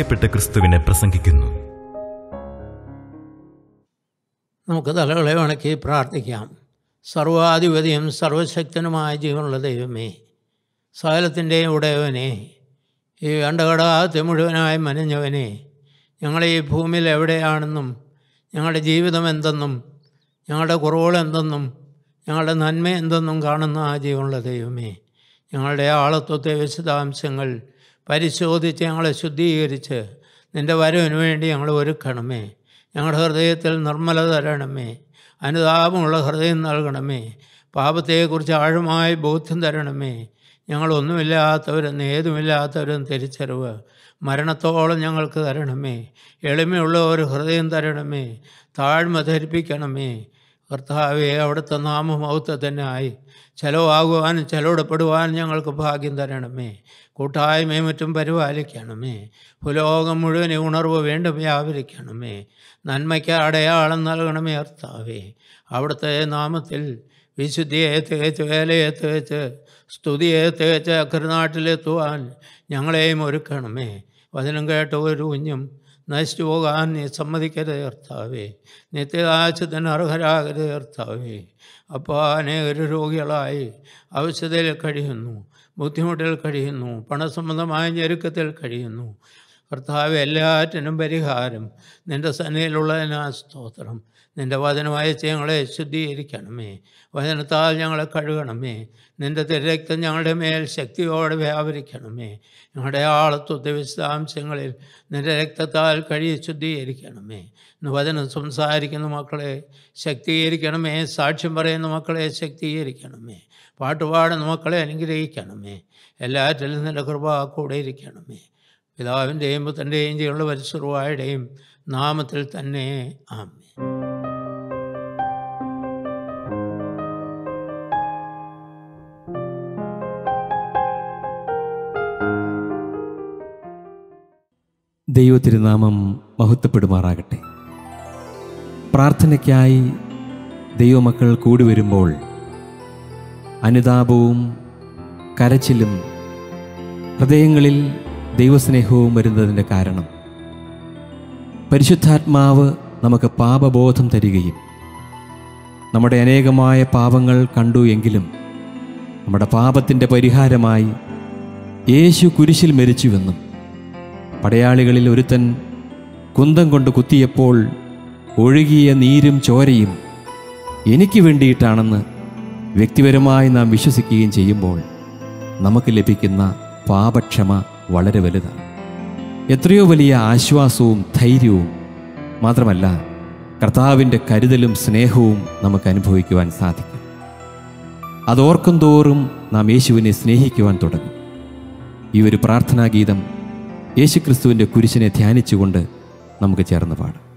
ഞങ്ങളും ക്രൂശിക്കപ്പെട്ട ക്രിസ്തുവിനെ പ്രസംഗിക്കുന്നു. നമുക്ക് തലകളെ വണക്കി പ്രാർത്ഥിക്കാം. സർവാധിപതിയും സർവശക്തനുമായ ജീവനുള്ള ദൈവമേ സകലത്തിന്റെ ഉടയവനെ ഈ വേണ്ടകടാത്തെ മുഴുവനായി മനഞ്ഞവനെ ഞങ്ങളെ ഈ ഭൂമിയിൽ എവിടെയാണെന്നും ഞങ്ങളുടെ ജീവിതം എന്തെന്നും ഞങ്ങളുടെ കുറവുകൾ എന്തെന്നും ഞങ്ങളുടെ നന്മ എന്തെന്നും കാണുന്ന ആ ജീവനുള്ള ദൈവമേ ഞങ്ങളുടെ ആളത്വത്തെ വിശദാംശങ്ങൾ പരിശോധിച്ച് ഞങ്ങളെ ശുദ്ധീകരിച്ച് നിന്റെ വരവിന് വേണ്ടി ഞങ്ങൾ ഒരുക്കണമേ. ഞങ്ങളുടെ ഹൃദയത്തിൽ നിർമ്മല തരണമേ. അനുതാപമുള്ള ഹൃദയം നൽകണമേ. പാപത്തെക്കുറിച്ച് ആഴമായി ബോധ്യം തരണമേ. ഞങ്ങളൊന്നുമില്ലാത്തവരെന്ന് ഏതുമില്ലാത്തവരെന്ന് തിരിച്ചറിവ് മരണത്തോളം ഞങ്ങൾക്ക് തരണമേ. എളിമയുള്ള ഒരു ഹൃദയം തരണമേ. താഴ്മ ധരിപ്പിക്കണമേ. കർത്താവെ അവിടുത്തെ നാമമഹത്വത്തിനായി ചെലവാകുവാനും ചെലവിടപ്പെടുവാനും ഞങ്ങൾക്ക് ഭാഗ്യം തരണമേ. കൂട്ടായ്മയും മറ്റും പരിപാലിക്കണമേ. ഭൂലോകം മുഴുവൻ ഉണർവ് വീണ്ടും വ്യാപരിക്കണമേ. നന്മയ്ക്ക് അടയാളം നൽകണമേ അർത്താവേ അവിടുത്തെ നാമത്തിൽ വിശുദ്ധിയെ തികച്ച് വേലയെ തികച്ച് സ്തുതിയെ തികച്ച് അക്കരനാട്ടിലെത്തുവാൻ ഞങ്ങളെയും ഒരുക്കണമേ. വചനം കേട്ട ഒരു കുഞ്ഞും നശിച്ചു പോകാൻ നീ സമ്മതിക്കരുത് ഏർത്താവേ നിത്യദാശത്തിന് അർഹരാകരുത് ഏർത്താവേ അപ്പോൾ അനേകർ രോഗികളായി അവശതയിൽ കഴിയുന്നു. ബുദ്ധിമുട്ടിൽ കഴിയുന്നു പണസംബന്ധമായ ഞെരുക്കത്തിൽ കഴിയുന്നു. കർത്താവ് എല്ലാറ്റിനും പരിഹാരം. നിന്റെ സന്നിധിയിലുള്ളതിനാ സ്തോത്രം. നിന്റെ വചനമായ ഞങ്ങളെ ശുദ്ധീകരിക്കണമേ. വചനത്താൽ ഞങ്ങളെ കഴുകണമേ. നിന്റെ തിരക്തം ഞങ്ങളുടെ മേൽ ശക്തിയോടെ വ്യാപരിക്കണമേ. ഞങ്ങളുടെ ആളത്വത്തെ വിശദാംശങ്ങളിൽ നിന്റെ രക്തത്താൽ കഴിയെ ശുദ്ധീകരിക്കണമേ. ഇന്ന് വചനം സംസാരിക്കുന്ന മക്കളെ ശക്തീകരിക്കണമേ. സാക്ഷ്യം പറയുന്ന മക്കളെ ശക്തീകരിക്കണമേ. പാട്ടുപാടുന്ന മക്കളെ അനുഗ്രഹിക്കണമേ. എല്ലാറ്റിലും നിന്റെ കൃപ കൂടെ ഇരിക്കണമേ. പിതാവിന്റെയും പുത്രന്റെയും ചെയ്യുള്ള പരിശുറുവായുടെയും നാമത്തിൽ തന്നെ ആമേ ദൈവത്തിരുനാമം മഹത്വപ്പെടുമാറാകട്ടെ. പ്രാർത്ഥനയ്ക്കായി ദൈവമക്കൾ കൂടി വരുമ്പോൾ അനുതാപവും കരച്ചിലും ഹൃദയങ്ങളിൽ ദൈവസ്നേഹവും വരുന്നതിന്റെ കാരണം. പരിശുദ്ധാത്മാവ് നമുക്ക് പാപബോധം തരികയും നമ്മുടെ അനേകമായ പാപങ്ങൾ കണ്ടു എങ്കിലും നമ്മുടെ പാപത്തിന്റെ പരിഹാരമായി യേശു കുരിശിൽ മരിച്ചുവെന്നും പടയാളികളിൽ ഒരുത്തൻ കുന്തം കൊണ്ട് കുത്തിയപ്പോൾ ഒഴുകിയ നീരും ചോരയും എനിക്ക് വേണ്ടിയിട്ടാണെന്ന് വ്യക്തിപരമായി നാം വിശ്വസിക്കുകയും ചെയ്യുമ്പോൾ നമുക്ക് ലഭിക്കുന്ന പാപക്ഷമ വളരെ വലുതാണ്. എത്രയോ വലിയ ആശ്വാസവും ധൈര്യവും മാത്രമല്ല കർത്താവിന്റെ കരുതലും സ്നേഹവും നമുക്ക് അനുഭവിക്കുവാൻ സാധിക്കും. അതോർക്കും തോറും നാം യേശുവിനെ സ്നേഹിക്കുവാൻ തുടങ്ങും. ഈ ഒരു പ്രാർത്ഥനാഗീതം യേശുക്രിസ്തുവിന്റെ കുരിശിനെ ധ്യാനിച്ചുകൊണ്ട് നമുക്ക് ചേർന്ന് പാടാം.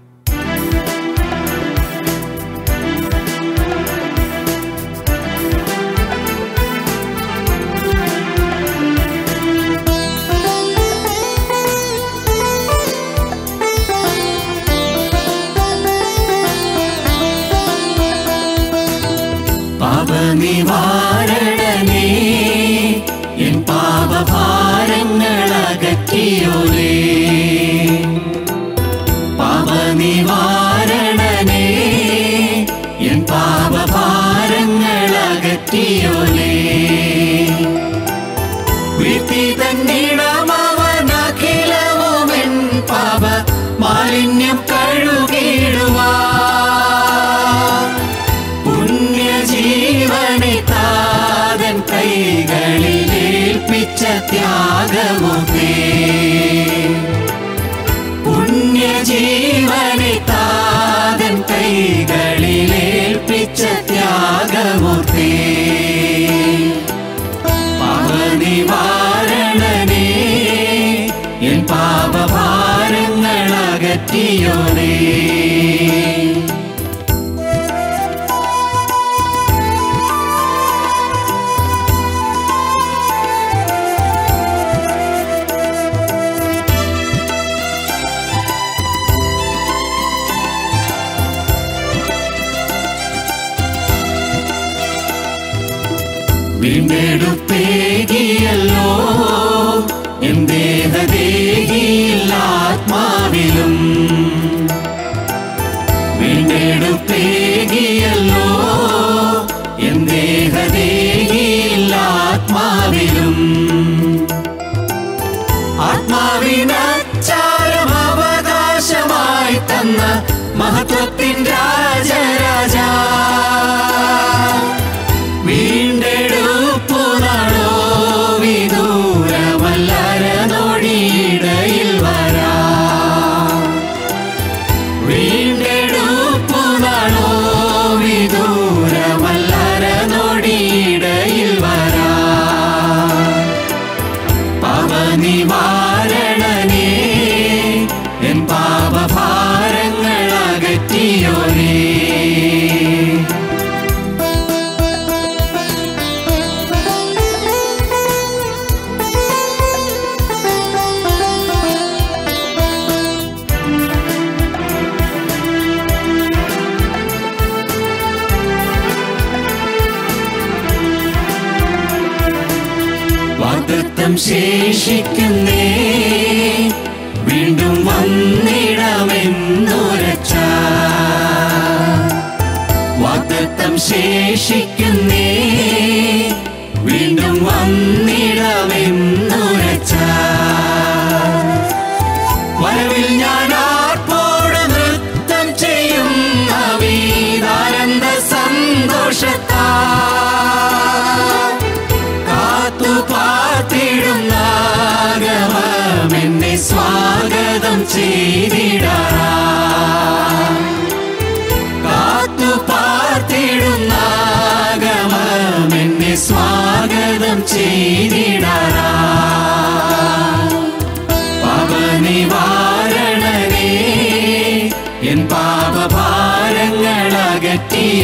പാപനിവാരണനേ എൻ പാപഭാരങ്ങൾ അകറ്റിയോരേ വീണ്ടെടുപ്പേകിയല്ലോ എന്തേ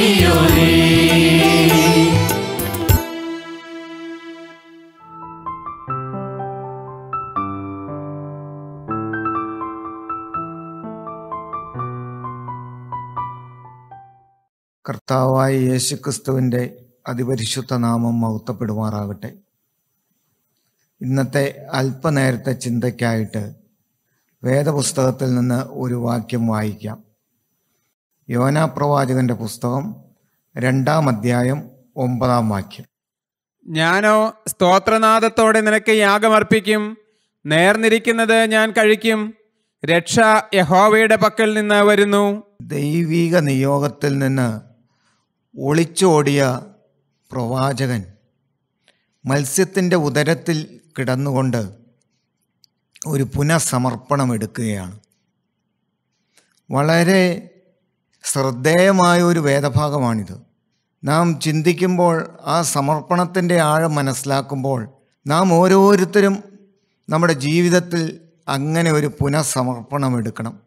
കർത്താവായ യേശുക്രിസ്തുവിന്റെ അതിപരിശുദ്ധ നാമം മൗത്തപ്പെടുമാറാകട്ടെ. ഇന്നത്തെ അല്പനേരത്തെ ചിന്തയ്ക്കായിട്ട് വേദപുസ്തകത്തിൽ നിന്ന് ഒരു വാക്യം വായിക്കാം. യോനാ പ്രവാചകന്റെ പുസ്തകം രണ്ടാം അധ്യായം ഒമ്പതാം വാക്യം. ഞാനോ സ്തോത്രനാദത്തോടെ നിനക്ക് യാഗമർപ്പിക്കും നേർന്നിരിക്കുന്നത് ഞാൻ കഴിക്കും. രക്ഷ യഹോവയുടെ പക്കൽ നിന്ന് വരുന്നു. ദൈവിക നിയോഗത്തിൽ നിന്ന് ഒളിച്ചോടിയ പ്രവാചകൻ മത്സ്യത്തിന്റെ ഉദരത്തിൽ കിടന്നുകൊണ്ട് ഒരു പുനഃസമർപ്പണം എടുക്കുകയാണ്. വളരെ ശ്രദ്ധേയമായ ഒരു വേദഭാഗമാണിത്. നാം ചിന്തിക്കുമ്പോൾ ആ സമർപ്പണത്തിന്റെ ആഴം മനസ്സിലാക്കുമ്പോൾ നാം ഓരോരുത്തരും നമ്മുടെ ജീവിതത്തിൽ അങ്ങനെ ഒരു പുനഃസമർപ്പണം എടുക്കണം.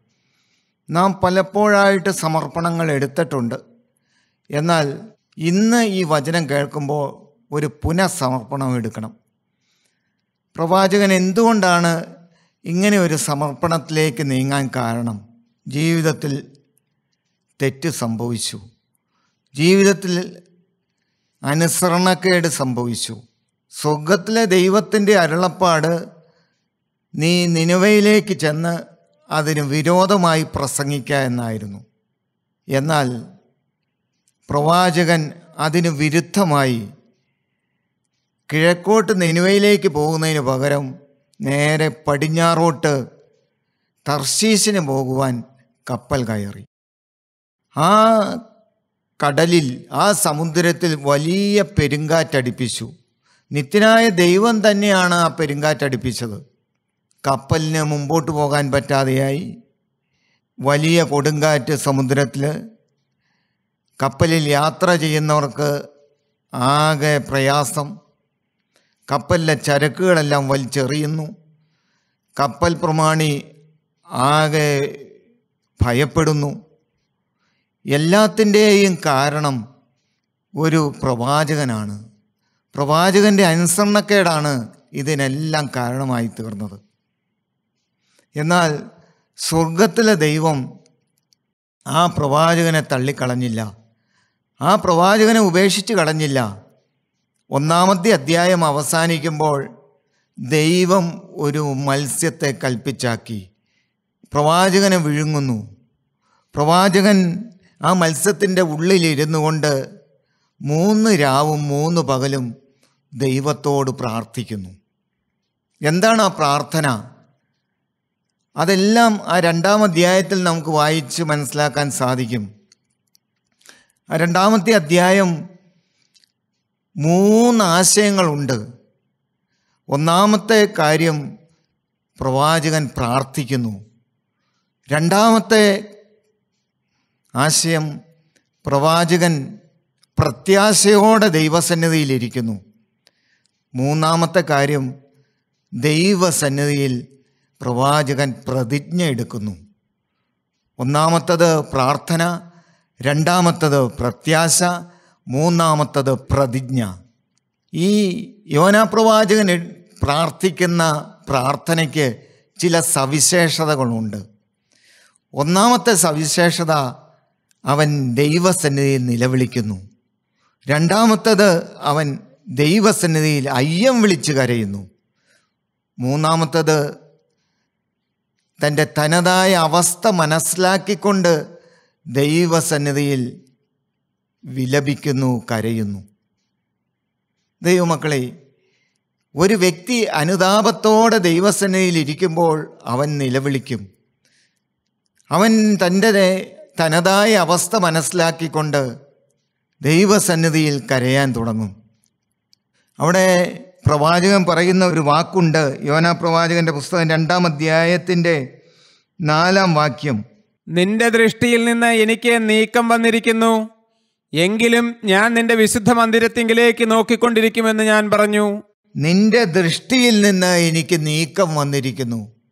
നാം പലപ്പോഴായിട്ട് സമർപ്പണങ്ങൾ എടുത്തിട്ടുണ്ട്. എന്നാൽ ഇന്ന് ഈ വചനം കേൾക്കുമ്പോൾ ഒരു പുനഃസമർപ്പണം എടുക്കണം. പ്രവാചകൻ എന്തുകൊണ്ടാണ് ഇങ്ങനെ ഒരു സമർപ്പണത്തിലേക്ക് നീങ്ങാൻ കാരണം? ജീവിതത്തിൽ തെറ്റ് സംഭവിച്ചു. ജീവിതത്തിൽ അനുസരണക്കേട് സംഭവിച്ചു. സ്വർഗത്തിലെ ദൈവത്തിന്റെ അരുളപ്പാട് നീ നിനുവയിലേക്ക് ചെന്ന് അതിന് വിരോധമായി പ്രസംഗിക്കുക എന്നായിരുന്നു. എന്നാൽ പ്രവാചകൻ അതിന് വിരുദ്ധമായി കിഴക്കോട്ട് നിനുവയിലേക്ക് പോകുന്നതിന് പകരം നേരെ പടിഞ്ഞാറോട്ട് തർശീസിന് പോകുവാൻ കപ്പൽ കയറി. ആ കടലിൽ ആ സമുദ്രത്തിൽ വലിയ പെരുങ്കാറ്റടിപ്പിച്ചു. നിത്യനായ ദൈവം തന്നെയാണ് ആ പെരുങ്കാറ്റടിപ്പിച്ചത്. കപ്പലിന് മുമ്പോട്ട് പോകാൻ പറ്റാതെയായി. വലിയ കൊടുങ്കാറ്റ് സമുദ്രത്തിൽ കപ്പലിൽ യാത്ര ചെയ്യുന്നവർക്ക് ആകെ പ്രയാസം. കപ്പലിലെ ചരക്കുകളെല്ലാം വലിച്ചെറിയുന്നു. കപ്പൽ പ്രമാണി ആകെ ഭയപ്പെടുന്നു. എല്ലാത്തിന്റെയും കാരണം ഒരു പ്രവാചകനാണ്. പ്രവാചകന്റെ അനുസരണക്കേടാണ് ഇതിനെല്ലാം കാരണമായി തീർന്നത്. എന്നാൽ സ്വർഗത്തിലെ ദൈവം ആ പ്രവാചകനെ തള്ളിക്കളഞ്ഞില്ല. ആ പ്രവാചകനെ ഉപേക്ഷിച്ച് കളഞ്ഞില്ല. ഒന്നാമത്തെ അധ്യായം അവസാനിക്കുമ്പോൾ ദൈവം ഒരു മത്സ്യത്തെ കൽപ്പിച്ചാക്കി. പ്രവാചകനെ വിഴുങ്ങുന്നു. പ്രവാചകൻ ആ മത്സ്യത്തിന്റെ ഉള്ളിലിരുന്നു കൊണ്ട് മൂന്ന് രാവും മൂന്ന് പകലും ദൈവത്തോട് പ്രാർത്ഥിക്കുന്നു. എന്താണ് ആ പ്രാർത്ഥന? അതെല്ലാം ആ രണ്ടാം അധ്യായത്തിൽ നമുക്ക് വായിച്ച് മനസ്സിലാക്കാൻ സാധിക്കും. ആ രണ്ടാമത്തെ അധ്യായം മൂന്ന് ആശയങ്ങളുണ്ട്. ഒന്നാമത്തെ കാര്യം പ്രവാചകൻ പ്രാർത്ഥിക്കുന്നു. രണ്ടാമത്തെ ആശയം പ്രവാചകൻ പ്രത്യാശയോടെ ദൈവസന്നിധിയിലിരിക്കുന്നു. മൂന്നാമത്തെ കാര്യം ദൈവസന്നിധിയിൽ പ്രവാചകൻ പ്രതിജ്ഞ എടുക്കുന്നു. ഒന്നാമത്തത് പ്രാർത്ഥന രണ്ടാമത്തത് പ്രത്യാശ മൂന്നാമത്തത് പ്രതിജ്ഞ. ഈ യോനാ പ്രവാചകൻ പ്രാർത്ഥിക്കുന്ന പ്രാർത്ഥനയ്ക്ക് ചില സവിശേഷതകളുണ്ട്. ഒന്നാമത്തെ സവിശേഷത അവൻ ദൈവസന്നിധിയിൽ നിലവിളിക്കുന്നു. രണ്ടാമത്തത് അവൻ ദൈവസന്നിധിയിൽ അയ്യം വിളിച്ച് കരയുന്നു. മൂന്നാമത്തത് തന്റെ തനതായ അവസ്ഥ മനസ്സിലാക്കിക്കൊണ്ട് ദൈവസന്നിധിയിൽ വിലപിക്കുന്നു കരയുന്നു. ദൈവമക്കളെ ഒരു വ്യക്തി അനുതാപത്തോടെ ദൈവസന്നിധിയിൽ ഇരിക്കുമ്പോൾ അവൻ നിലവിളിക്കും. അവൻ തന്റെ തനതായ അവസ്ഥ മനസ്സിലാക്കിക്കൊണ്ട് ദൈവസന്നിധിയിൽ കരയാൻ തുടങ്ങും. അവിടെ പ്രവാചകൻ പറയുന്ന ഒരു വാക്കുണ്ട്. യോന പ്രവാചകന്റെ പുസ്തകം രണ്ടാം അധ്യായത്തിന്റെ നാലാം വാക്യം. നിന്റെ ദൃഷ്ടിയിൽ നിന്ന് എനിക്ക് നീക്കം വന്നിരിക്കുന്നു. എങ്കിലും ഞാൻ നിന്റെ വിശുദ്ധ മന്ദിരത്തിങ്കിലേക്ക് നോക്കിക്കൊണ്ടിരിക്കുമെന്ന് ഞാൻ പറഞ്ഞു. നിന്റെ ദൃഷ്ടിയിൽ നിന്ന് എനിക്ക് നീക്കം വന്നിരിക്കുന്നു.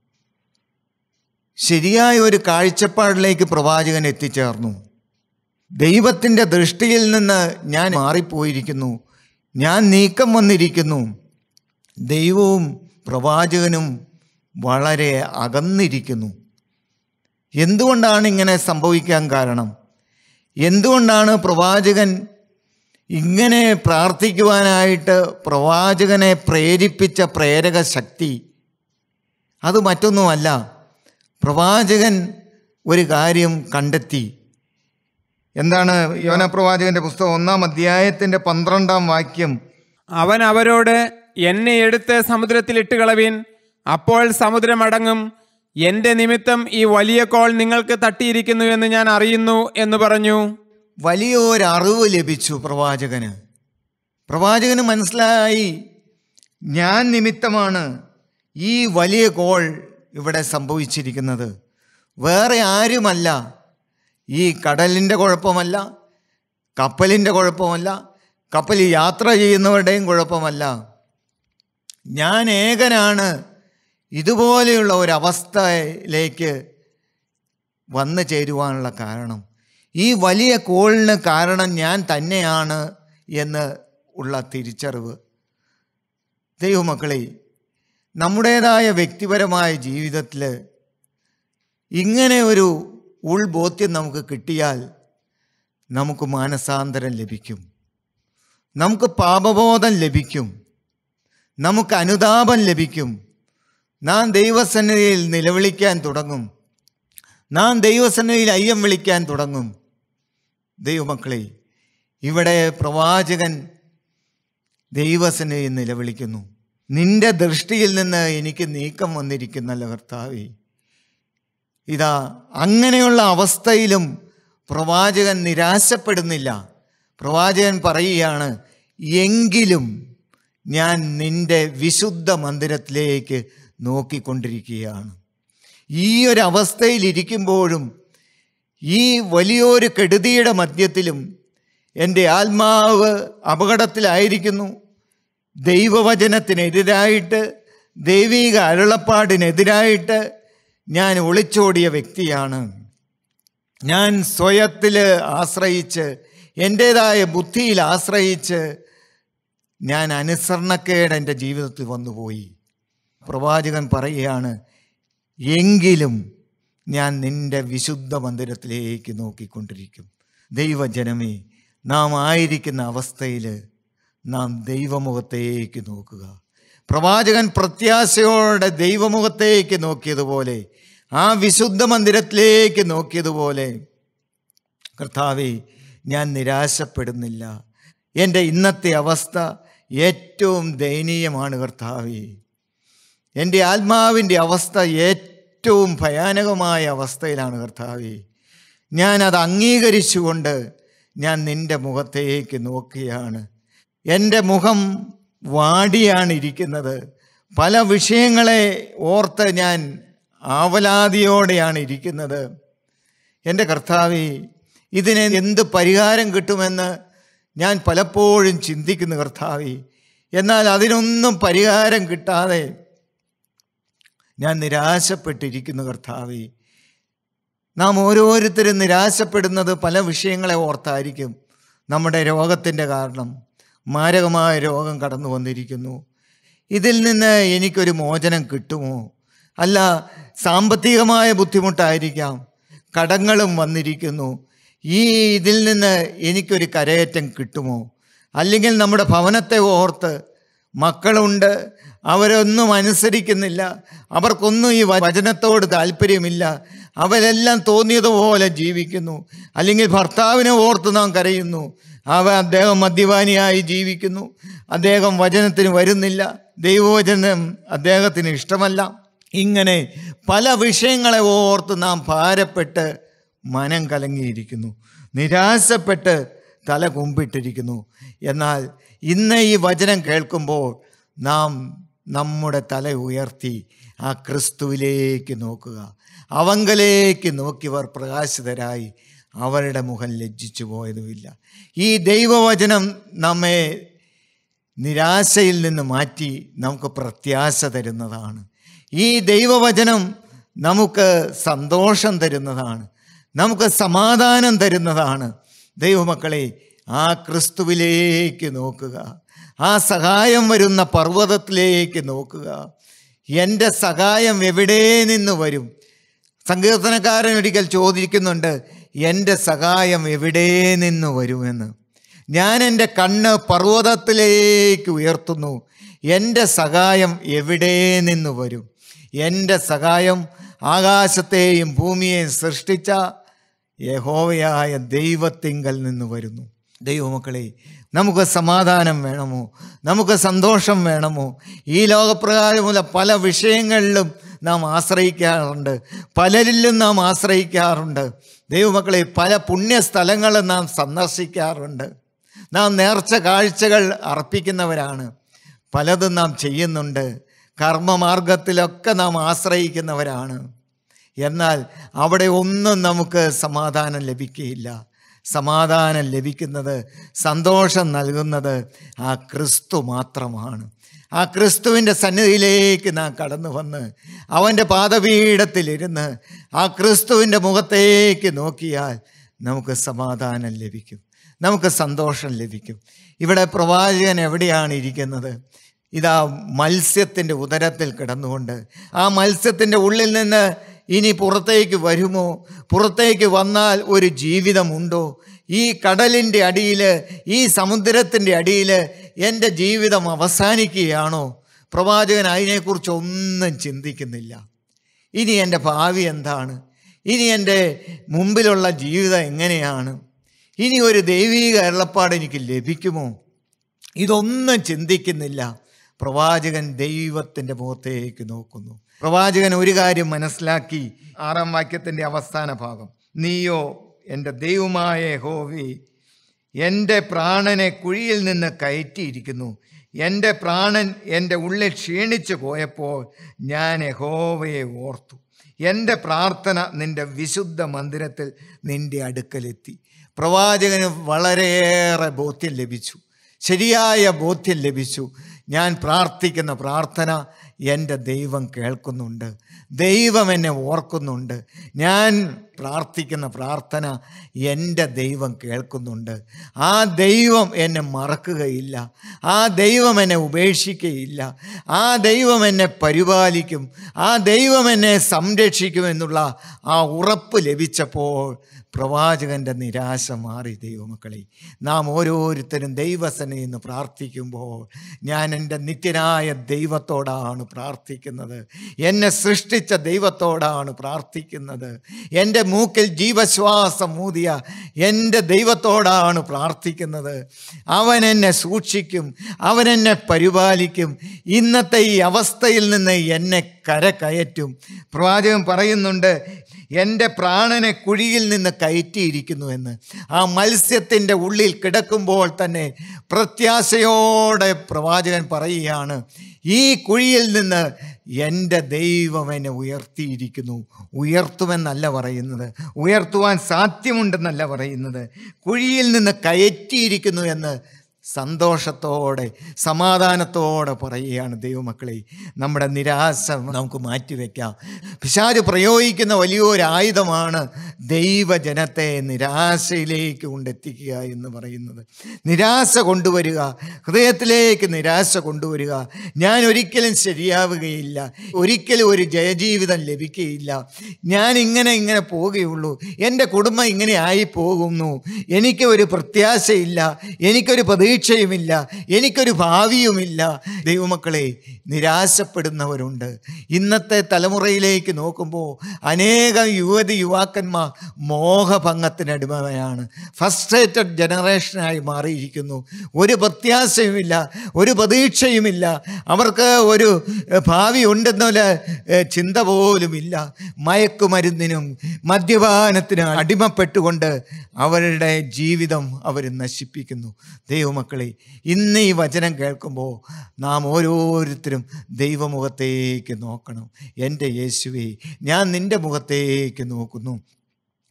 ശരിയായ ഒരു കാഴ്ചപ്പാടിലേക്ക് പ്രവാചകൻ എത്തിച്ചേർന്നു. ദൈവത്തിന്റെ ദൃഷ്ടിയിൽ നിന്ന് ഞാൻ മാറിപ്പോയിരിക്കുന്നു. ഞാൻ നീക്കം വന്നിരിക്കുന്നു. ദൈവവും പ്രവാചകനും വളരെ അകന്നിരിക്കുന്നു. എന്തുകൊണ്ടാണ് ഇങ്ങനെ സംഭവിക്കാൻ കാരണം? എന്തുകൊണ്ടാണ് പ്രവാചകൻ ഇങ്ങനെ പ്രാർത്ഥിക്കുവാനായിട്ട് പ്രവാചകനെ പ്രേരിപ്പിച്ച പ്രേരക ശക്തി? അത് മറ്റൊന്നുമല്ല. പ്രവാചകൻ ഒരു കാര്യം കണ്ടെത്തി. എന്താണ് യോന പ്രവാചകന്റെ പുസ്തകം ഒന്നാം അധ്യായത്തിന്റെ പന്ത്രണ്ടാം വാക്യം? അവൻ അവരോട് എന്നെ എടുത്ത് സമുദ്രത്തിൽ ഇട്ടുകളവിൻ അപ്പോൾ സമുദ്രമടങ്ങും. എന്റെ നിമിത്തം ഈ വലിയ കോൾ നിങ്ങൾക്ക് തട്ടിയിരിക്കുന്നു എന്ന് ഞാൻ അറിയുന്നു എന്ന് പറഞ്ഞു. വലിയൊരറിവ് ലഭിച്ചു പ്രവാചകന്. പ്രവാചകന് മനസ്സിലായി ഞാൻ നിമിത്തമാണ് ഈ വലിയ കോൾ ഇവിടെ സംഭവിച്ചിരിക്കുന്നത്. വേറെ ആരുമല്ല. ഈ കടലിന്റെ കുഴപ്പമല്ല കപ്പലിന്റെ കുഴപ്പമല്ല കപ്പലിൽ യാത്ര ചെയ്യുന്നവരുടെയും കുഴപ്പമല്ല. ഞാൻ ഏകനാണ്. ഇതുപോലെയുള്ള ഒരവസ്ഥയിലേക്ക് വന്നു ചേരുവാനുള്ള കാരണം. ഈ വലിയ കോളിന് കാരണം ഞാൻ തന്നെയാണ് എന്ന് ഉള്ള തിരിച്ചറിവ്. ദൈവമക്കളെ നമ്മുടേതായ വ്യക്തിപരമായ ജീവിതത്തിൽ ഇങ്ങനെ ഒരു ഉൾബോധ്യം നമുക്ക് കിട്ടിയാൽ നമുക്ക് മാനസാന്തരം ലഭിക്കും. നമുക്ക് പാപബോധം ലഭിക്കും. നമുക്ക് അനുതാപം ലഭിക്കും. നാം ദൈവസന്നിധിയിൽ നിലവിളിക്കാൻ തുടങ്ങും. നാം ദൈവസന്നിധിയിൽ അയ്യം വിളിക്കാൻ തുടങ്ങും. ദൈവമക്കളെ ഇവിടെ പ്രവാചകൻ ദൈവസന്നിധിയിൽ നിലവിളിക്കുന്നു. നിന്റെ ദൃഷ്ടിയിൽ നിന്ന് എനിക്ക് നീക്കം വന്നിരിക്കുന്നല്ലോ കർത്താവേ. ഇതാ അങ്ങനെയുള്ള അവസ്ഥയിലും പ്രവാചകൻ നിരാശപ്പെടുന്നില്ല. പ്രവാചകൻ പറയുകയാണ് എങ്കിലും ഞാൻ നിന്റെ വിശുദ്ധ മന്ദിരത്തിലേക്ക് നോക്കിക്കൊണ്ടിരിക്കുകയാണ്. ഈ ഒരു അവസ്ഥയിലിരിക്കുമ്പോഴും ഈ വലിയൊരു കെടുതിയുടെ മധ്യത്തിലും എന്റെ ആത്മാവ് അപകടത്തിലായിരിക്കുന്നു. ദൈവവചനത്തിനെതിരായിട്ട് ദൈവിക അരുളപ്പാടിനെതിരായിട്ട് ഞാൻ ഒളിച്ചോടിയ വ്യക്തിയാണ്. ഞാൻ സ്വയത്തിൽ ആശ്രയിച്ച് എന്റേതായ ബുദ്ധിയിൽ ആശ്രയിച്ച് ഞാൻ അനുസരണക്കേട് എന്റെ ജീവിതത്തിൽ വന്നുപോയി. പ്രവാചകൻ പറയുകയാണ് എങ്കിലും ഞാൻ നിന്റെ വിശുദ്ധ മന്ദിരത്തിലേക്ക് നോക്കിക്കൊണ്ടിരിക്കും. ദൈവജനമേ നാം ആയിരിക്കുന്ന അവസ്ഥയിൽ നാം ദൈവമുഖത്തേക്ക് നോക്കുക. പ്രവാചകൻ പ്രത്യാശയോടെ ദൈവമുഖത്തേക്ക് നോക്കിയതുപോലെ ആ വിശുദ്ധ മന്ദിരത്തിലേക്ക് നോക്കിയതുപോലെ കർത്താവെ ഞാൻ നിരാശപ്പെടുന്നില്ല. എന്റെ ഇന്നത്തെ അവസ്ഥ ഏറ്റവും ദയനീയമാണ് കർത്താവെ. എന്റെ ആത്മാവിന്റെ അവസ്ഥ ഏറ്റവും ഭയാനകമായ അവസ്ഥയിലാണ് കർത്താവെ. ഞാനത് അംഗീകരിച്ചുകൊണ്ട് ഞാൻ നിന്റെ മുഖത്തേക്ക് നോക്കുകയാണ്. എന്റെ മുഖം വാടിയാണ് ഇരിക്കുന്നത് പല വിഷയങ്ങളെ ഓർത്ത് ഞാൻ ആവലാതിയോടെയാണ് ഇരിക്കുന്നത് എന്റെ കർത്താവി ഇതിന് എന്ത് പരിഹാരം കിട്ടുമെന്ന് ഞാൻ പലപ്പോഴും ചിന്തിക്കുന്നു കർത്താവി. എന്നാൽ അതിനൊന്നും പരിഹാരം കിട്ടാതെ ഞാൻ നിരാശപ്പെട്ടിരിക്കുന്നു കർത്താവി. നാം ഓരോരുത്തരും നിരാശപ്പെടുന്നത് പല വിഷയങ്ങളെ ഓർത്തായിരിക്കും നമ്മുടെ രോഗത്തിന്റെ കാരണം. മാരകമായ രോഗം കടന്നു വന്നിരിക്കുന്നു. ഇതിൽ നിന്ന് എനിക്കൊരു മോചനം കിട്ടുമോ? അല്ല സാമ്പത്തികമായ ബുദ്ധിമുട്ടായിരിക്കാം. കടങ്ങളും വന്നിരിക്കുന്നു. ഈ ഇതിൽ നിന്ന് എനിക്കൊരു കരയേറ്റം കിട്ടുമോ? അല്ലെങ്കിൽ നമ്മുടെ ഭവനത്തെ ഓർത്ത് മക്കളുണ്ട് അവരൊന്നും അനുസരിക്കുന്നില്ല അവർക്കൊന്നും ഈ വചനത്തോട് താല്പര്യമില്ല അവരെല്ലാം തോന്നിയതുപോലെ ജീവിക്കുന്നു. അല്ലെങ്കിൽ ഭർത്താവിനെ ഓർത്ത് നാം കരയുന്നു. അവ അദ്ദേഹം മദ്യപാനിയായി ജീവിക്കുന്നു. അദ്ദേഹം വചനത്തിന് വരുന്നില്ല. ദൈവവചനം അദ്ദേഹത്തിന് ഇഷ്ടമല്ല. ഇങ്ങനെ പല വിഷയങ്ങളെ ഓർത്ത് നാം ഭാരപ്പെട്ട് മനം കലങ്ങിയിരിക്കുന്നു. നിരാശപ്പെട്ട് തല കുമ്പിട്ടിരിക്കുന്നു. എന്നാൽ ഇന്ന് ഈ വചനം കേൾക്കുമ്പോൾ നാം നമ്മുടെ തല ഉയർത്തി ആ ക്രിസ്തുവിലേക്ക് നോക്കുക. അവങ്കലേക്ക് നോക്കിയവർ പ്രകാശിതരായി. അവരുടെ മുഖം ലജ്ജിച്ചു പോയതുമില്ല. ഈ ദൈവവചനം നമ്മെ നിരാശയിൽ നിന്ന് മാറ്റി നമുക്ക് പ്രത്യാശ തരുന്നതാണ്. ഈ ദൈവവചനം നമുക്ക് സന്തോഷം തരുന്നതാണ്. നമുക്ക് സമാധാനം തരുന്നതാണ്. ദൈവമക്കളെ ആ ക്രിസ്തുവിലേക്ക് നോക്കുക. ആ സഹായം വരുന്ന പർവതത്തിലേക്ക് നോക്കുക. എന്റെ സഹായം എവിടെ നിന്ന് വരും? സങ്കീർത്തനക്കാരൻ ഒരിക്കൽ ചോദിക്കുന്നുണ്ട് എന്റെ സഹായം എവിടെ നിന്ന് വരുമെന്ന്. ഞാൻ എന്റെ കണ്ണ് പർവതത്തിലേക്ക് ഉയർത്തുന്നു. എന്റെ സഹായം എവിടെ നിന്ന് വരും? എന്റെ സഹായം ആകാശത്തെയും ഭൂമിയെയും സൃഷ്ടിച്ച യഹോവയായ ദൈവത്തിങ്കൽ നിന്ന് വരുന്നു. ദൈവമക്കളെ നമുക്ക് സമാധാനം വേണമോ? നമുക്ക് സന്തോഷം വേണമോ? ഈ ലോകപ്രകാരമുള്ള പല വിഷയങ്ങളിലും നാം ആശ്രയിക്കാറുണ്ട്. പലരിലും നാം ആശ്രയിക്കാറുണ്ട്. ദൈവമക്കളെ പല പുണ്യസ്ഥലങ്ങളും നാം സന്ദർശിക്കാറുണ്ട്. നാം നേർച്ച കാഴ്ചകൾ അർപ്പിക്കുന്നവരാണ്. പലതും നാം ചെയ്യുന്നുണ്ട്. കർമ്മമാർഗത്തിലൊക്കെ നാം ആശ്രയിക്കുന്നവരാണ്. എന്നാൽ അവിടെ ഒന്നും നമുക്ക് സമാധാനം ലഭിക്കുകയില്ല. സമാധാനം ലഭിക്കുന്നത് സന്തോഷം നൽകുന്നത് ആ ക്രിസ്തു മാത്രമാണ്. ആ ക്രിസ്തുവിന്റെ സന്നിധിയിലേക്ക് നാം കടന്നു വന്ന് അവന്റെ പാദപീഠത്തിലിരുന്ന് ആ ക്രിസ്തുവിന്റെ മുഖത്തേക്ക് നോക്കിയാൽ നമുക്ക് സമാധാനം ലഭിക്കും നമുക്ക് സന്തോഷം ലഭിക്കും. ഇവിടെ പ്രവാചകൻ എവിടെയാണ് ഇരിക്കുന്നത്? ഇതാ മത്സ്യത്തിന്റെ ഉദരത്തിൽ കിടന്നുകൊണ്ട് ആ മത്സ്യത്തിന്റെ ഉള്ളിൽ നിന്ന് ഇനി പുറത്തേക്ക് വരുമോ? പുറത്തേക്ക് വന്നാൽ ഒരു ജീവിതമുണ്ടോ? ഈ കടലിന്റെ അടിയിൽ ഈ സമുദ്രത്തിന്റെ അടിയിൽ എന്റെ ജീവിതം അവസാനിക്കുകയാണോ? പ്രവാചകൻ അതിനെക്കുറിച്ച് ഒന്നും ചിന്തിക്കുന്നില്ല. ഇനി എന്റെ ഭാവി എന്താണ്? ഇനി എന്റെ മുമ്പിലുള്ള ജീവിതം എങ്ങനെയാണ്? ഇനി ഒരു ദൈവീക അരുളപ്പാട് എനിക്ക് ലഭിക്കുമോ? ഇതൊന്നും ചിന്തിക്കുന്നില്ല. പ്രവാചകൻ ദൈവത്തിന്റെ മുഖത്തേക്ക് നോക്കുന്നു. പ്രവാചകൻ ഒരു കാര്യം മനസ്സിലാക്കി ആറാം വാക്യത്തിന്റെ അവസാന ഭാഗം. നീയോ എന്റെ ദൈവമായ ഹോവി എന്റെ പ്രാണനെ കുഴിയിൽ നിന്ന് കയറ്റിയിരിക്കുന്നു. എന്റെ പ്രാണൻ എന്റെ ഉള്ളിൽ ക്ഷീണിച്ചു പോയപ്പോൾ ഞാൻ യഹോവയെ ഓർത്തു. എന്റെ പ്രാർത്ഥന നിന്റെ വിശുദ്ധ മന്ദിരത്തിൽ നിന്റെ അടുക്കലെത്തി. പ്രവാചകന് വളരെയേറെ ബോധ്യം ലഭിച്ചു. ശരിയായ ബോധ്യം ലഭിച്ചു. ഞാൻ പ്രാർത്ഥിക്കുന്ന പ്രാർത്ഥന എന്റെ ദൈവം കേൾക്കുന്നുണ്ട്. ദൈവം എന്നെ ഓർക്കുന്നുണ്ട്. ഞാൻ പ്രാർത്ഥിക്കുന്ന പ്രാർത്ഥന എന്റെ ദൈവം കേൾക്കുന്നുണ്ട്. ആ ദൈവം എന്നെ മറക്കുകയില്ല. ആ ദൈവം എന്നെ ഉപേക്ഷിക്കുകയില്ല ആ ദൈവം എന്നെ പരിപാലിക്കും. ആ ദൈവം എന്നെ സംരക്ഷിക്കും എന്നുള്ള ആ ഉറപ്പ് ലഭിച്ചപ്പോൾ പ്രവാചകന്റെ നിരാശ മാറി ദൈവമക്കളെ. നാം ഓരോരുത്തരും ദൈവസനയിൽ നിന്ന് പ്രാർത്ഥിക്കുമ്പോൾ ഞാൻ എന്റെ നിത്യനായ ദൈവത്തോടാണ് പ്രാർത്ഥിക്കുന്നത്. എന്നെ സൃഷ്ടിച്ച ദൈവത്തോടാണ് പ്രാർത്ഥിക്കുന്നത്. എന്റെ മൂക്കിൽ ജീവശ്വാസം ഊതിയ എന്റെ ദൈവത്തോടാണ് പ്രാർത്ഥിക്കുന്നത്. അവൻ എന്നെ സൂക്ഷിക്കും അവൻ എന്നെ പരിപാലിക്കും. ഇന്നത്തെ ഈ അവസ്ഥയിൽ നിന്ന് എന്നെ കരകയറ്റും. പ്രവാചകൻ പറയുന്നുണ്ട് എന്റെ പ്രാണനെ കുഴിയിൽ നിന്ന് കയറ്റിയിരിക്കുന്നു എന്ന്. ആ മത്സ്യത്തിന്റെ ഉള്ളിൽ കിടക്കുമ്പോൾ തന്നെ പ്രത്യാശയോടെ പ്രവാചകൻ പറയുകയാണ് ഈ കുഴിയിൽ നിന്ന് എന്റെ ദൈവം എന്നെ ഉയർത്തിയിരിക്കുന്നു. ഉയർത്തുമെന്നല്ല പറയുന്നത്. ഉയർത്തുവാൻ സാധ്യമുണ്ടെന്നല്ല പറയുന്നത്. കുഴിയിൽ നിന്ന് കയറ്റിയിരിക്കുന്നു എന്ന് സന്തോഷത്തോടെ സമാധാനത്തോടെ പറയുകയാണ് ദൈവമക്കളെ. നമ്മുടെ നിരാശ നമുക്ക് മാറ്റിവെക്കാം. പിശാജ് പ്രയോഗിക്കുന്ന വലിയൊരു ആയുധമാണ് ദൈവജനത്തെ നിരാശയിലേക്ക് കൊണ്ടെത്തിക്കുക എന്ന് പറയുന്നത്. നിരാശ കൊണ്ടുവരിക ഹൃദയത്തിലേക്ക് നിരാശ കൊണ്ടുവരിക ഞാൻ ഒരിക്കലും ശരിയാവുകയില്ല ഒരിക്കലും ഒരു ജയജീവിതം ലഭിക്കുകയില്ല. ഞാൻ ഇങ്ങനെ ഇങ്ങനെ പോവുകയുള്ളൂ എന്റെ കുടുംബം ഇങ്ങനെ ആയി പോകുന്നു. എനിക്ക് ഒരു പ്രത്യാശയില്ല. എനിക്കൊരു പ്രതീക്ഷയുമില്ല എനിക്കൊരു ഭാവിയുമില്ല. ദൈവമക്കളെ നിരാശപ്പെടുന്നവരുണ്ട്. ഇന്നത്തെ തലമുറയിലേക്ക് നോക്കുമ്പോൾ അനേകം യുവതി യുവാക്കന്മാർ മോഹഭംഗത്തിനടിമയാണ്. ഫസ്ട്രേറ്റഡ് ജനറേഷനായി മാറിയിരിക്കുന്നു. ഒരു പ്രത്യാശയുമില്ല ഒരു പ്രതീക്ഷയുമില്ല. അവർക്ക് ഒരു ഭാവി ഉണ്ടെന്നുള്ള ചിന്ത പോലുമില്ല. മയക്കുമരുന്നിനും മദ്യപാനത്തിനും അടിമപ്പെട്ടുകൊണ്ട് അവരുടെ ജീവിതം അവർ നശിപ്പിക്കുന്നു. ദൈവമക്കളെ ഇന്ന് ഈ വചനം കേൾക്കുമ്പോൾ നാം ഓരോരുത്തരും ദൈവമുഖത്തേക്ക് നോക്കണം. എന്റെ യേശുവേ ഞാൻ നിന്റെ മുഖത്തേക്ക് നോക്കുന്നു.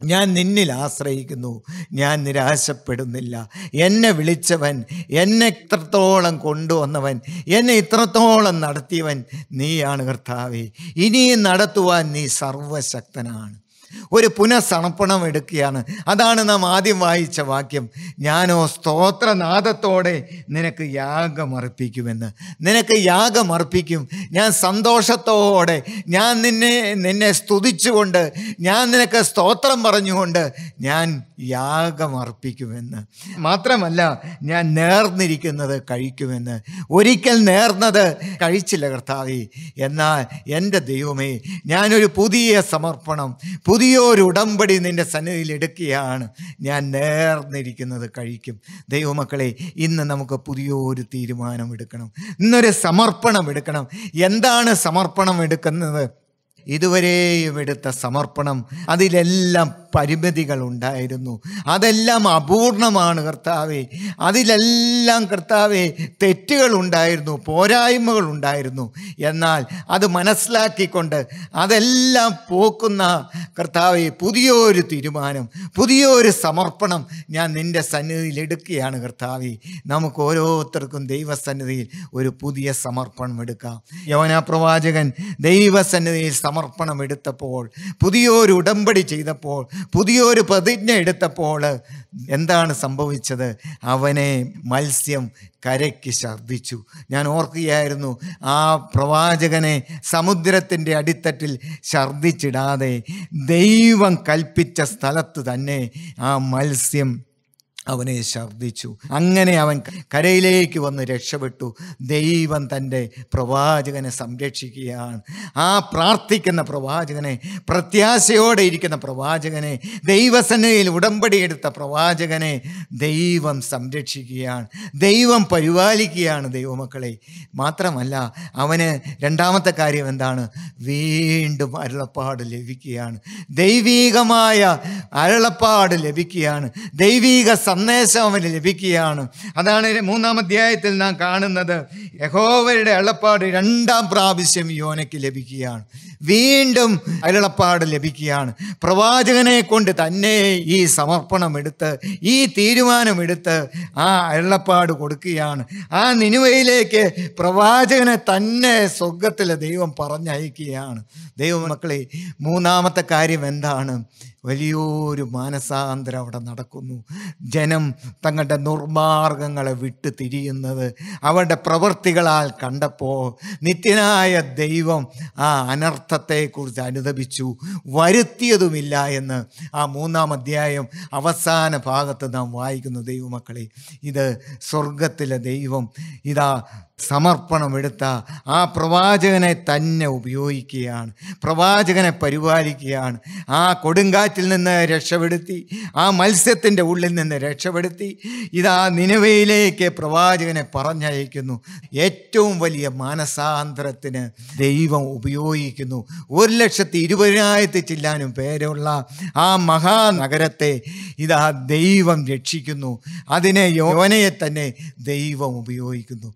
ഞാൻ നിന്നിൽ ആശ്രയിക്കുന്നു. ഞാൻ നിരാശപ്പെടുന്നില്ല. എന്നെ വിളിച്ചവൻ എന്നെ ഇത്രത്തോളം കൊണ്ടുവന്നവൻ എന്നെ ഇത്രത്തോളം നടത്തിയവൻ നീയാണ് കർത്താവേ. ഇനിയും നടത്തുവാൻ നീ സർവശക്തനാണ്. ഒരു പുനഃസമർപ്പണം എടുക്കുകയാണ്. അതാണ് നാം ആദ്യം വായിച്ച വാക്യം. ഞാനോ സ്തോത്രനാദത്തോടെ നിനക്ക് യാഗമർപ്പിക്കുമെന്ന്. നിനക്ക് യാഗമർപ്പിക്കും. ഞാൻ സന്തോഷത്തോടെ. ഞാൻ നിന്നെ നിന്നെ സ്തുതിച്ചുകൊണ്ട്. ഞാൻ നിനക്ക് സ്തോത്രം പറഞ്ഞുകൊണ്ട് ഞാൻ യാഗമർപ്പിക്കുമെന്ന്. മാത്രമല്ല ഞാൻ നേർന്നിരിക്കുന്നത് കഴിക്കുമെന്ന്. ഒരിക്കൽ നേർന്നത് കഴിച്ചില്ല കർത്താവി. എന്നാൽ എന്റെ ദൈവമേ ഞാനൊരു പുതിയ സമർപ്പണം പുതിയൊരു ഉടമ്പടി നിന്റെ സന്നിധിയിൽ എടുക്കുകയാണ് ഞാൻ നേർന്നിരിക്കുന്നത് കഴിക്കും. ദൈവമക്കളെ ഇന്ന് നമുക്ക് പുതിയൊരു തീരുമാനം എടുക്കണം. ഇന്നൊരു സമർപ്പണം എടുക്കണം. എന്താണ് സമർപ്പണം എടുക്കുന്നത്? ഇതുവരെയും എടുത്ത സമർപ്പണം അതിലെല്ലാം പരിമിതികൾ ഉണ്ടായിരുന്നു അതെല്ലാം അപൂർണമാണ് കർത്താവെ. അതിലെല്ലാം കർത്താവെ തെറ്റുകൾ ഉണ്ടായിരുന്നു പോരായ്മകൾ ഉണ്ടായിരുന്നു എന്നാൽ അത് മനസ്സിലാക്കിക്കൊണ്ട് അതെല്ലാം പോക്കുന്ന കർത്താവെ പുതിയൊരു തീരുമാനം പുതിയൊരു സമർപ്പണം ഞാൻ നിന്റെ സന്നിധിയിൽ എടുക്കുകയാണ് കർത്താവെ. നമുക്ക് ഓരോരുത്തർക്കും ദൈവസന്നിധിയിൽ ഒരു പുതിയ സമർപ്പണം എടുക്കാം. യവന പ്രവാചകൻ ദൈവസന്നിധിയിൽ സമർപ്പണം എടുത്തപ്പോൾ പുതിയൊരു ഉടമ്പടി ചെയ്തപ്പോൾ പുതിയൊരു പ്രതിജ്ഞ എടുത്തപ്പോൾ എന്താണ് സംഭവിച്ചത്? അവനെ മത്സ്യം കരയ്ക്ക് ഛർദ്ദിച്ചു ഞാൻ ഓർക്കുകയായിരുന്നു ആ പ്രവാചകനെ സമുദ്രത്തിന്റെ അടിത്തട്ടിൽ ഛർദ്ദിച്ചിടാതെ ദൈവം കൽപ്പിച്ച സ്ഥലത്ത് തന്നെ ആ മത്സ്യം അവനെ ഛർദ്ദിച്ചു അങ്ങനെ അവൻ കരയിലേക്ക് വന്ന് രക്ഷപ്പെട്ടു. ദൈവം തന്റെ പ്രവാചകനെ സംരക്ഷിക്കുകയാണ്. ആ പ്രാർത്ഥിക്കുന്ന പ്രവാചകനെ പ്രത്യാശയോടെ ഇരിക്കുന്ന പ്രവാചകനെ ദൈവസന്നയിൽ ഉടമ്പടി എടുത്ത പ്രവാചകനെ ദൈവം സംരക്ഷിക്കുകയാണ്. ദൈവം പരിപാലിക്കുകയാണ് ദൈവമക്കളെ. മാത്രമല്ല അവന് രണ്ടാമത്തെ കാര്യം എന്താണ്? വീണ്ടും അരുളപ്പാട് ലഭിക്കുകയാണ്. ദൈവീകമായ അരുളപ്പാട് ലഭിക്കുകയാണ്. ദൈവീക സന്ദേശം അവന് ലഭിക്കുകയാണ്. അതാണ് മൂന്നാം അധ്യായത്തിൽ നാം കാണുന്നത്. യഹോവയുടെ അളപ്പാട് രണ്ടാം പ്രാവശ്യം യോനയ്ക്ക് ലഭിക്കുകയാണ്. വീണ്ടും അരുളപ്പാട് ലഭിക്കുകയാണ്. പ്രവാചകനെ കൊണ്ട് തന്നെ ഈ സമർപ്പണം എടുത്ത് ഈ തീരുമാനമെടുത്ത് ആ അരുളപ്പാട് കൊടുക്കുകയാണ്. ആ നിനുവയിലേക്ക് പ്രവാചകനെ തന്നെ സ്വർഗത്തിലെ ദൈവം പറഞ്ഞയക്കുകയാണ്. ദൈവമക്കളെ മൂന്നാമത്തെ കാര്യം എന്താണ്? വലിയൊരു മാനസാന്തരം അവിടെ നടക്കുന്നു. ജനം തങ്ങളുടെ ദുർമാർഗങ്ങളെ വിട്ട് തിരിയുന്നത് അവരുടെ പ്രവൃത്തികളാൽ കണ്ടപ്പോൾ നിത്യനായ ദൈവം ആ അനർത്ഥത്തെക്കുറിച്ച് അനുദപിച്ചു. വരുത്തിയതുമില്ല എന്ന് ആ മൂന്നാം അധ്യായം അവസാന ഭാഗത്ത് നാം വായിക്കുന്നു. ദൈവമക്കളെ ഇത് സ്വർഗത്തിലെ ദൈവം ഇതാ സമർപ്പണമെടുത്ത ആ പ്രവാചകനെ തന്നെ ഉപയോഗിക്കുകയാണ്. പ്രവാചകനെ പരിപാലിക്കുകയാണ്. ആ കൊടുങ്കാറ്റിൽ നിന്ന് രക്ഷപ്പെടുത്തി ആ മത്സ്യത്തിന്റെ ഉള്ളിൽ നിന്ന് രക്ഷപ്പെടുത്തി ഇതാ നിലവയിലേക്ക് പ്രവാചകനെ പറഞ്ഞയക്കുന്നു. ഏറ്റവും വലിയ മാനസാന്തരത്തിന് ദൈവം ഉപയോഗിക്കുന്നു. ഒരു ലക്ഷത്തി ഇരുപതിനായിരത്തി ചില്ലാനും പേരുള്ള ആ മഹാനഗരത്തെ ഇതാ ദൈവം രക്ഷിക്കുന്നു. അതിനെ യോനയെ തന്നെ ദൈവം ഉപയോഗിക്കുന്നു.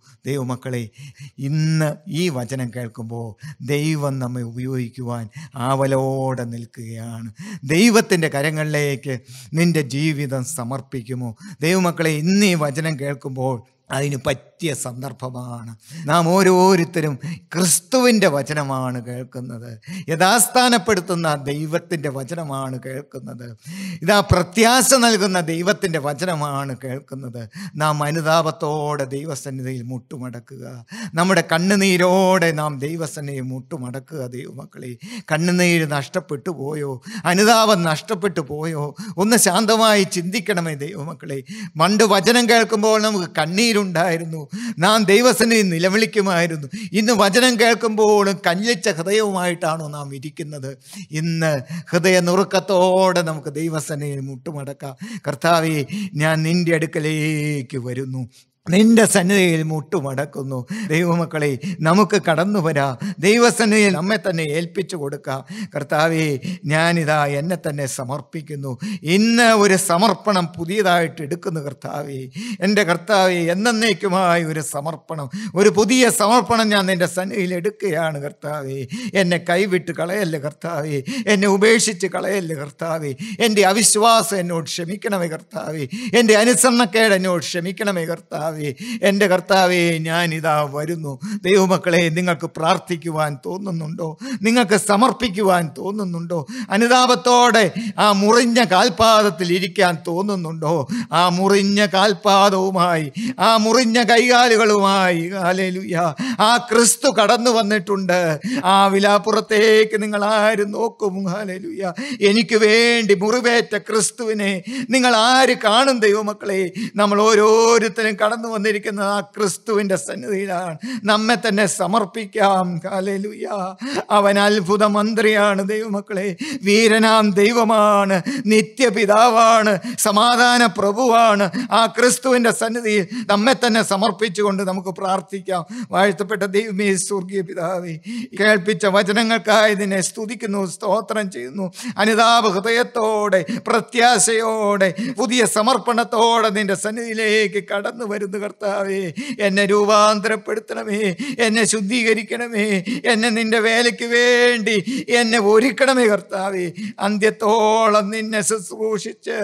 ദൈവമക്കളെ ഇന്ന് ഈ വചനം കേൾക്കുമ്പോൾ ദൈവം നമ്മെ ഉപയോഗിക്കുവാൻ ആവലോടെ നിൽക്കുകയാണ്. ദൈവത്തിന്റെ കരങ്ങളിലേക്ക് നിന്റെ ജീവിതം സമർപ്പിക്കുമോ? ദൈവമക്കളെ ഇന്ന് ഈ വചനം കേൾക്കുമ്പോൾ അതിന് പറ്റിയ സന്ദർഭമാണ്. നാം ഓരോരുത്തരും ക്രിസ്തുവിന്റെ വചനമാണ് കേൾക്കുന്നത്. യഥാസ്ഥാനപ്പെടുത്തുന്ന ദൈവത്തിന്റെ വചനമാണ് കേൾക്കുന്നത്. ഇതാ പ്രത്യാശ നൽകുന്ന ദൈവത്തിന്റെ വചനമാണ് കേൾക്കുന്നത്. നാം അനുതാപത്തോടെ ദൈവസന്നിധിയിൽ മുട്ടുമടക്കുക. നമ്മുടെ കണ്ണുനീരോടെ നാം ദൈവസന്നിധിയിൽ മുട്ടുമടക്കുക ദൈവമക്കളെ. കണ്ണുനീര് നഷ്ടപ്പെട്ടു പോയോ? അനുതാപം നഷ്ടപ്പെട്ടു പോയോ? ഒന്ന് ശാന്തമായി ചിന്തിക്കണമേ ദൈവമക്കളെ. പണ്ട് വചനം കേൾക്കുമ്പോൾ നമുക്ക് കണ്ണീരുണ്ടായിരുന്നു നാം ദൈവസന്നിധി നിലവിളിക്കുമായിരുന്നു. ഇന്ന് വചനം കേൾക്കുമ്പോഴും കല്ലിച്ച ഹൃദയവുമായിട്ടാണോ നാം ഇരിക്കുന്നത്. ഇന്ന് ഹൃദയ നുറുക്കത്തോടെ നമുക്ക് ദൈവസന്നിധി മുട്ടുമടക്കാം. കർത്താവെ ഞാൻ നിന്റെ അടുക്കലേക്ക് വരുന്നു. നിന്റെ സന്നിധിയിൽ മുട്ടുമടക്കുന്നു. ദൈവമക്കളെ നമുക്ക് കടന്നു വരാ. ദൈവസന്നിധിയിൽ നമ്മെ തന്നെ ഏൽപ്പിച്ചു കൊടുക്കാം. കർത്താവെ ഞാനിതാ എന്നെ തന്നെ സമർപ്പിക്കുന്നു. ഇന്ന് ഒരു സമർപ്പണം പുതിയതായിട്ട് എടുക്കുന്നു കർത്താവെ. എന്റെ കർത്താവെ എന്നേക്കുമായി ഒരു സമർപ്പണം ഒരു പുതിയ സമർപ്പണം ഞാൻ നിന്റെ സന്നിധിയിൽ എടുക്കുകയാണ് കർത്താവെ. എന്നെ കൈവിട്ട് കളയല്ലേ കർത്താവെ. എന്നെ ഉപേക്ഷിച്ച് കളയല്ലേ കർത്താവെ. എന്റെ അവിശ്വാസം എന്നോട് ക്ഷമിക്കണമേ കർത്താവെ. എന്റെ അനുസരണക്കേട് എന്നോട് ക്ഷമിക്കണമേ കർത്താവേ. എന്റെ കർത്താവേ ഞാനിതാ വരുന്നു. ദൈവമക്കളെ നിങ്ങൾക്ക് പ്രാർത്ഥിക്കുവാൻ തോന്നുന്നുണ്ടോ? നിങ്ങൾക്ക് സമർപ്പിക്കുവാൻ തോന്നുന്നുണ്ടോ? അനുതാപത്തോടെ ആ മുറിഞ്ഞ കാൽപാദത്തിൽ ഇരിക്കാൻ തോന്നുന്നുണ്ടോ? ആ മുറിഞ്ഞ കാൽപാദവുമായി ആ മുറിഞ്ഞ കൈകാലുകളുമായി ഹാലേലുയ ആ ക്രിസ്തു കടന്നു വന്നിട്ടുണ്ട്. ആ വിലാപ്പുറത്തേക്ക് നിങ്ങൾ ആരും നോക്കും ഹാലേലുയ എനിക്ക് വേണ്ടി മുറിവേറ്റ ക്രിസ്തുവിനെ നിങ്ങൾ ആര് കാണും ദൈവമക്കളെ? നമ്മൾ ഓരോരുത്തരും കടന്നു വന്നിരിക്കുന്ന ആ ക്രിസ്തുവിന്റെ സന്നിധിയിലാണ്. നമ്മെ തന്നെ സമർപ്പിക്കാം. കാലലുയ അവൻ അത്ഭുത മന്ത്രിയാണ് ദൈവമക്കളെ. വീരനാം ദൈവമാണ്. നിത്യപിതാവാണ്. സമാധാന പ്രഭുവാണ്. ആ ക്രിസ്തുവിന്റെ സന്നിധിയിൽ നമ്മെ തന്നെ സമർപ്പിച്ചുകൊണ്ട് നമുക്ക് പ്രാർത്ഥിക്കാം. വാഴ്ത്തപ്പെട്ട ദൈവമേ സ്വർഗീയ പിതാവേ കേൾപ്പിച്ച വചനങ്ങൾക്കായി നിന്നെ സ്തുതിക്കുന്നു സ്തോത്രം ചെയ്യുന്നു. അനുതാപ ഹൃദയത്തോടെ പ്രത്യാശയോടെ പുതിയ സമർപ്പണത്തോടെ നിന്റെ സന്നിധിയിലേക്ക് കടന്നു വരുന്നു. കർത്താവേ എന്നെ രൂപാന്തരപ്പെടുത്തണമേ എന്നെ ശുദ്ധീകരിക്കണമേ എന്നെ നിന്റെ വേലയ്ക്ക് വേണ്ടി എന്നെ ഒരുക്കണമേ കർത്താവേ. അന്ത്യത്തോളം നിന്നെ ശുശ്രൂഷിച്ച്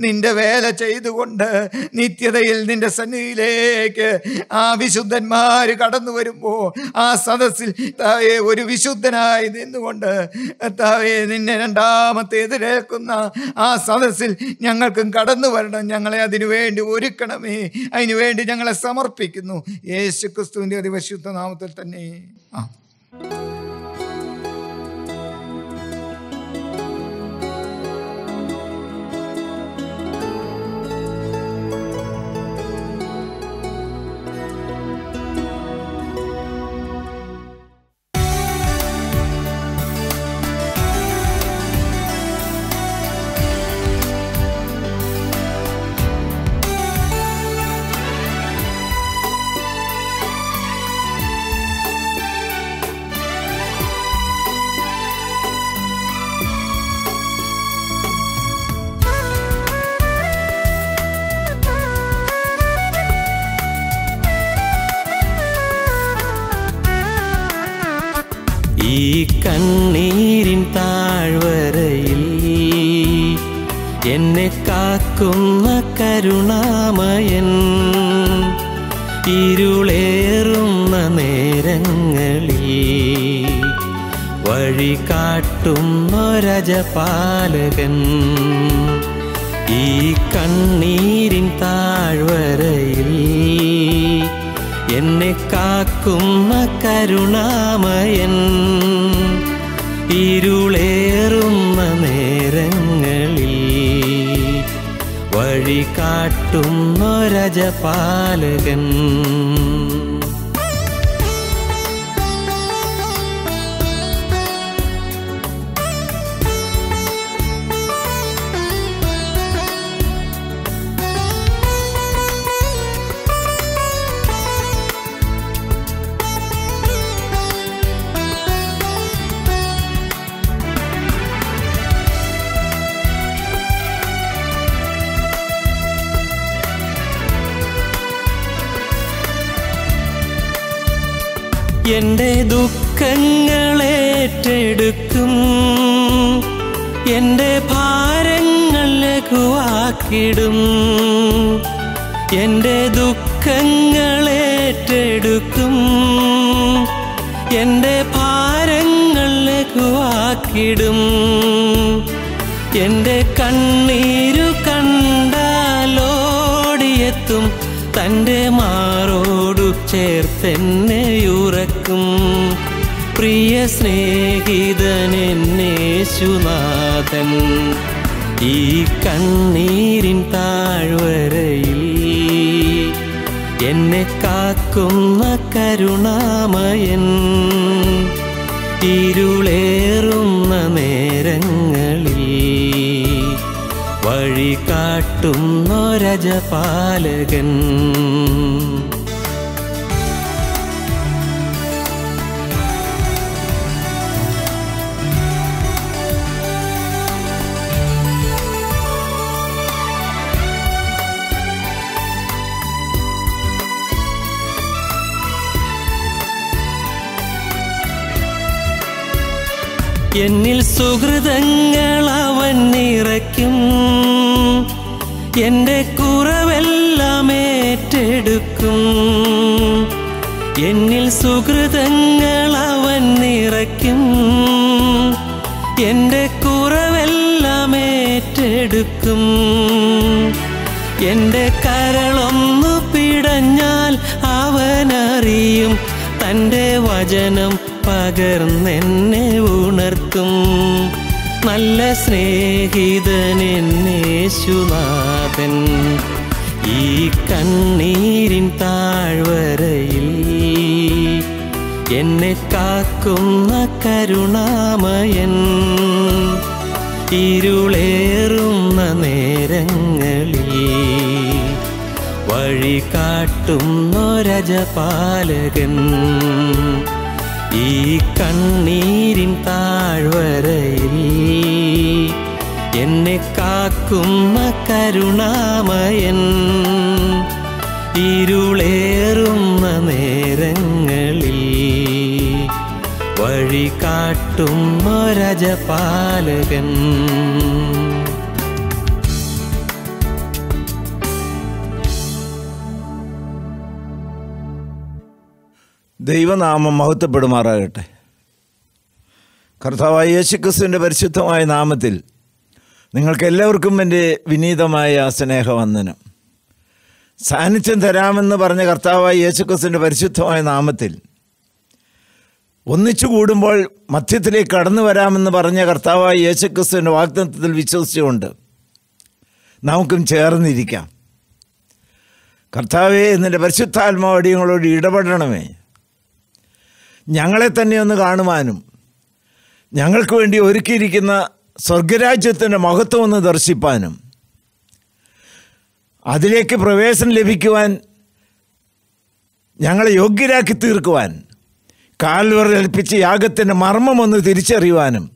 നിന്റെ വേല ചെയ്തുകൊണ്ട് നിത്യതയിൽ നിന്റെ സന്നിധിയിലേക്ക് ആ വിശുദ്ധന്മാർ കടന്നു വരുമ്പോൾ ആ സദസ്സിൽ താവേ ഒരു വിശുദ്ധനായി നിന്നുകൊണ്ട് താവേ നിന്നെ രണ്ടാമത്തെ എതിരേൽക്കുന്ന ആ സദസ്സിൽ ഞങ്ങൾക്കും കടന്നു വരണം. ഞങ്ങളെ അതിനു വേണ്ടി ഒരുക്കണമേ. അതിനു വേണ്ടി ഞങ്ങളെ സമർപ്പിക്കുന്നു. യേശു ക്രിസ്തുവിന്റെ അതിപരിശുദ്ധ നാമത്തിൽ തന്നെ. ആ. ഈ കണ്ണീരിൻ താഴ്വരയിൽ എന്നെ കാക്കുന്ന കരുണാമയൻ ഇരുളേറുന്ന നേരങ്ങളിൽ വഴി കാട്ടുന്നൊരജപാലകൻ ഈ കണ്ണീരിൻ താഴ്വരയിൽ എന്നെ കാക്കുന്ന കരുണാമയൻ. ഇരുളേറുന്ന നേരങ്ങളിൽ വഴി കാട്ടുന്നൊരജപാലകൻ എന്റെ ദുഃഖങ്ങളേറ്റെടുക്കും. എന്റെ ഭാരങ്ങൾ ലഘുവാക്കിടും എന്റെ ദുഃഖങ്ങളേറ്റെടുക്കും. എന്നേശുനാഥൻ ഈ കണ്ണീരിൻ താഴ്വരയിൽ എന്നെ കാക്കുന്ന കരുണാമയൻ ഇരുളേറുന്ന നേരങ്ങളിൽ വഴി കാട്ടുന്നൊരജപാലകൻ എന്നിൽ സുഹൃതങ്ങൾ അവൻ നിറയ്ക്കും. എന്റെ കുറവെല്ലാം ഏറ്റെടുക്കും. എന്നിൽ സുഹൃതങ്ങൾ അവൻ നിറയ്ക്കും. എന്റെ കുറവെല്ലാം ഏറ്റെടുക്കും. എന്റെ കരളൊന്നു പിടഞ്ഞാൽ അവനറിയും തന്റെ വചനം പകർന്നെന്നെ ഉണർത്തും. നല്ല സ്നേഹിതൻ എന്നേശുനാഥൻ ഈ കണ്ണീരിൻ താഴ്വരയിൽ എന്നെ കാക്കുന്ന കരുണാമയൻ. ഇരുളേറുന്ന നേരങ്ങളിൽ വഴി കാട്ടുന്നൊരജപാലകൻ ഈ കണ്ണീരിൻ താഴ്വരയിൽ എന്നെ കാക്കുന്ന കരുണാമയൻ ഇരുളേറുന്ന നേരങ്ങളിൽ വഴി കാട്ടുന്നൊരജപാലകൻ ദൈവനാമം മഹത്വപ്പെടുമാറാകട്ടെ. കർത്താവായ യേശുക്രിസ്തുവിന്റെ പരിശുദ്ധമായ നാമത്തിൽ നിങ്ങൾക്കെല്ലാവർക്കും എന്റെ വിനീതമായ സ്നേഹവന്ദനം. സാന്നിധ്യം തരാമെന്ന് പറഞ്ഞ കർത്താവായ യേശുക്രിസ്തുവിന്റെ പരിശുദ്ധമായ നാമത്തിൽ ഒന്നിച്ചു കൂടുമ്പോൾ മധ്യത്തിലേക്ക് കടന്നു വരാമെന്ന് പറഞ്ഞ കർത്താവായ യേശുക്രിസ്തുവിന്റെ വാഗ്ദത്വത്തിൽ വിശ്വസിച്ചുകൊണ്ട് നമുക്കും ചേർന്നിരിക്കാം. കർത്താവെ എന്നിന്റെ പരിശുദ്ധാത്മാവടിയങ്ങളോട് ഇടപെടണമേ. ഞങ്ങളെ തന്നെ ഒന്ന് കാണുവാനും ഞങ്ങൾക്ക് വേണ്ടി ഒരുക്കിയിരിക്കുന്ന സ്വർഗരാജ്യത്തിന്റെ മഹത്വം ഒന്ന് ദർശിപ്പാനും. അതിലേക്ക് പ്രവേശനം ലഭിക്കുവാൻ ഞങ്ങളെ യോഗ്യരാക്കി തീർക്കുവാൻ കാൽവറേൽപ്പിച്ച യാഗത്തിന്റെ മർമ്മം ഒന്ന് തിരിച്ചറിയുവാനും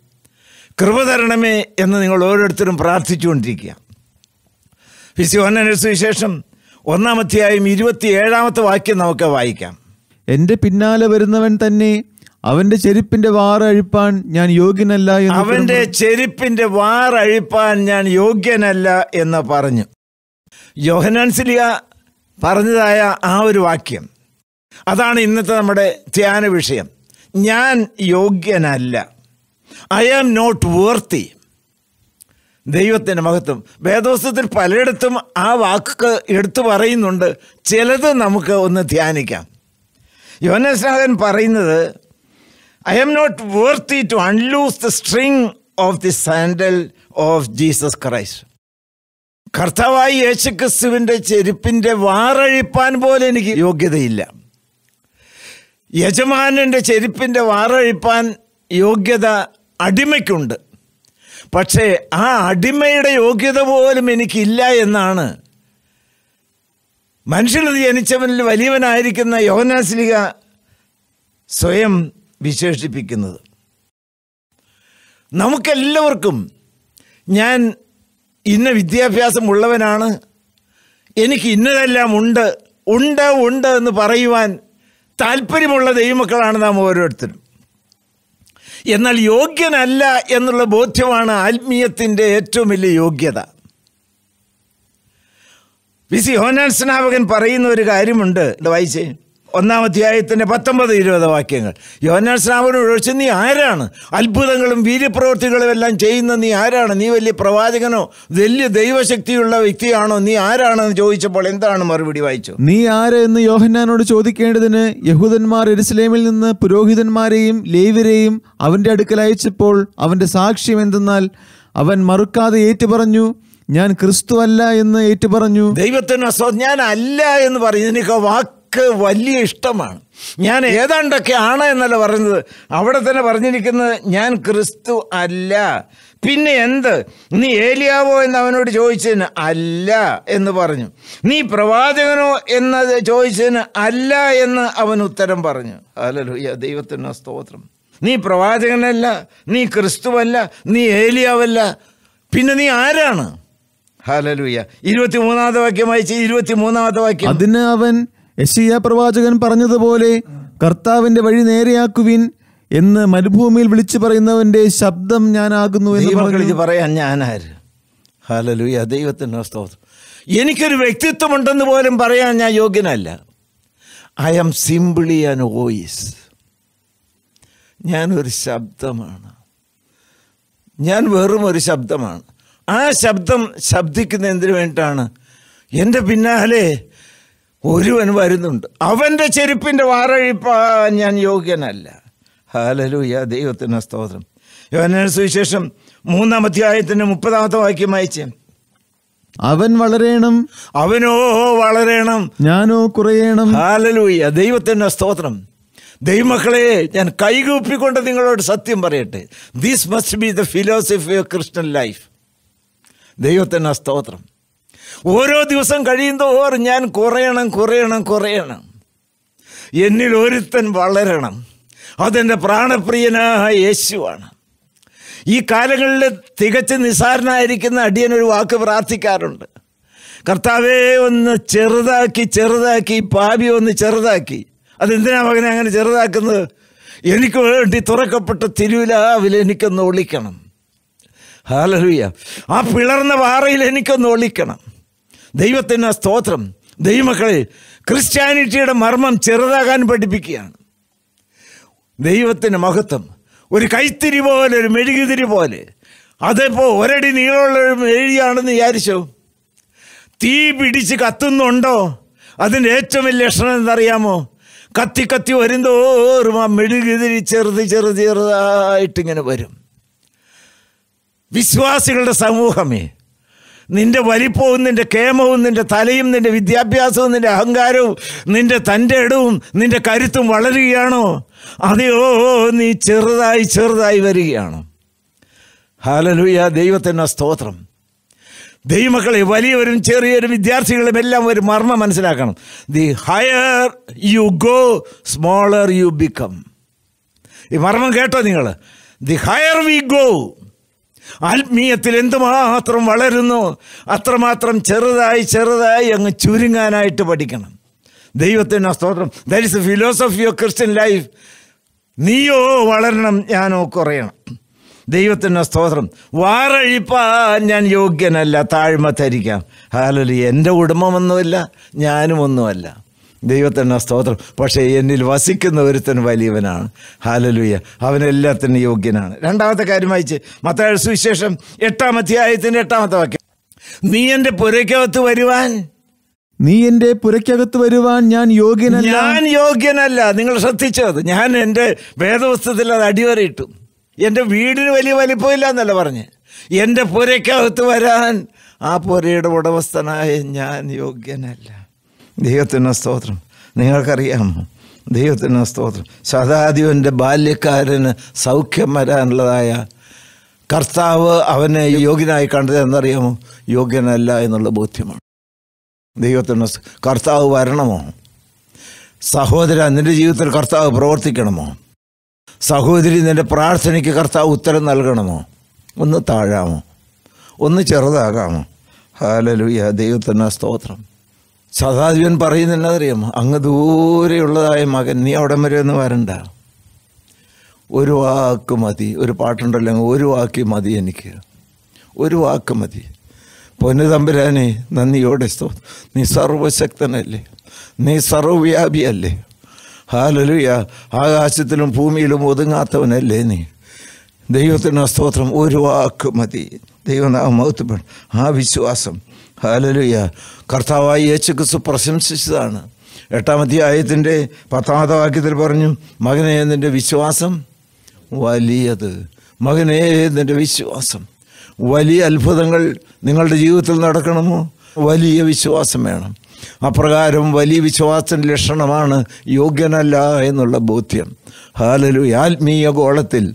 കൃപ തരണമേ എന്ന് നിങ്ങൾ ഓരോരുത്തരും പ്രാർത്ഥിച്ചുകൊണ്ടിരിക്കുക. ഫിസിയോനന സുവിശേഷം ഒന്നാമത്തെയായും ഇരുപത്തിയേഴാമത്തെ വാക്യം നമുക്ക് വായിക്കാം. എന്റെ പിന്നാലെ വരുന്നവൻ തന്നെ അവന്റെ ചെരുപ്പിന്റെ വാറഴിപ്പാൻ ഞാൻ യോഗ്യനല്ല എന്ന് അവന്റെ ചെരുപ്പിന്റെ വാറഴിപ്പാൻ ഞാൻ യോഗ്യനല്ല എന്ന് പറഞ്ഞു. യോഹനാൻസിലിയ പറഞ്ഞതായ ആ ഒരു വാക്യം. അതാണ് ഇന്നത്തെ നമ്മുടെ ധ്യാന വിഷയം. ഞാൻ യോഗ്യനല്ല. ഐ ആം നോട്ട് വർത്തി ദൈവത്തിന്റെ മഹത്വം. വേദോസ്തത്തിൽ പലയിടത്തും ആ വാക്ക് എടുത്തു പറയുന്നുണ്ട്. ചിലത് നമുക്ക് ഒന്ന് ധ്യാനിക്കാം. യോനസ്നാഥൻ പറയുന്നത് I am not worthy to unloose the string of the sandal of Jesus Christ കർത്താവായി യേശുക്രിസ്തുവിന്റെ ചെരുപ്പിന്റെ വാറഴിപ്പാൻ പോലെ എനിക്ക് യോഗ്യതയില്ല. യജമാനന്റെ ചെരുപ്പിന്റെ വാറഴിപ്പാൻ യോഗ്യത അടിമയ്ക്കുണ്ട്. പക്ഷേ ആ അടിമയുടെ യോഗ്യത പോലും എനിക്കില്ല എന്നാണ് മനുഷ്യനിൽ ജനിച്ചവനിൽ വലിയവനായിരിക്കുന്ന യോഹനാസ്ലിക സ്വയം വിശേഷിപ്പിക്കുന്നത്. നമുക്കെല്ലാവർക്കും ഞാൻ ഇന്ന വിദ്യാഭ്യാസം ഉള്ളവനാണ്. എനിക്ക് ഇന്നതെല്ലാം ഉണ്ട്. ഉണ്ട് ഉണ്ട് എന്ന് പറയുവാൻ താല്പര്യമുള്ള ദൈവമക്കളാണ് നാം ഓരോരുത്തരും. എന്നാൽ യോഗ്യനല്ല എന്നുള്ള ബോധ്യമാണ് ആത്മീയത്തിന്റെ ഏറ്റവും വലിയ യോഗ്യത. വിസി ഹോനാൻ സ്നാപകൻ പറയുന്ന ഒരു കാര്യമുണ്ട്. ഇത് വായിച്ചേ. ഒന്നാം അധ്യായത്തിന്റെ പത്തൊമ്പത് ഇരുപത് വാക്യങ്ങൾ. യോനാൻ സ്നാപകനോട് ചോദിച്ചു നീ ആരാണ്? അത്ഭുതങ്ങളും വീര്യപ്രവൃത്തികളും എല്ലാം ചെയ്യുന്ന നീ ആരാണ്? നീ വലിയ പ്രവാചകനോ വലിയ ദൈവശക്തിയുള്ള വ്യക്തിയാണോ? നീ ആരാണെന്ന് ചോദിച്ചപ്പോൾ എന്താണ് മറുപടി വായിച്ചു? നീ ആര് എന്ന് യോഹന്നാനോട് ചോദിക്കേണ്ടതിന് യഹൂദന്മാർ എരുസലേമിൽ നിന്ന് പുരോഹിതന്മാരെയും ലേവരെയും അവന്റെ അടുക്കൽ അയച്ചപ്പോൾ അവന്റെ സാക്ഷ്യം എന്തെന്നാൽ അവൻ മറുക്കാതെ ഏറ്റുപറഞ്ഞു ഞാൻ ക്രിസ്തു അല്ല എന്ന് ഏറ്റുപറഞ്ഞു. ദൈവത്തിന് സ്വ ഞാൻ അല്ല എന്ന് പറയുന്നതിനൊക്കെ വാക്ക് വലിയ ഇഷ്ടമാണ്. ഞാൻ ഏതാണ്ടൊക്കെ ആണ് എന്നല്ല പറയുന്നത്. അവിടെ തന്നെ പറഞ്ഞിരിക്കുന്നത് ഞാൻ ക്രിസ്തു അല്ല. പിന്നെ എന്ത്? നീ ഏലിയാവോ എന്ന് അവനോട് ചോദിച്ചതിന് അല്ല എന്ന് പറഞ്ഞു. നീ പ്രവാചകനോ എന്ന് ചോദിച്ചതിന് അല്ല എന്ന് അവൻ ഉത്തരം പറഞ്ഞു. അല്ലല്ലോ ദൈവത്തിന് സ്തോത്രം. നീ പ്രവാചകനല്ല നീ ക്രിസ്തുവല്ല നീ ഏലിയാവല്ല. പിന്നെ നീ ആരാണ്? ഹാലലൂയ. ഇരുപത്തി മൂന്നാമത്തെ വാക്യം വായിച്ച് ഇരുപത്തി മൂന്നാമത്തെ വാക്യം. അതിന് അവൻ യശിയ പ്രവാചകൻ പറഞ്ഞതുപോലെ കർത്താവിന്റെ വഴി നേരെയാക്കുവിൻ എന്ന് മരുഭൂമിയിൽ വിളിച്ചു പറയുന്നവന്റെ ശബ്ദം ഞാനാകുന്നു എന്ന് പറയാൻ ഞാനാര്? ഹാലലൂയ ദൈവത്തിന്റെ സ്തോത്രം. എനിക്കൊരു വ്യക്തിത്വമുണ്ടെന്ന് പോലും പറയാൻ ഞാൻ യോഗ്യനല്ല. I am simply an voice ഞാനൊരു ശബ്ദമാണ്. ഞാൻ വെറും ഒരു ശബ്ദമാണ്. ആ ശബ്ദം ശബ്ദിക്കുന്ന എന്തിനു വേണ്ടിയിട്ടാണ്? എന്റെ പിന്നാലെ ഒരുവൻ വരുന്നുണ്ട്. അവന്റെ ചെരുപ്പിന്റെ വാറഴിപ്പാൻ ഞാൻ യോഗ്യനല്ല. ഹാലലൂയ ദൈവത്തിന് സ്തോത്രം. യോഹന്നാൻ സുവിശേഷം മൂന്നാം അധ്യായത്തിന്റെ മുപ്പതാമത്തെ വാക്യം വായിച്ചേ. അവൻ വളരേണം. അവനോ വളരേണം. ഞാനോ കുറയണം. ഹാലലൂയ ദൈവത്തിന്റെ സ്തോത്രം. ദൈവമക്കളെ ഞാൻ കൈകൂപ്പിക്കൊണ്ട് നിങ്ങളോട് സത്യം പറയട്ടെ. This must be the philosophy of Christian life ദൈവത്തിന്റെ സ്തോത്രം. ഓരോ ദിവസം കഴിയുന്തോറും ഞാൻ കുറയണം കുറയണം കുറയണം. എന്നിൽ ഒരുത്തൻ വളരണം. അതെന്റെ പ്രാണപ്രിയനായ യേശുവാണ്. ഈ കാലങ്ങളിൽ തികച്ച് നിസാരനായിരിക്കുന്ന അടിയനൊരു വാക്ക് പ്രാർത്ഥിക്കാറുണ്ട്. കർത്താവേ ഒന്ന് ചെറുതാക്കി ചെറുതാക്കി പാപി ഒന്ന് ചെറുതാക്കി. അതെന്തിനാ മകനെ അങ്ങനെ ചെറുതാക്കുന്നത്? എനിക്ക് വേണ്ടി തുറക്കപ്പെട്ട തിരുവിലാവിൽ എനിക്കൊന്ന് ഒളിക്കണം. ഹാലലുയ്യ ആ പിളർന്ന പാറയിൽ എനിക്കൊന്ന് ഒളിക്കണം. ദൈവത്തിന് സ്തോത്രം. ദൈവമക്കളെ ക്രിസ്ത്യാനിറ്റിയുടെ മർമ്മം ചെറുതാകാൻ പഠിപ്പിക്കുകയാണ്. ദൈവത്തിന് മഹത്വം. ഒരു കൈത്തിരി പോലെ ഒരു മെഴുകുതിരി പോലെ. അതിപ്പോൾ ഒരടി നീളമുള്ള ഒരു മെഴുകിയാണെന്ന് വിചാരിച്ചോ? തീ പിടിച്ച് കത്തുന്നുണ്ടോ? അതിന്റെ ഏറ്റവും വലിയ ലക്ഷണം എന്തറിയാമോ കത്തി കത്തി വരുന്തോറും ആ മെഴുകുതിരി ചെറുത് ചെറുത് ചെറുതായിട്ടിങ്ങനെ വരും. വിശ്വാസികളുടെ സമൂഹമേ. നിന്റെ വലിപ്പവും നിന്റെ കേമവും നിന്റെ തലയും നിന്റെ വിദ്യാഭ്യാസവും നിന്റെ അഹങ്കാരവും നിന്റെ തന്റെ ഇടവും നിന്റെ കരുത്തും വളരുകയാണോ? അതെയോ നീ ചെറുതായി ചെറുതായി വരികയാണോ? ഹാലലുയ ദൈവത്തിന്റെ സ്തോത്രം. ദൈവമക്കളെ വലിയവരും ചെറിയവരും വിദ്യാർത്ഥികളും എല്ലാം ഒരു മർമ്മം മനസ്സിലാക്കണം. The higher you go smaller you become ഈ മർമ്മം കേട്ടോ നിങ്ങൾ. ദി ഹയർ വി ഗോ ആത്മീയത്തിൽ എന്തുമാത്രം വളരുന്നു അത്രമാത്രം ചെറുതായി ചെറുതായി അങ്ങ് ചുരുങ്ങാനായിട്ട് പഠിക്കണം. ദൈവത്തിന്റെ സ്തോത്രം. That is a philosophy of Christian life നീയോ വളരണം ഞാനോ കുറയണം. ദൈവത്തിന്റെ സ്തോത്രം. വാറഴിപ്പാൻ ഞാൻ യോഗ്യനല്ല താഴ്മ ധരിക്കാം. ഹാലലി എന്റെ കുടുംബമൊന്നുമില്ല ഞാനും ഒന്നുമല്ല. ദൈവത്തിന്റെ സ്തോത്രം. പക്ഷേ എന്നിൽ വസിക്കുന്ന ഒരുത്തൻ വലിയവനാണ്. ഹാലലുയ്യ അവനെല്ലാത്തിനും യോഗ്യനാണ്. രണ്ടാമത്തെ കാര്യം വായിച്ച് മത്തായ സുവിശേഷം എട്ടാം അധ്യായത്തിന്റെ എട്ടാമത്തെ വാക്യം. നീ എന്റെ പുരയ്ക്കകത്ത് വരുവാൻ. നീ എന്റെ പുരയ്ക്കകത്ത് വരുവാൻ ഞാൻ യോഗ്യനല്ല. ഞാൻ യോഗ്യനല്ല. നിങ്ങൾ ശ്രദ്ധിച്ചത്. ഞാൻ എന്റെ വേദപുസ്തകത്തിൽ അത് അടിവരയിട്ടു എന്റെ വീടിന് വലിയ വലിപ്പമില്ല എന്നല്ല പറഞ്ഞ്. എന്റെ പുരയ്ക്കകത്ത് വരാൻ ആ പുരയുടെ ഉടമസ്ഥനായ ഞാൻ യോഗ്യനല്ല. ദൈവത്തിന് സ്തോത്രം. നിങ്ങൾക്കറിയാമോ? ദൈവത്തിന് സ്തോത്രം. സദാദിവന്റെ ബാല്യക്കാരന് സൗഖ്യം വരാനുള്ളതായ കർത്താവ് അവനെ യോഗ്യനായി കണ്ടത് എന്നറിയാമോ? യോഗ്യനല്ല എന്നുള്ള ബോധ്യമാണ്. ദൈവത്തിന് കർത്താവ് വരണമോ? സഹോദര നിന്റെ ജീവിതത്തിൽ കർത്താവ് പ്രവർത്തിക്കണമോ? സഹോദരി നിന്റെ പ്രാർത്ഥനയ്ക്ക് കർത്താവ് ഉത്തരം നൽകണമോ? ഒന്ന് താഴാമോ? ഒന്ന് ചെറുതാകാമോ? ഹാലലുയ ദൈവത്തിന് സ്തോത്രം. സദാദിവൻ പറയുന്നതെന്നറിയാമോ അങ്ങ് ദൂരെയുള്ളതായ മകൻ നീ അവിടം വരെ ഒന്ന് വരണ്ട. ഒരു വാക്ക് മതി. ഒരു പാട്ടുണ്ടല്ലോ ഒരു വാക്ക് മതി എനിക്ക്. ഒരു വാക്ക് മതി. പൊന്നു തമ്പുരാനെ നന്ദിയോടെ സ്തോ നീ സർവശക്തനല്ലേ. നീ സർവവ്യാപിയല്ലേ. ഹാലലുയ. ആകാശത്തിലും ഭൂമിയിലും ഒതുങ്ങാത്തവനല്ലേ നീ. ദൈവത്തിന് സ്തോത്രം. ഒരു വാക്ക് മതി. ദൈവനാമം മഹത്വപ്പെടും. ആ വിശ്വാസം. ഹാലലുയ കർത്താവായി യേശു ക്രിസ്തു പ്രശംസിച്ചതാണ്. എട്ടാം അധ്യായത്തിന്റെ പത്താമത്തെ വാക്യത്തിൽ പറഞ്ഞു മകനെ നിന്റെ വിശ്വാസം വലിയത്. മകനെ നിന്റെ വിശ്വാസം. വലിയ അത്ഭുതങ്ങൾ നിങ്ങളുടെ ജീവിതത്തിൽ നടക്കണമോ? വലിയ വിശ്വാസം വേണം. അപ്രകാരം വലിയ വിശ്വാസത്തിന്റെ ലക്ഷണമാണ് യോഗ്യനല്ല എന്നുള്ള ബോധ്യം. ഹാലലു ആത്മീയ ഗോളത്തിൽ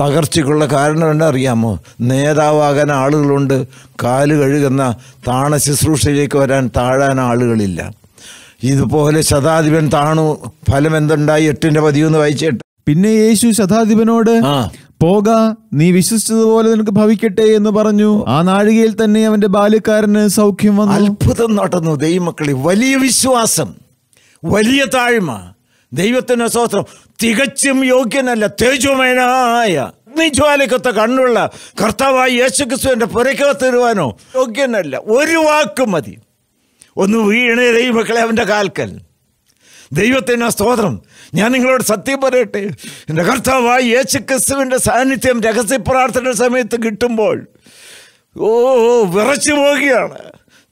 തകർച്ചയ്ക്കുള്ള കാരണം എന്നറിയാമോ നേതാവാകാൻ ആളുകളുണ്ട്. കാൽ കഴുകുന്ന താണ ശുശ്രൂഷയിലേക്ക് വരാൻ താഴാൻ ആളുകളില്ല. ഇതുപോലെ ശതാധിപൻ താണു ഫലം എന്തുണ്ടായി? എട്ടിന്റെ പതിയൊന്ന് വായിച്ചേട്ട് പിന്നെ യേശു ശതാധിപനോട് പോക നീ വിശ്വസിച്ചതുപോലെ നിനക്ക് ഭവിക്കട്ടെ എന്ന് പറഞ്ഞു. ആ നാഴികയിൽ തന്നെ അവന്റെ ബാല്യക്കാരന് സൗഖ്യം വന്നു. അത്ഭുതം നടന്നു. ദൈവമക്കളെ വലിയ വിശ്വാസം വലിയ താഴ്മ. ദൈവത്തിന്റെ സ്വസ്ത്രം തികച്ചും യോഗ്യനല്ല തേജുമേനായ അഗ്നിജ്വാലക്കത്ത കണ്ണുള്ള കർത്താവായ യേശുക്രിസ്തുവിന്റെ പുരക്കകത്ത് വരുവാനോ യോഗ്യനല്ല. ഒരു വാക്ക് മതി. ഒന്ന് വീണേ ദൈവമക്കളെ അവന്റെ കാൽക്കൽ. ദൈവത്തിന് സ്തോത്രം. ഞാൻ നിങ്ങളോട് സത്യം പറയട്ടെ? എന്റെ കർത്താവായ യേശു ക്രിസ്തുവിന്റെ സാന്നിധ്യം രഹസ്യ പ്രാർത്ഥന സമയത്ത് കിട്ടുമ്പോൾ ഓ വിറച്ചു പോവുകയാണ്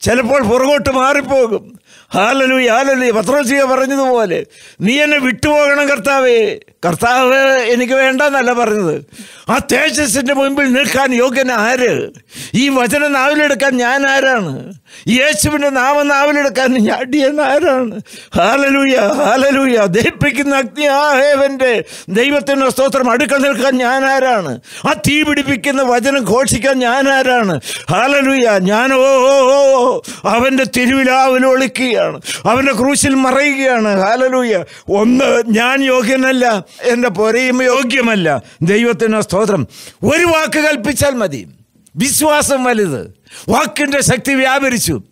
ചിലപ്പോൾ പുറകോട്ട് മാറിപ്പോകും. ഹാലലു ഹാലലു പത്രോസിയ പറഞ്ഞതുപോലെ നീ എന്നെ വിട്ടുപോകണം കർത്താവേ. കർത്താവ് എനിക്ക് വേണ്ടെന്നല്ല പറഞ്ഞത്. ആ തേജസ്സിന്റെ മുമ്പിൽ നിൽക്കാൻ യോഗ്യൻ ആര്? ഈ വചനം നാവിലെടുക്കാൻ ഞാൻ ആരാണ്? യേശുവിന്റെ നാമം നാവിലെടുക്കാൻ അടിയൻ ആരാണ്? ഹാലലൂയ ഹാലലൂയ ദഹിപ്പിക്കുന്ന അഗ്നി ആ ഹേവന്റെ ദൈവത്തിന്റെ സ്തോത്രം അടുക്കൽ നിൽക്കാൻ ഞാൻ ആരാണ്? ആ തീ പിടിപ്പിക്കുന്ന വചനം ഘോഷിക്കാൻ ഞാൻ ആരാണ്? ഹാലലൂയ ഞാൻ ഓ അവന്റെ തിരുവിലാവിൽ ഒളിക്കുകയാണ്. അവന്റെ ക്രൂശിൽ മറയുകയാണ്. ഹാലലൂയ ഒന്ന് ഞാൻ യോഗ്യനല്ല. എന്റെ പൊരയും യോഗ്യമല്ല. ദൈവത്തിന് സ്തോത്രം. ഒരു വാക്ക് കൽപ്പിച്ചാൽ മതി. വിശ്വാസം വലുത്. വാക്കിന്റെ ശക്തി വ്യാപരിച്ചു.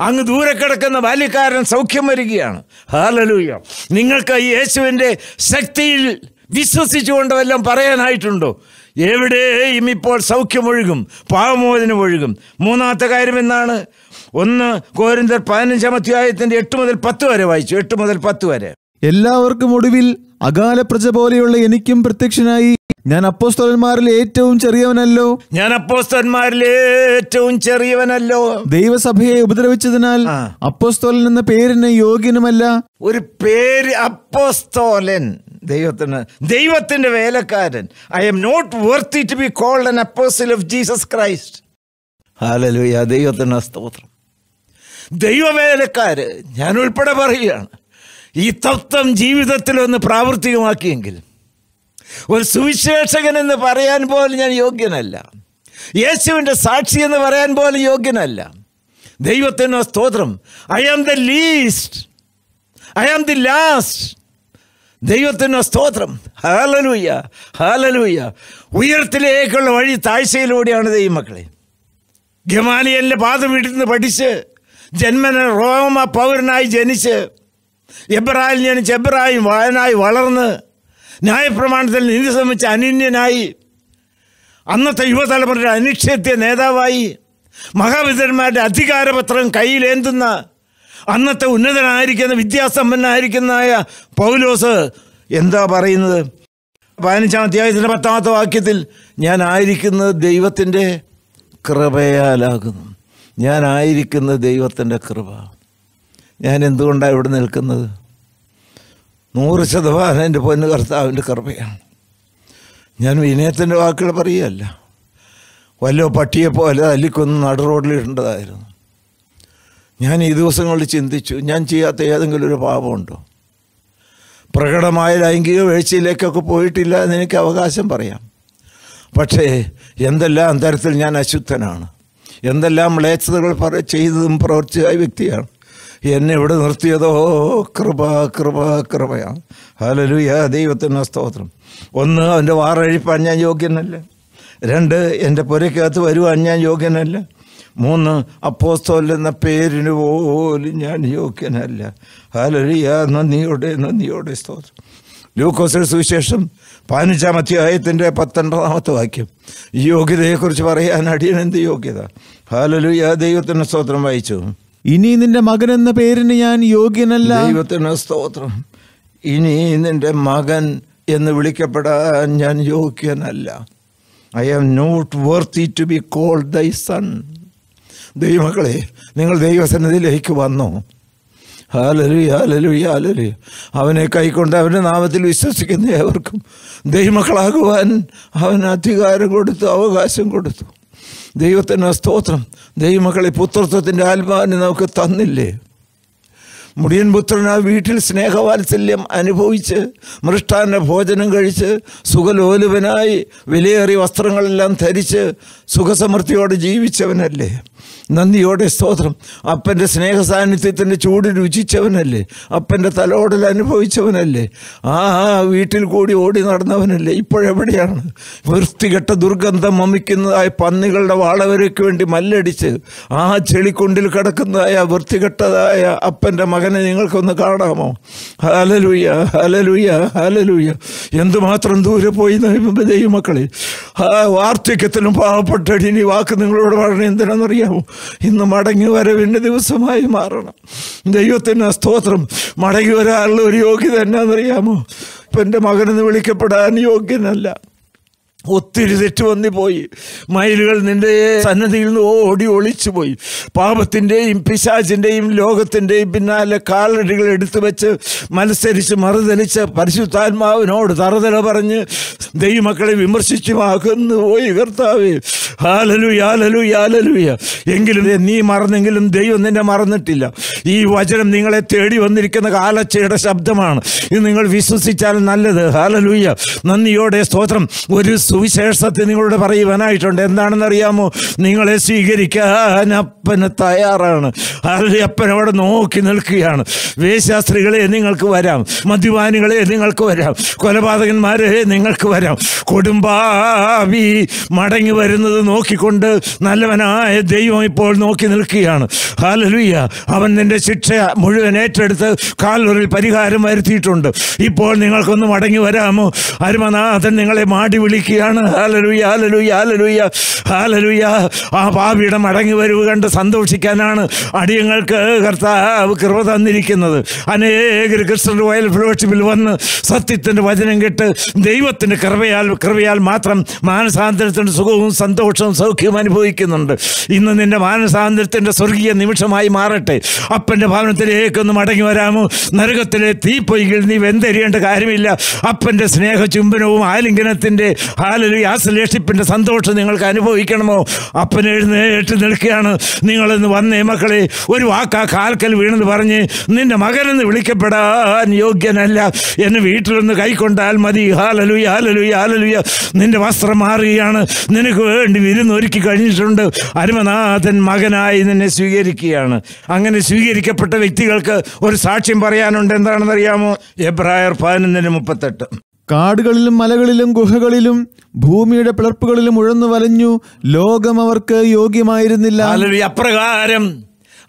അങ്ങ് ദൂരെ കിടക്കുന്ന ബാല്യക്കാരൻ സൗഖ്യം വരികയാണ്. ഹാലലൂയ നിങ്ങൾക്ക് യേശുവിന്റെ ശക്തിയിൽ വിശ്വസിച്ചുകൊണ്ട് വല്ലതും പറയാനായിട്ടുണ്ടോ? എവിടെയും ഇപ്പോൾ സൗഖ്യമൊഴുകും. പാവമോചനം ഒഴുകും. മൂന്നാമത്തെ കാര്യം എന്നാണ് ഒന്ന് കോരിന്തർ പതിനഞ്ചാം അധ്യായത്തിന്റെ എട്ട് മുതൽ പത്ത് വരെ വായിച്ചു. എട്ട് മുതൽ പത്ത് വരെ. എല്ലാവർക്കും ഒടുവിൽ അകാല പ്രജ പോലെയുള്ള എനിക്കും പ്രത്യക്ഷനായി. ഞാൻ അപ്പോസ്തലന്മാരിൽ ഏറ്റവും ചെറിയവനല്ലോ. ഞാൻ അപ്പോസ്തലന്മാരിൽ ഏറ്റവും ചെറിയവനല്ലോ. ദൈവസഭയെ ഉപദ്രവിച്ചതിനാൽ. അപ്പോസ്തോലൻ എന്ന പേരിന് യോഗ്യനുമല്ല. ഒരു പേര് അപ്പോസ്തോലൻ. ദൈവത്തിന് ദൈവത്തിന്റെ വേലക്കാരൻ. I am not worthy to be called an apostle of Jesus Christ hallelujah ദൈവത്തിന് സ്തോത്രം. ദൈവവേലക്കാര് ഞാൻ ഉൾപ്പെടെ പറയുകയാണ്. ഈ തത്വം ജീവിതത്തിൽ ഒന്ന് പ്രാവർത്തികമാക്കിയെങ്കിൽ ഒരു സുവിശേഷകൻ എന്ന് പറയാൻ പോലും ഞാൻ യോഗ്യനല്ല യേശുവിന്റെ സാക്ഷി എന്ന് പറയാൻ പോലും യോഗ്യനല്ല. ദൈവത്തിനോ സ്തോത്രം. I am the least I am the last ദൈവത്തിനോ സ്തോത്രം. ഹാലലൂയ ഹാലലൂയ ഉയരത്തിലേക്കുള്ള വഴി താഴ്ചയിലൂടെയാണ് ദൈവമക്കളെ. ഗമാലിയലിന്റെ പാത വീട്ടിൽ നിന്ന് പഠിച്ച് ജന്മന റോമ പൗരനായി ജനിച്ച് എബ്രാഹിം ഞാൻ എബ്രാഹിം വായനായി വളർന്ന് ന്യായപ്രമാണത്തിൽ നീതി സംബന്ധിച്ച് അനന്യനായി അന്നത്തെ യുവതലമുറയുടെ അനിക്ഷേത്യ നേതാവായി മഹാവിദ്യന്മാരുടെ അധികാരപത്രം കയ്യിലേന്തുന്ന അന്നത്തെ ഉന്നതനായിരിക്കുന്ന വിദ്യാസമ്പന്നനായിരിക്കുന്നതായ പൗലോസ് എന്താ പറയുന്നത്? പതിനഞ്ചാം അധ്യായത്തിന്റെ പത്താമത്തെ വാക്യത്തിൽ ഞാൻ ആയിരിക്കുന്നത് ദൈവത്തിന്റെ കൃപയാലാകുന്നു. ഞാനായിരിക്കുന്നത് ദൈവത്തിന്റെ കൃപ. ഞാൻ എന്തുകൊണ്ടാണ് ഇവിടെ നിൽക്കുന്നത്? നൂറ് ശതമാനം എന്റെ പൊന്നു കർത്താവിന്റെ കൃപയാണ്. ഞാൻ വിനയത്തിന്റെ വാക്കുകൾ പറയുകയല്ല. വല്ലോ പട്ടിയെ പോലെ തല്ലിക്കൊന്ന് നടു റോഡിലിടേണ്ടതായിരുന്നു ഞാൻ ഈ ദിവസങ്ങളിൽ ചിന്തിച്ചു ഞാൻ ചെയ്യാത്ത ഏതെങ്കിലും ഒരു പാപമുണ്ടോ? പ്രകടമായ ലൈംഗിക വീഴ്ചയിലേക്കൊക്കെ പോയിട്ടില്ല എന്ന് എനിക്ക് അവകാശം പറയാം. പക്ഷേ എന്തെല്ലാം തരത്തിൽ ഞാൻ അശുദ്ധനാണ്. എന്തെല്ലാം മ്ലേച്ഛതകൾ പറ ചെയ്തതും പ്രവർത്തിയായ വ്യക്തിയാണ്. എന്നെ ഇവിടെ നിർത്തിയതോ? കൃപ കൃപ കൃപയാണ്. ഹലലുയ ദൈവത്തിന്റെ സ്തോത്രം. ഒന്ന് അവന്റെ വാറഴിപ്പാൻ ഞാൻ യോഗ്യനല്ല. രണ്ട് എന്റെ പുരയ്ക്കകത്ത് വരുവാൻ ഞാൻ യോഗ്യനല്ല. മൂന്ന് അപ്പോസ്തോൽ എന്ന പേരിന് പോലും ഞാൻ യോഗ്യനല്ല. ഹലലുയ നന്ദിയോടെ നന്ദിയോടെ സ്തോത്രം. ലൂക്കോസ് സുവിശേഷം പതിനഞ്ചാം അധ്യായത്തിന്റെ പത്തൊൻപതാമത്തെ വാക്യം. ഈ യോഗ്യതയെക്കുറിച്ച് പറയാൻ അടിയൻ എന്ത് യോഗ്യത? ഹാലലുയ ദൈവത്തിന്റെ സ്തോത്രം വായിച്ചു. ഇനി നിന്റെ മകൻ എന്ന പേരിന് ഞാൻ യോഗ്യനല്ല. ദൈവത്തിന് സ്തോത്രം. ഇനി നിന്റെ മകൻ എന്ന് വിളിക്കപ്പെടാൻ ഞാൻ യോഗ്യനല്ല. I am not worthy to be called thy son ദൈവമക്കളെ നിങ്ങൾ ദൈവസന്നിധിയിലേക്ക് വന്നോ. ഹാലലു ഹാലലു ഹാലലു അവനെ കൈക്കൊണ്ട് അവന്റെ നാമത്തിൽ വിശ്വസിക്കുന്ന ഏവർക്കും ദൈവമക്കളാകുവാൻ അവൻ അധികാരം കൊടുത്തു അവകാശം കൊടുത്തു. ദൈവത്തിന് സ്തോത്രം. ദൈവമക്കളെ പുത്രത്വത്തിന്റെ ആത്മാവിനെ നമുക്ക് തന്നില്ലേ? മുടിയൻ പുത്രൻ ആ വീട്ടിൽ സ്നേഹവാത്സല്യം അനുഭവിച്ച് മൃഷ്ടാന ഭോജനം കഴിച്ച് സുഖലോലുപനായി വിലയേറിയ വസ്ത്രങ്ങളെല്ലാം ധരിച്ച് സുഖസമൃദ്ധിയോടെ ജീവിച്ചവനല്ലേ? നന്ദിയോടെ സ്തോത്രം. അപ്പന്റെ സ്നേഹ സാന്നിധ്യത്തിന്റെ ചൂട് രുചിച്ചവനല്ലേ. അപ്പന്റെ തലോടൽ അനുഭവിച്ചവനല്ലേ. ആ വീട്ടിൽ കൂടി ഓടി നടന്നവനല്ലേ. ഇപ്പോഴെവിടെയാണ്? വൃത്തികെട്ട ദുർഗന്ധം മമിക്കുന്നതായ പന്നികളുടെ വാളവരയ്ക്ക് വേണ്ടി മല്ലടിച്ച് ആ ചെളിക്കുണ്ടിൽ കിടക്കുന്നതായ വൃത്തികെട്ടതായ അപ്പന്റെ മകനെ നിങ്ങൾക്കൊന്ന് കാണാമോ? ഹലലുയ്യ ഹലലുയ്യ ഹലലുയ്യ എന്തുമാത്രം ദൂരെ പോയി ദൈവമക്കളെ? ആ വാർദ്ധക്യത്തിലും പാവപ്പെട്ടടി ഇനി വാക്ക് നിങ്ങളോട് പറഞ്ഞ എന്തിനാണെന്നറിയാമോ? ഇന്ന് മടങ്ങി വരവിന്റെ ദിവസമായി മാറണം. ദൈവത്തിന് സ്തോത്രം. മടങ്ങി വരാനുള്ള ഒരു യോഗ്യത എന്നാണെന്നറിയാമോ ഇപ്പം എന്റെ മകനെന്ന് വിളിക്കപ്പെടാൻ യോഗ്യനല്ല. ഒത്തിരി തെറ്റ് വന്നു പോയി മയിലുകൾ നിന്റെ സന്നദ്ധിയിൽ നിന്ന് ഓടി ഒളിച്ചു പോയി പാപത്തിന്റെയും പിശാചിന്റെയും ലോകത്തിന്റെയും പിന്നാലെ കാലടികൾ എടുത്തു വെച്ച് മത്സരിച്ച് മറുതലിച്ച് പരിശുദ്ധാത്മാവിനോട് തറുതല പറഞ്ഞ് ദൈവമക്കളെ വിമർശിച്ചു അകന്നു പോയി കർത്താവേ. ഹാലലു യാലലു യാലലുയ എങ്കിലും നീ മറന്നെങ്കിലും ദൈവം നിന്നെ മറന്നിട്ടില്ല. ഈ വചനം നിങ്ങളെ തേടി വന്നിരിക്കുന്ന കാലച്ചയുടെ ശബ്ദമാണ്. ഇത് നിങ്ങൾ വിശ്വസിച്ചാൽ നല്ലത്. ഹാലലുയ നന്ദിയോടെ സ്തോത്രം. ഒരു സുവിശേഷത്തെ നിങ്ങളോട് പറയുവാനായിട്ടുണ്ട്. എന്താണെന്നറിയാമോ? നിങ്ങളെ സ്വീകരിക്കാൻ അപ്പന് തയ്യാറാണ്. അപ്പൻ അവിടെ നോക്കി നിൽക്കുകയാണ്. വേശാസ്ത്രികളെ നിങ്ങൾക്ക് വരാം. മദ്യപാനികളെ നിങ്ങൾക്ക് വരാം. കൊലപാതകന്മാരെ നിങ്ങൾക്ക് വരാം. കൊടുമ്പാവി മടങ്ങി വരുന്നത് നോക്കിക്കൊണ്ട് നല്ലവനായ ദൈവം ഇപ്പോൾ നോക്കി നിൽക്കുകയാണ്. ഹാലലുയ്യ അവൻ നിന്റെ ശിക്ഷ മുഴുവൻ ഏറ്റെടുത്ത് കാലൂരിൽ പരിഹാരം വരുത്തിയിട്ടുണ്ട്. ഇപ്പോൾ നിങ്ങൾക്കൊന്ന് മടങ്ങി വരാമോ? അരുമനാഥൻ നിങ്ങളെ മാടി വിളിക്കുകയാണ് ഹാലലുയ ഹാലലുയ ഹാലലുയ. ഹാലലുയ. ആ പാപിയുടെ മടങ്ങി വരവ് കണ്ട് സന്തോഷിക്കാനാണ് അടിയങ്ങൾക്ക് കർത്താവ് കൃപ തന്നിരിക്കുന്നത്. അനേകർ കൃഷ്ണന്റെ വയൽ ഫെലോഷിപ്പിൽ വന്ന് സത്യത്തിന്റെ വചനം കേട്ട് ദൈവത്തിന്റെ കൃപയാൽ കൃപയാൽ മാത്രം മാനസാന്തരത്തിന്റെ സുഖവും സന്തോഷവും സൗഖ്യവും അനുഭവിക്കുന്നുണ്ട്. ഇന്ന് നിന്റെ മാനസാന്തരത്തിന്റെ സ്വർഗീയ നിമിഷമായി മാറട്ടെ. അപ്പന്റെ ഭവനത്തിലേക്കൊന്ന് മടങ്ങി വരാമോ? നരകത്തിലെ തീപ്പൊയ്കിൽ നീ വെന്തരിയേണ്ട കാര്യമില്ല. അപ്പന്റെ സ്നേഹ ചുംബനവും ആലിംഗനത്തിന്റെ ഹാലൊരു സ്ലേഷിപ്പിന്റെ സന്തോഷം നിങ്ങൾക്ക് അനുഭവിക്കണമോ? അപ്പൻ എഴുന്നേറ്റ് നിൽക്കുകയാണ്. നിങ്ങളിന്ന് വന്നേ മക്കളെ ഒരു വാക്കാ കാൽക്കൽ വീണെന്ന് പറഞ്ഞ് നിന്റെ മകനെന്ന് വിളിക്കപ്പെടാൻ യോഗ്യനല്ല. എന്നെ വീട്ടിലൊന്ന് കൈക്കൊണ്ടാൽ മതി. ഹാലലു ഹാലലു ഹാലലുയ നിന്റെ വസ്ത്രം മാറുകയാണ് നിനക്ക് വേണ്ടി വിരുന്നൊരുക്കി കഴിഞ്ഞിട്ടുണ്ട്. അരുമനാഥൻ മകനായി നിന്നെ സ്വീകരിക്കുകയാണ്. അങ്ങനെ സ്വീകരിക്കപ്പെട്ട വ്യക്തികൾക്ക് ഒരു സാക്ഷ്യം പറയാനുണ്ട്. എന്താണെന്നറിയാമോ? എബ്രായർ പതിനൊന്നിന് മുപ്പത്തെട്ട്. കാടുകളിലും മലകളിലും ഗുഹകളിലും ഭൂമിയുടെ പിളർപ്പുകളിലും ഉഴന്നു വലഞ്ഞു ലോകം അവർക്ക് യോഗ്യമായിരുന്നില്ല. അപ്രകാരം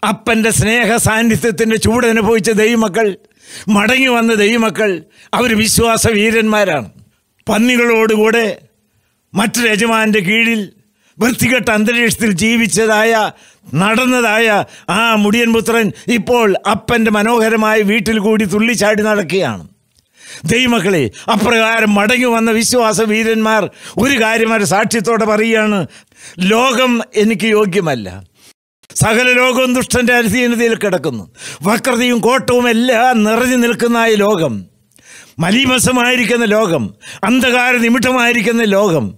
അപ്പന്റെ സ്നേഹ സാന്നിധ്യത്തിന്റെ ചൂട് അനുഭവിച്ച ദൈവമക്കൾ മടങ്ങി വന്ന ദൈവമക്കൾ അവർ വിശ്വാസ വീരന്മാരാണ്. പന്നികളോടുകൂടെ മറ്റൊരു യജമാന്റെ കീഴിൽ വൃത്തികെട്ട അന്തരീക്ഷത്തിൽ ജീവിച്ചതായ നടന്നതായ ആ മുടിയൻ പുത്രൻ ഇപ്പോൾ അപ്പന്റെ മനോഹരമായ വീട്ടിൽ കൂടി തുള്ളിച്ചാടി നടക്കുകയാണ്. ദൈവമക്കളെ അപ്രകാരം മടങ്ങി വന്ന വിശ്വാസ വീരന്മാർ ഒരു കാര്യം അവർ സാക്ഷ്യത്തോടെ പറയുകയാണ്. ലോകം എനിക്ക് യോഗ്യമല്ല. സകല ലോകവും ദുഷ്ടന്റെ അധീനതയിൽ കിടക്കുന്നു. വക്രതയും കോട്ടവും എല്ലാം നിറഞ്ഞു നിൽക്കുന്ന ലോകം. മലീമസമായിരിക്കുന്ന ലോകം. അന്ധകാര നിമിഷമായിരിക്കുന്ന ലോകം.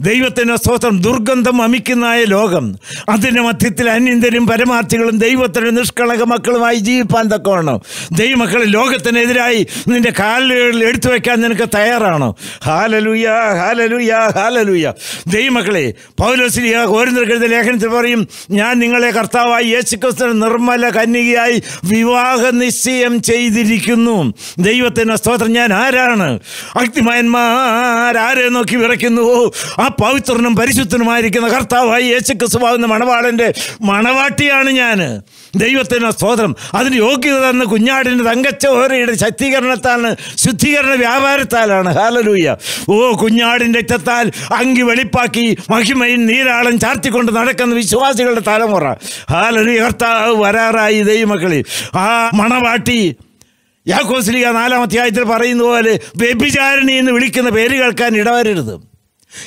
ദൈവത്തിന് സ്തോത്രം. ദുർഗന്ധം അമിക്കുന്നതായ ലോകം. അതിന്റെ മധ്യത്തിൽ അന്യന്തരും പരമാർത്ഥികളും ദൈവത്തിന്റെ നിഷ്കളങ്ക മക്കളുമായി ജീവിപ്പാൻ തക്കവണ്ണം. ദൈവമക്കൾ ലോകത്തിനെതിരായി നിന്റെ കാലുകളിൽ എടുത്തു വയ്ക്കാൻ നിനക്ക് തയ്യാറാണോ? ഹാലലുയ ഹാലലുയ ഹാലലുയ. ദൈവമക്കളെ പൗലോസിലിയ ഓരോരുത്തർക്കെഴുത ലേഖനത്തിൽ പറയും ഞാൻ നിങ്ങളെ കർത്താവായി യേശുക്രിസ്തു നിർമ്മല കന്യകയായി വിവാഹ നിശ്ചയം ചെയ്തിരിക്കുന്നു. ദൈവത്തിന് സ്തോത്രം. ഞാൻ ആരാണ്? അഗ്നിമാന്മാരാരെ നോക്കി വിറയ്ക്കുന്നു? ആ പവിത്രനും പരിശുദ്ധനുമായിരിക്കുന്ന കർത്താവായി യേശു ക്രിസ്തുവാകുന്ന മണവാളന്റെ മണവാട്ടിയാണ് ഞാൻ ദൈവത്തിന് സ്തോത്രം. അതിന് യോഗ്യത തന്ന കുഞ്ഞാടിന്റെ തങ്കച്ചോരയുടെ ശക്തീകരണത്താണ് ശുദ്ധീകരണ വ്യാപാരത്താലാണ്. ഹാലലൂയ ഓ കുഞ്ഞാടിന്റെ രക്തത്താൽ അങ്കി വെളിപ്പാക്കി മഹിമയും നീരാളം ചാർത്തിക്കൊണ്ട് നടക്കുന്ന വിശ്വാസികളുടെ തലമുറ. ഹാലലൂയ കർത്താവ് വരാറായി ദൈവമക്കളിൽ ആ മണവാട്ടി യാക്കോസ്ലിക നാലാം അധ്യായത്തിൽ പറയുന്ന പോലെ വ്യഭിചാരിണി എന്ന് വിളിക്കുന്ന പേര് കേൾക്കാൻ ഇടവരരുത്.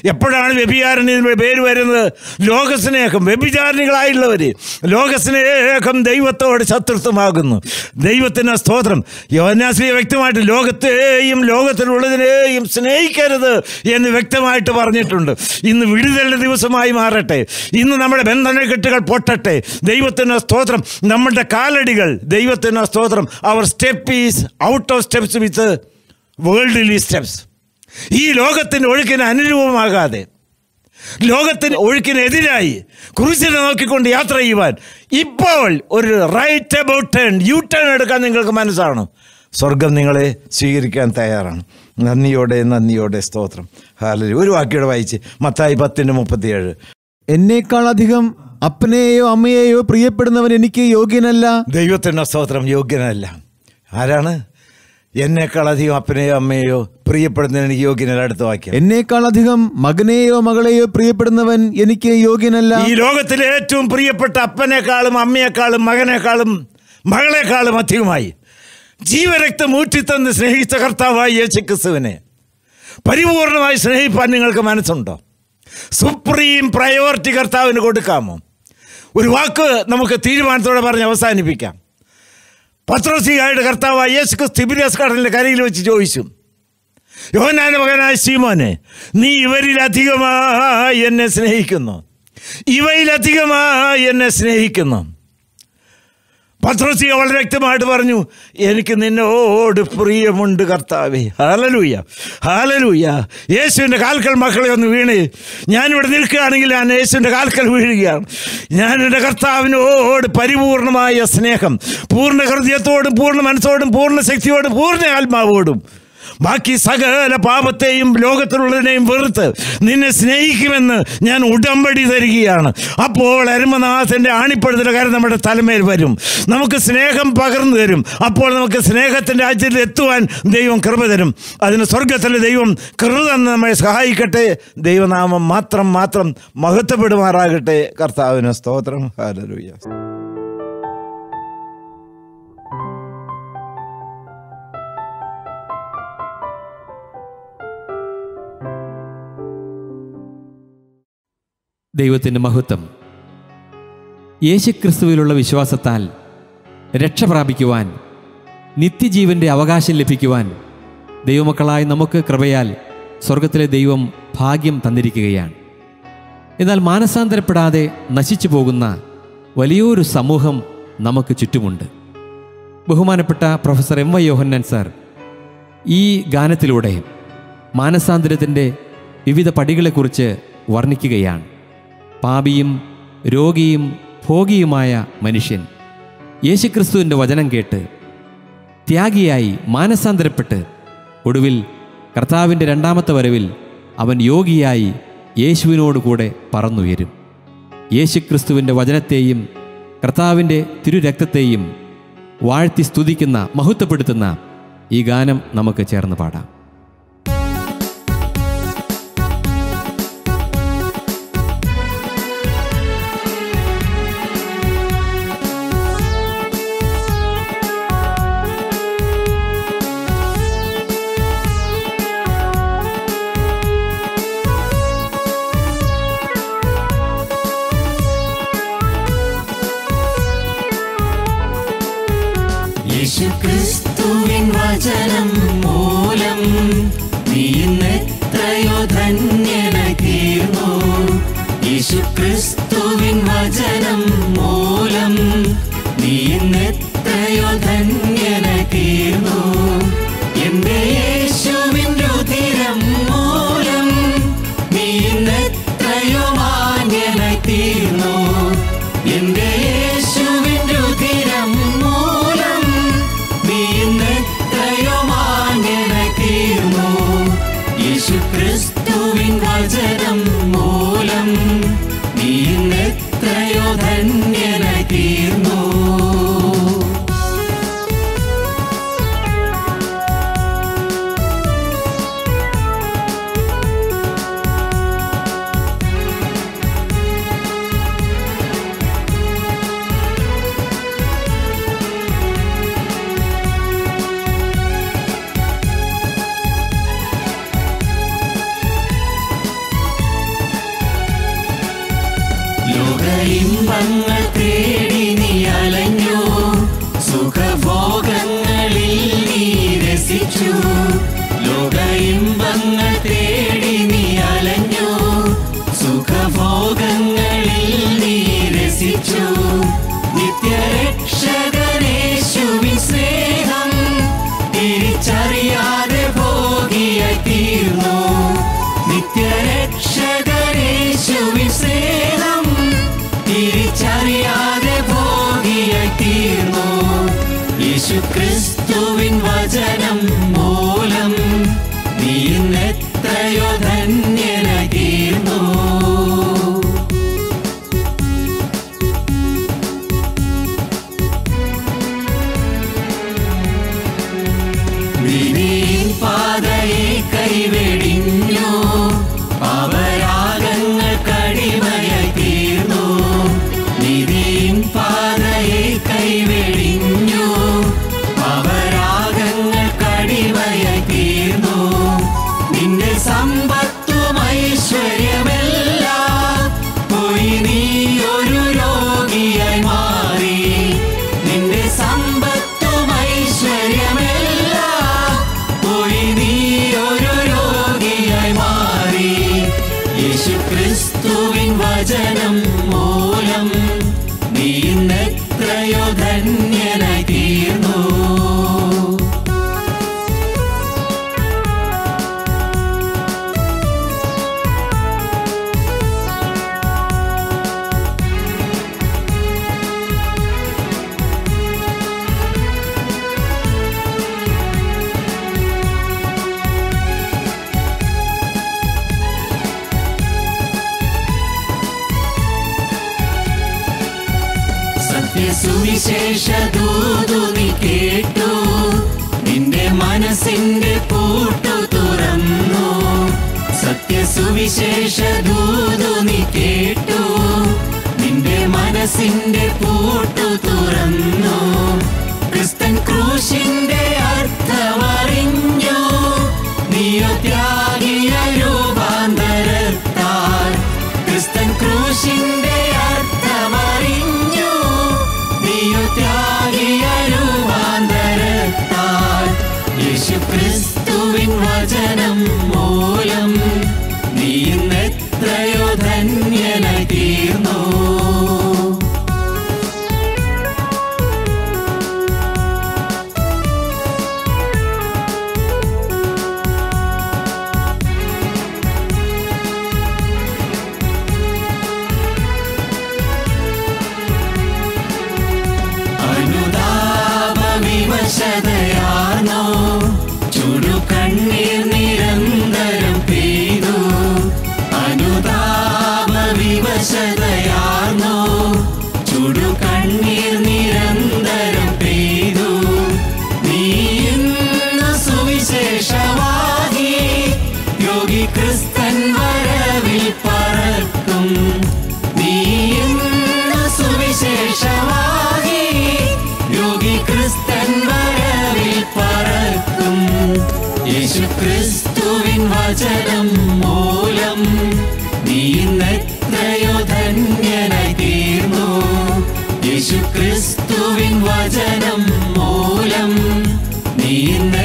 എപ്പോഴാണ് വ്യഭിചാരണിയുടെ പേര് വരുന്നത്? ലോകസ്നേഹം വ്യഭിചാരണികളായുള്ളവർ ലോകസ്നേഹം ദൈവത്തോട് ശത്രുത്വമാകുന്നു. ദൈവത്തിന് സ്തോത്രം. യോനാശ്രീ വ്യക്തമായിട്ട് ലോകത്തെയും ലോകത്തിലുള്ളതിനെയും സ്നേഹിക്കരുത് എന്ന് വ്യക്തമായിട്ട് പറഞ്ഞിട്ടുണ്ട്. ഇന്ന് വിടുതലിന്റെ ദിവസമായി മാറട്ടെ. ഇന്ന് നമ്മുടെ ബന്ധന കെട്ടുകൾ പൊട്ടട്ടെ. ദൈവത്തിന് സ്തോത്രം. നമ്മളുടെ കാലടികൾ ദൈവത്തിന് സ്തോത്രം. Our step is out of steps with worldly steps ഈ ലോകത്തിന്റെ ഒഴുക്കിന് അനുരൂപമാകാതെ ലോകത്തിന് ഒഴുക്കിനെതിരായി കുറിച്ചിനെ നോക്കിക്കൊണ്ട് യാത്ര ചെയ്യുവാൻ ഇപ്പോൾ ഒരു right about turn U turn എടുക്കാൻ നിങ്ങൾക്ക് മനസ്സാണ്? സ്വർഗം നിങ്ങളെ സ്വീകരിക്കാൻ തയ്യാറാണ്. നന്ദിയോടെ നന്ദിയോടെ സ്തോത്രം. ഹാലരി ഒരു വാക്കിയോടെ വായിച്ച് മത്തായി പത്തിന്റെ മുപ്പത്തിയേഴ്. എന്നേക്കാൾ അധികം അപ്പനെയോ അമ്മയെയോ പ്രിയപ്പെടുന്നവൻ എനിക്ക് യോഗ്യനല്ല. ദൈവത്തിന്റെ സ്തോത്രം യോഗ്യനല്ല. ആരാണ്? എന്നേക്കാൾ അധികം അപ്പനെയോ അമ്മയെയോ പ്രിയപ്പെടുന്നവൻ എനിക്ക് യോഗ്യനല്ല അടുത്ത വാക്യം. എന്നെക്കാളധികം മകനെയോ മകളെയോ പ്രിയപ്പെടുന്നവൻ എനിക്ക് യോഗ്യനല്ല. ഈ ലോകത്തിലെ ഏറ്റവും പ്രിയപ്പെട്ട അപ്പനേക്കാളും അമ്മയെക്കാളും മകനേക്കാളും മകളെക്കാളും അധികമായി ജീവരക്തം ഊറ്റിത്തന്ന് സ്നേഹിച്ച കർത്താവായി യേശു ക്രിസ്തുവിനെ പരിപൂർണമായി സ്നേഹിപ്പാൻ നിങ്ങൾക്ക് മനസ്സുണ്ടോ? സുപ്രീം പ്രയോറിറ്റി കർത്താവിന് കൊടുക്കാമോ? ഒരു വാക്ക് നമുക്ക് തീരുമാനത്തോടെ പറഞ്ഞ് അവസാനിപ്പിക്കാം. പത്രോസിയായിട്ട് കർത്താവായ യേശു ക്രിസ്തു തിബിരിയസ് കടലിന്റെ കരയിൽ വെച്ച് ചോദിച്ചു യോഹനാന്റെ മകനായ സീമോനെ നീ ഇവരിലധികമായി എന്നെ സ്നേഹിക്കുന്നു. ഇവയിലധികമായി എന്നെ സ്നേഹിക്കുന്നു. പത്രോസിക വളരെ വ്യക്തമായിട്ട് പറഞ്ഞു എനിക്ക് നിന്നോട് പ്രിയമുണ്ട് കർത്താവേ. ഹാലലൂയ ഹാലലൂയ യേശുവിന്റെ കാൽക്കൽ മക്കളെ ഒന്ന് വീണ്. ഞാനിവിടെ നിൽക്കുകയാണെങ്കിൽ ഞാൻ യേശുവിന്റെ കാൽക്കൽ വീഴുകയാണ്. ഞാൻ എന്റെ കർത്താവിനോട് പരിപൂർണമായ സ്നേഹം പൂർണ ഹൃദയത്തോടും പൂർണ മനസ്സോടും പൂർണ ശക്തിയോടും പൂർണ ആത്മാവോടും ബാക്കി സകല പാപത്തെയും ലോകത്തിലുള്ളതിനെയും വെറുത്ത് നിന്നെ സ്നേഹിക്കുമെന്ന് ഞാൻ ഉടമ്പടി തരികയാണ്. അപ്പോൾ അരുമനാഥന്റെ ആണിപ്പഴുതിന്റെ കാര്യം നമ്മുടെ തലമേൽ വരും. നമുക്ക് സ്നേഹം പകർന്നു തരും. അപ്പോൾ നമുക്ക് സ്നേഹത്തിന്റെ രാജ്യത്തിൽ എത്തുവാൻ ദൈവം കൃപ തരും. അതിന് സ്വർഗത്തിലെ ദൈവം കൃപ നമ്മെ സഹായിക്കട്ടെ. ദൈവനാമം മാത്രം മാത്രം മഹത്വപ്പെടുമാറാകട്ടെ. കർത്താവിന് സ്തോത്രം. ഹാലലൂയ ദൈവത്തിന്റെ മഹത്വം. യേശുക്രിസ്തുവിലുള്ള വിശ്വാസത്താൽ രക്ഷ പ്രാപിക്കുവാൻ നിത്യജീവന്റെ അവകാശം ലഭിക്കുവാൻ ദൈവമക്കളായി നമുക്ക് കൃപയാൽ സ്വർഗത്തിലെ ദൈവം ഭാഗ്യം തന്നിരിക്കുകയാണ്. എന്നാൽ മാനസാന്തരപ്പെടാതെ നശിച്ചു പോകുന്ന വലിയൊരു സമൂഹം നമുക്ക് ചുറ്റുമുണ്ട്. ബഹുമാനപ്പെട്ട professor M Y Yohannan sir ഈ ഗാനത്തിലൂടെ മാനസാന്തരത്തിന്റെ വിവിധ പടികളെക്കുറിച്ച് വർണിക്കുകയാണ്. പാപിയും രോഗിയും ഭോഗിയുമായ മനുഷ്യൻ. യേശുക്രിസ്തുവിന്റെ വചനം കേട്ട് ത്യാഗിയായി മാനസാന്തരപ്പെട്ട് ഒടുവിൽ കർത്താവിന്റെ രണ്ടാമത്തെ വരവിൽ അവൻ യോഗിയായി യേശുവിനോടുകൂടെ പറന്നുയരും. യേശുക്രിസ്തുവിന്റെ വചനത്തെയും കർത്താവിന്റെ തിരുരക്തത്തെയും വാഴ്ത്തി സ്തുതിക്കുന്ന മഹത്വപ്പെടുത്തുന്ന ഈ ഗാനം നമുക്ക് ചേർന്ന് പാടാം. വചനം മൂലം നീ ഇന്നെത്രയോ ധന്യനായി തീർന്നു യേശു ക്രിസ്തുവിൻ വചനം മൂലം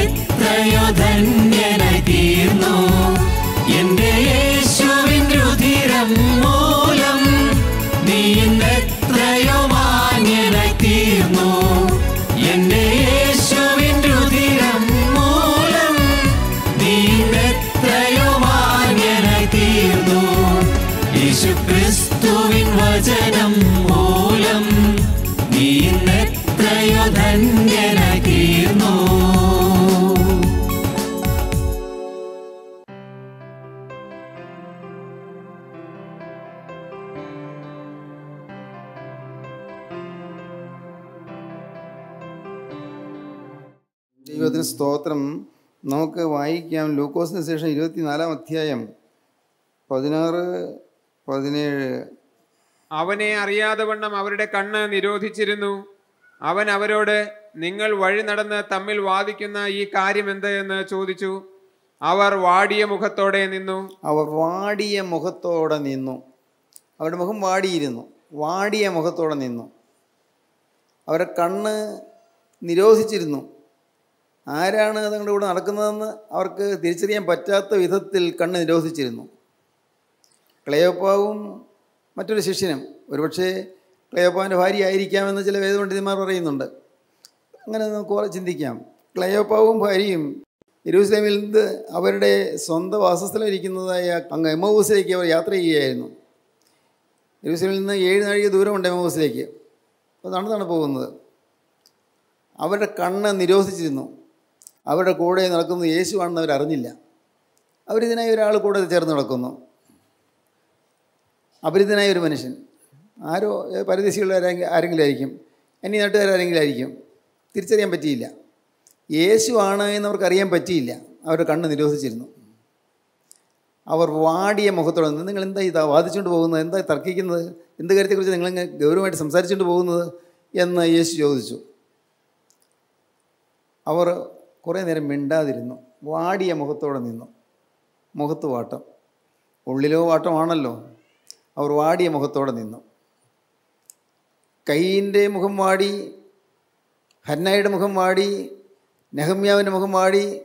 എത്രയോ ധന്യനായി തീർന്നു. എന്റെ സ്തോത്രം. നമുക്ക് വായിക്കാം ലൂക്കോസിന് ശേഷം ഇരുപത്തിനാലാം അധ്യായം പതിനാറ് പതിനേഴ്. അവനെ അറിയാതെ വണ്ണം അവരുടെ കണ്ണ് നിരോധിച്ചിരുന്നു. അവൻ അവരോട് നിങ്ങൾ വഴി നടന്ന് തമ്മിൽ വാദിക്കുന്ന ഈ കാര്യം എന്ത്? എന്ന് ചോദിച്ചു. അവർ വാടിയ മുഖത്തോടെ നിന്നു. അവർ വാടിയ മുഖത്തോടെ നിന്നു. അവരുടെ മുഖം വാടിയിരുന്നു. വാടിയ മുഖത്തോടെ നിന്നു. അവരുടെ കണ്ണ് നിരോധിച്ചിരുന്നു. ആരാണ് തങ്ങളുടെ കൂടെ നടക്കുന്നതെന്ന് അവർക്ക് തിരിച്ചറിയാൻ പറ്റാത്ത വിധത്തിൽ കണ്ണ് നിരോധിച്ചിരുന്നു. ക്ലയോപ്പാവും മറ്റൊരു ശിഷ്യനും ഒരുപക്ഷെ ക്ലയോപ്പാവിന്റെ ഭാര്യ ആയിരിക്കാമെന്ന് ചില വേദപണ്ഡിതന്മാർ പറയുന്നുണ്ട്. അങ്ങനെ നമുക്ക് കുറേ ചിന്തിക്കാം. ക്ലയോപ്പാവും ഭാര്യയും ഇരുസ്ലേമിൽ നിന്ന് അവരുടെ സ്വന്തം വാസസ്ഥലം ഇരിക്കുന്നതായ അങ്ങ് എമോസിലേക്ക് അവർ യാത്ര ചെയ്യുകയായിരുന്നു. ഇരുസ്ലേമിൽ നിന്ന് ഏഴ് നാഴിക ദൂരമുണ്ട് എമോസിലേക്ക് അപ്പോൾ നടന്നാണ് പോകുന്നത്. അവരുടെ കണ്ണ് നിരോധിച്ചിരുന്നു. അവരുടെ കൂടെ നടക്കുന്ന യേശുവാണെന്ന് അവർ അറിഞ്ഞില്ല അവരിതിനായി ഒരാൾ കൂടെ ചേർന്ന് നടക്കുന്നു. അപരിതനായ ഒരു മനുഷ്യൻ. ആരോ ഏ, പരദേശികളുടെ ആരെങ്കിലും ആയിരിക്കും. അന്യ നാട്ടുകാരെങ്കിലും ആയിരിക്കും. തിരിച്ചറിയാൻ പറ്റിയില്ല. യേശു ആണ് എന്നവർക്ക് അറിയാൻ പറ്റിയില്ല. അവരുടെ കണ്ണ് നിരോധിച്ചിരുന്നു. അവർ വാടിയ മുഖത്തോടെ നിങ്ങൾ എന്താ ഇതാ വാദിച്ചുകൊണ്ട് പോകുന്നത്? എന്താ തർക്കിക്കുന്നത്? എന്ത് കാര്യത്തെക്കുറിച്ച് നിങ്ങൾ ഇങ്ങനെ ഗൗരവമായിട്ട് സംസാരിച്ചുകൊണ്ട് പോകുന്നത്? എന്ന് യേശു ചോദിച്ചു. അവർ കുറേ നേരം മിണ്ടാതിരുന്നു. വാടിയ മുഖത്തോടെ നിന്നു. മുഖത്ത് വാട്ടം. ഉള്ളിലോ വാട്ടമാണല്ലോ. അവർ വാടിയ മുഖത്തോടെ നിന്നു. കൈയിന്റെ മുഖം വാടി ഹന്നായുടെ മുഖം വാടി നെഹമ്യാവിന്റെ മുഖം വാടി.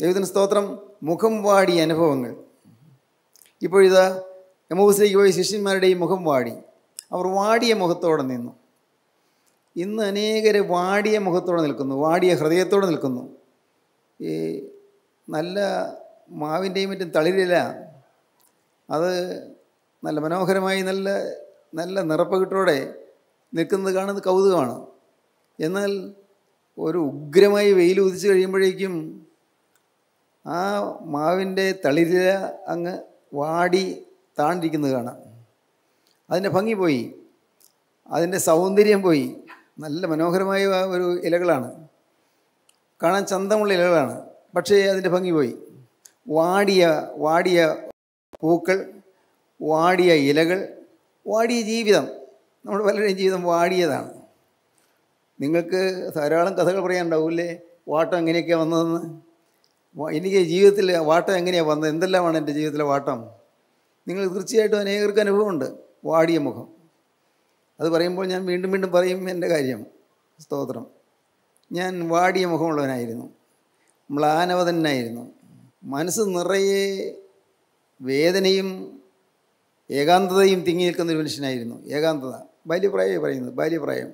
ദൈവത്തിന് സ്തോത്രം. മുഖം വാടി അനുഭവങ്ങൾ. ഇപ്പോഴിതാ എമൂസിലേക്ക് ശിഷ്യന്മാരുടെ ഈ മുഖം വാടി. അവർ വാടിയ മുഖത്തോടെ നിന്നു. ഇന്ന് അനേകർ വാടിയ മുഖത്തോടെ നിൽക്കുന്നു വാടിയ ഹൃദയത്തോടെ നിൽക്കുന്നു. ഈ നല്ല മാവിന്റെയും മറ്റും തളിരില അത് നല്ല മനോഹരമായി നല്ല നല്ല നിറപ്പകിട്ടോടെ നിൽക്കുന്നത് കാണുന്നത് കൗതുകമാണ്. എന്നാൽ ഒരു ഉഗ്രമായി വെയിൽ ഉദിച്ചു കഴിയുമ്പോഴേക്കും ആ മാവിന്റെ തളിരില അങ്ങ് വാടി താണ്ടിരിക്കുന്നത് കാണാം. അതിന്റെ ഭംഗി പോയി അതിന്റെ സൗന്ദര്യം പോയി. നല്ല മനോഹരമായ ഒരു ഇലകളാണ്. കാണാൻ ചന്തമുള്ള ഇലകളാണ്. പക്ഷേ അതിന്റെ ഭംഗി പോയി. വാടിയ വാടിയ പൂക്കൾ വാടിയ ഇലകൾ വാടിയ ജീവിതം. നമ്മുടെ പലരുടെയും ജീവിതം വാടിയതാണ്. നിങ്ങൾക്ക് ധാരാളം കഥകൾ പറയാനുണ്ടാവില്ലേ? വാട്ടം എങ്ങനെയൊക്കെയാണ് വന്നതെന്ന്? എനിക്ക് ജീവിതത്തിൽ വാട്ടം എങ്ങനെയാണ് വന്നത്? എന്തെല്ലാമാണ് എന്റെ ജീവിതത്തിലെ വാട്ടം? നിങ്ങൾ തീർച്ചയായിട്ടും അനേകർക്ക് അനുഭവമുണ്ട്. വാടിയ മുഖം. അത് പറയുമ്പോൾ ഞാൻ വീണ്ടും വീണ്ടും പറയും എന്റെ കാര്യം. സ്തോത്രം. ഞാൻ വാടിയ മുഖമുള്ളവനായിരുന്നു. മ്ലാനവതനായിരുന്നു. മനസ്സ് നിറയെ വേദനയും ഏകാന്തതയും തിങ്ങി നിൽക്കുന്ന ഒരു മനുഷ്യനായിരുന്നു. ഏകാന്തത. ബാല്യപ്രായമേ പറയുന്നത്. ബാല്യപ്രായം.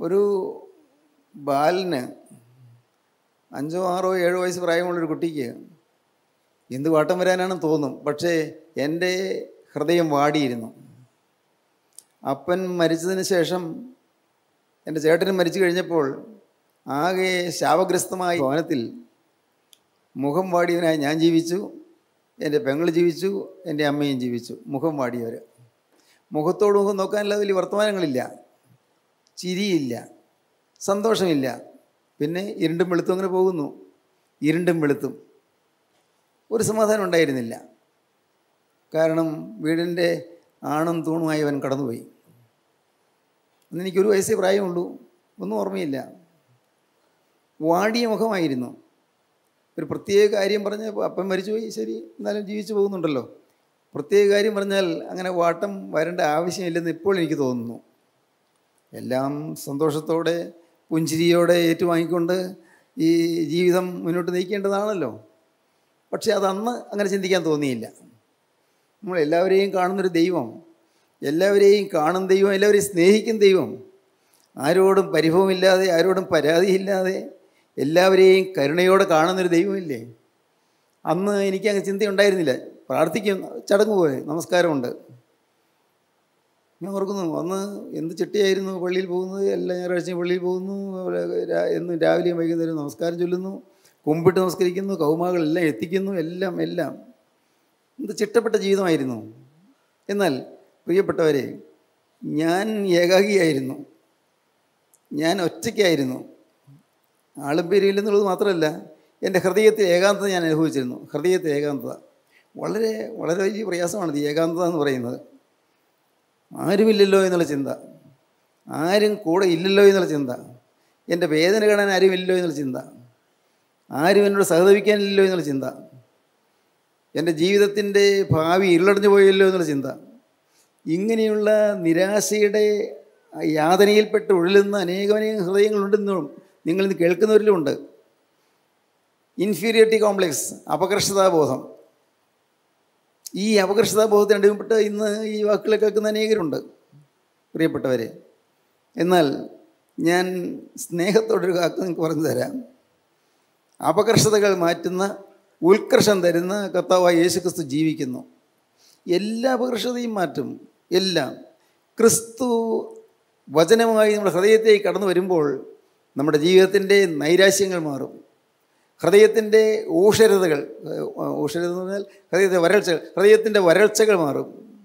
ഒരു ബാലിന് അഞ്ചോ ആറോ ഏഴോ വയസ്സ് പ്രായമുള്ളൊരു കുട്ടിക്ക് എന്ത് വാട്ടം വരാനാണെന്ന് തോന്നും. പക്ഷേ എന്റെ ഹൃദയം വാടിയിരുന്നു. അപ്പൻ മരിച്ചതിന് ശേഷം എന്റെ ചേട്ടൻ മരിച്ചു കഴിഞ്ഞപ്പോൾ ആകെ ശാപഗ്രസ്തമായ ഭവനത്തിൽ മുഖം വാടിയവനായി ഞാൻ ജീവിച്ചു എന്റെ പെങ്ങൾ ജീവിച്ചു എന്റെ അമ്മയും ജീവിച്ചു. മുഖം വാടിയവർ മുഖത്തോട് മുഖം നോക്കാനുള്ള വലിയ വർത്തമാനങ്ങളില്ല. ചിരിയില്ല. സന്തോഷമില്ല. പിന്നെ ഇരുണ്ടും വെളുത്തും അങ്ങനെ പോകുന്നു. ഇരുണ്ടും വെളുത്തും. ഒരു സമാധാനം ഉണ്ടായിരുന്നില്ല. കാരണം വീടിന്റെ ആണും തൂണുമായി അവൻ കടന്നുപോയി. അന്ന് എനിക്കൊരു വയസ്സേ പ്രായമുള്ളൂ. ഒന്നും ഓർമ്മയില്ല. വാടിയ മുഖമായിരുന്നു. ഒരു പ്രത്യേക കാര്യം പറഞ്ഞ് അപ്പം മരിച്ചുപോയി. ശരി എന്നാലും ജീവിച്ചു പോകുന്നുണ്ടല്ലോ. പ്രത്യേക കാര്യം പറഞ്ഞാൽ അങ്ങനെ വാട്ടം വരേണ്ട ആവശ്യമില്ലെന്ന് ഇപ്പോൾ എനിക്ക് തോന്നുന്നു. എല്ലാം സന്തോഷത്തോടെ പുഞ്ചിരിയോടെ ഏറ്റുവാങ്ങിക്കൊണ്ട് ഈ ജീവിതം മുന്നോട്ട് നയിക്കേണ്ടതാണല്ലോ. പക്ഷേ അതന്ന് അങ്ങനെ ചിന്തിക്കാൻ തോന്നിയില്ല. നമ്മളെല്ലാവരെയും കാണുന്നൊരു ദൈവം എല്ലാവരെയും കാണും ദൈവം എല്ലാവരെയും സ്നേഹിക്കും ദൈവം. ആരോടും പരിഭവമില്ലാതെ ആരോടും പരാതിയില്ലാതെ എല്ലാവരെയും കരുണയോടെ കാണുന്നൊരു ദൈവമില്ലേ? അന്ന് എനിക്ക് അങ്ങ് ചിന്തയുണ്ടായിരുന്നില്ല. പ്രാർത്ഥിക്കും ചടങ്ങ് പോയി നമസ്കാരമുണ്ട്. ഞാൻ ഓർക്കുന്നു അന്ന് എന്ത് ചിട്ടിയായിരുന്നു പള്ളിയിൽ പോകുന്നത്? എല്ലാ ഞായറാഴ്ചയും പള്ളിയിൽ പോകുന്നു എന്നും രാവിലെയും വൈകുന്നേരം നമസ്കാരം ചൊല്ലുന്നു കുമ്പിട്ട് നമസ്കരിക്കുന്നു കൗമാകളെല്ലാം എത്തിക്കുന്നു എല്ലാം എല്ലാം. എന്ത് ചിട്ടപ്പെട്ട ജീവിതമായിരുന്നു. എന്നാൽ പ്രിയപ്പെട്ടവരെ ഞാൻ ഏകാഗിയായിരുന്നു. ഞാൻ ഒറ്റയ്ക്കായിരുന്നു. ആളും പേരില്ലെന്നുള്ളത് മാത്രമല്ല എന്റെ ഹൃദയത്തിൽ ഏകാന്തത ഞാൻ അനുഭവിച്ചിരുന്നു. ഹൃദയത്തിൽ ഏകാന്തത. വളരെ വളരെ വലിയ പ്രയാസമാണ് ഈ ഏകാന്തത എന്ന് പറയുന്നത്. ആരുമില്ലല്ലോ എന്നുള്ള ചിന്ത. ആരും കൂടെ ഇല്ലല്ലോ എന്നുള്ള ചിന്ത. എന്റെ വേദന കാണാൻ ആരുമില്ലല്ലോ എന്നുള്ള ചിന്ത. ആരും എന്നോട് സഹതപിക്കാനില്ലല്ലോ എന്നുള്ള ചിന്ത. എന്റെ ജീവിതത്തിന്റെ ഭാവി ഇരുളടഞ്ഞു പോയല്ലോ എന്നുള്ള ചിന്ത. ഇങ്ങനെയുള്ള നിരാശയുടെ യാതനയിൽപ്പെട്ട് ഉഴലുന്ന അനേകമനേകം ഹൃദയങ്ങളുണ്ടെന്നും നിങ്ങളിന്ന് കേൾക്കുന്നവരിലും ഉണ്ട് ഇൻഫീരിയറിറ്റി കോംപ്ലക്സ് അപകർഷതാബോധം. ഈ അപകർഷതാബോധത്തിന് അടിമപ്പെട്ട് ഇന്ന് ഈ വാക്കുകൾ കേൾക്കുന്ന അനേകരുണ്ട് പ്രിയപ്പെട്ടവരെ. എന്നാൽ ഞാൻ സ്നേഹത്തോടൊരു വാക്ക് നിങ്ങൾക്ക് പറഞ്ഞു തരാം. അപകർഷതകൾ മാറ്റുന്ന ഉത്കർഷം തരുന്ന കർത്താവായ യേശുക്രിസ്തു ജീവിക്കുന്നു. എല്ലാ അപകർഷതയും മാറ്റും. എല്ലാം. ക്രിസ്തു വചനമായി നമ്മുടെ ഹൃദയത്തേക്ക് കടന്നു വരുമ്പോൾ നമ്മുടെ ജീവിതത്തിന്റെ നൈരാശ്യങ്ങൾ മാറും. ഹൃദയത്തിന്റെ ഊഷരതകൾ ഊഷരത എന്ന് പറഞ്ഞാൽ ഹൃദയത്തെ വരൾച്ചകൾ ഹൃദയത്തിന്റെ വരൾച്ചകൾ മാറും.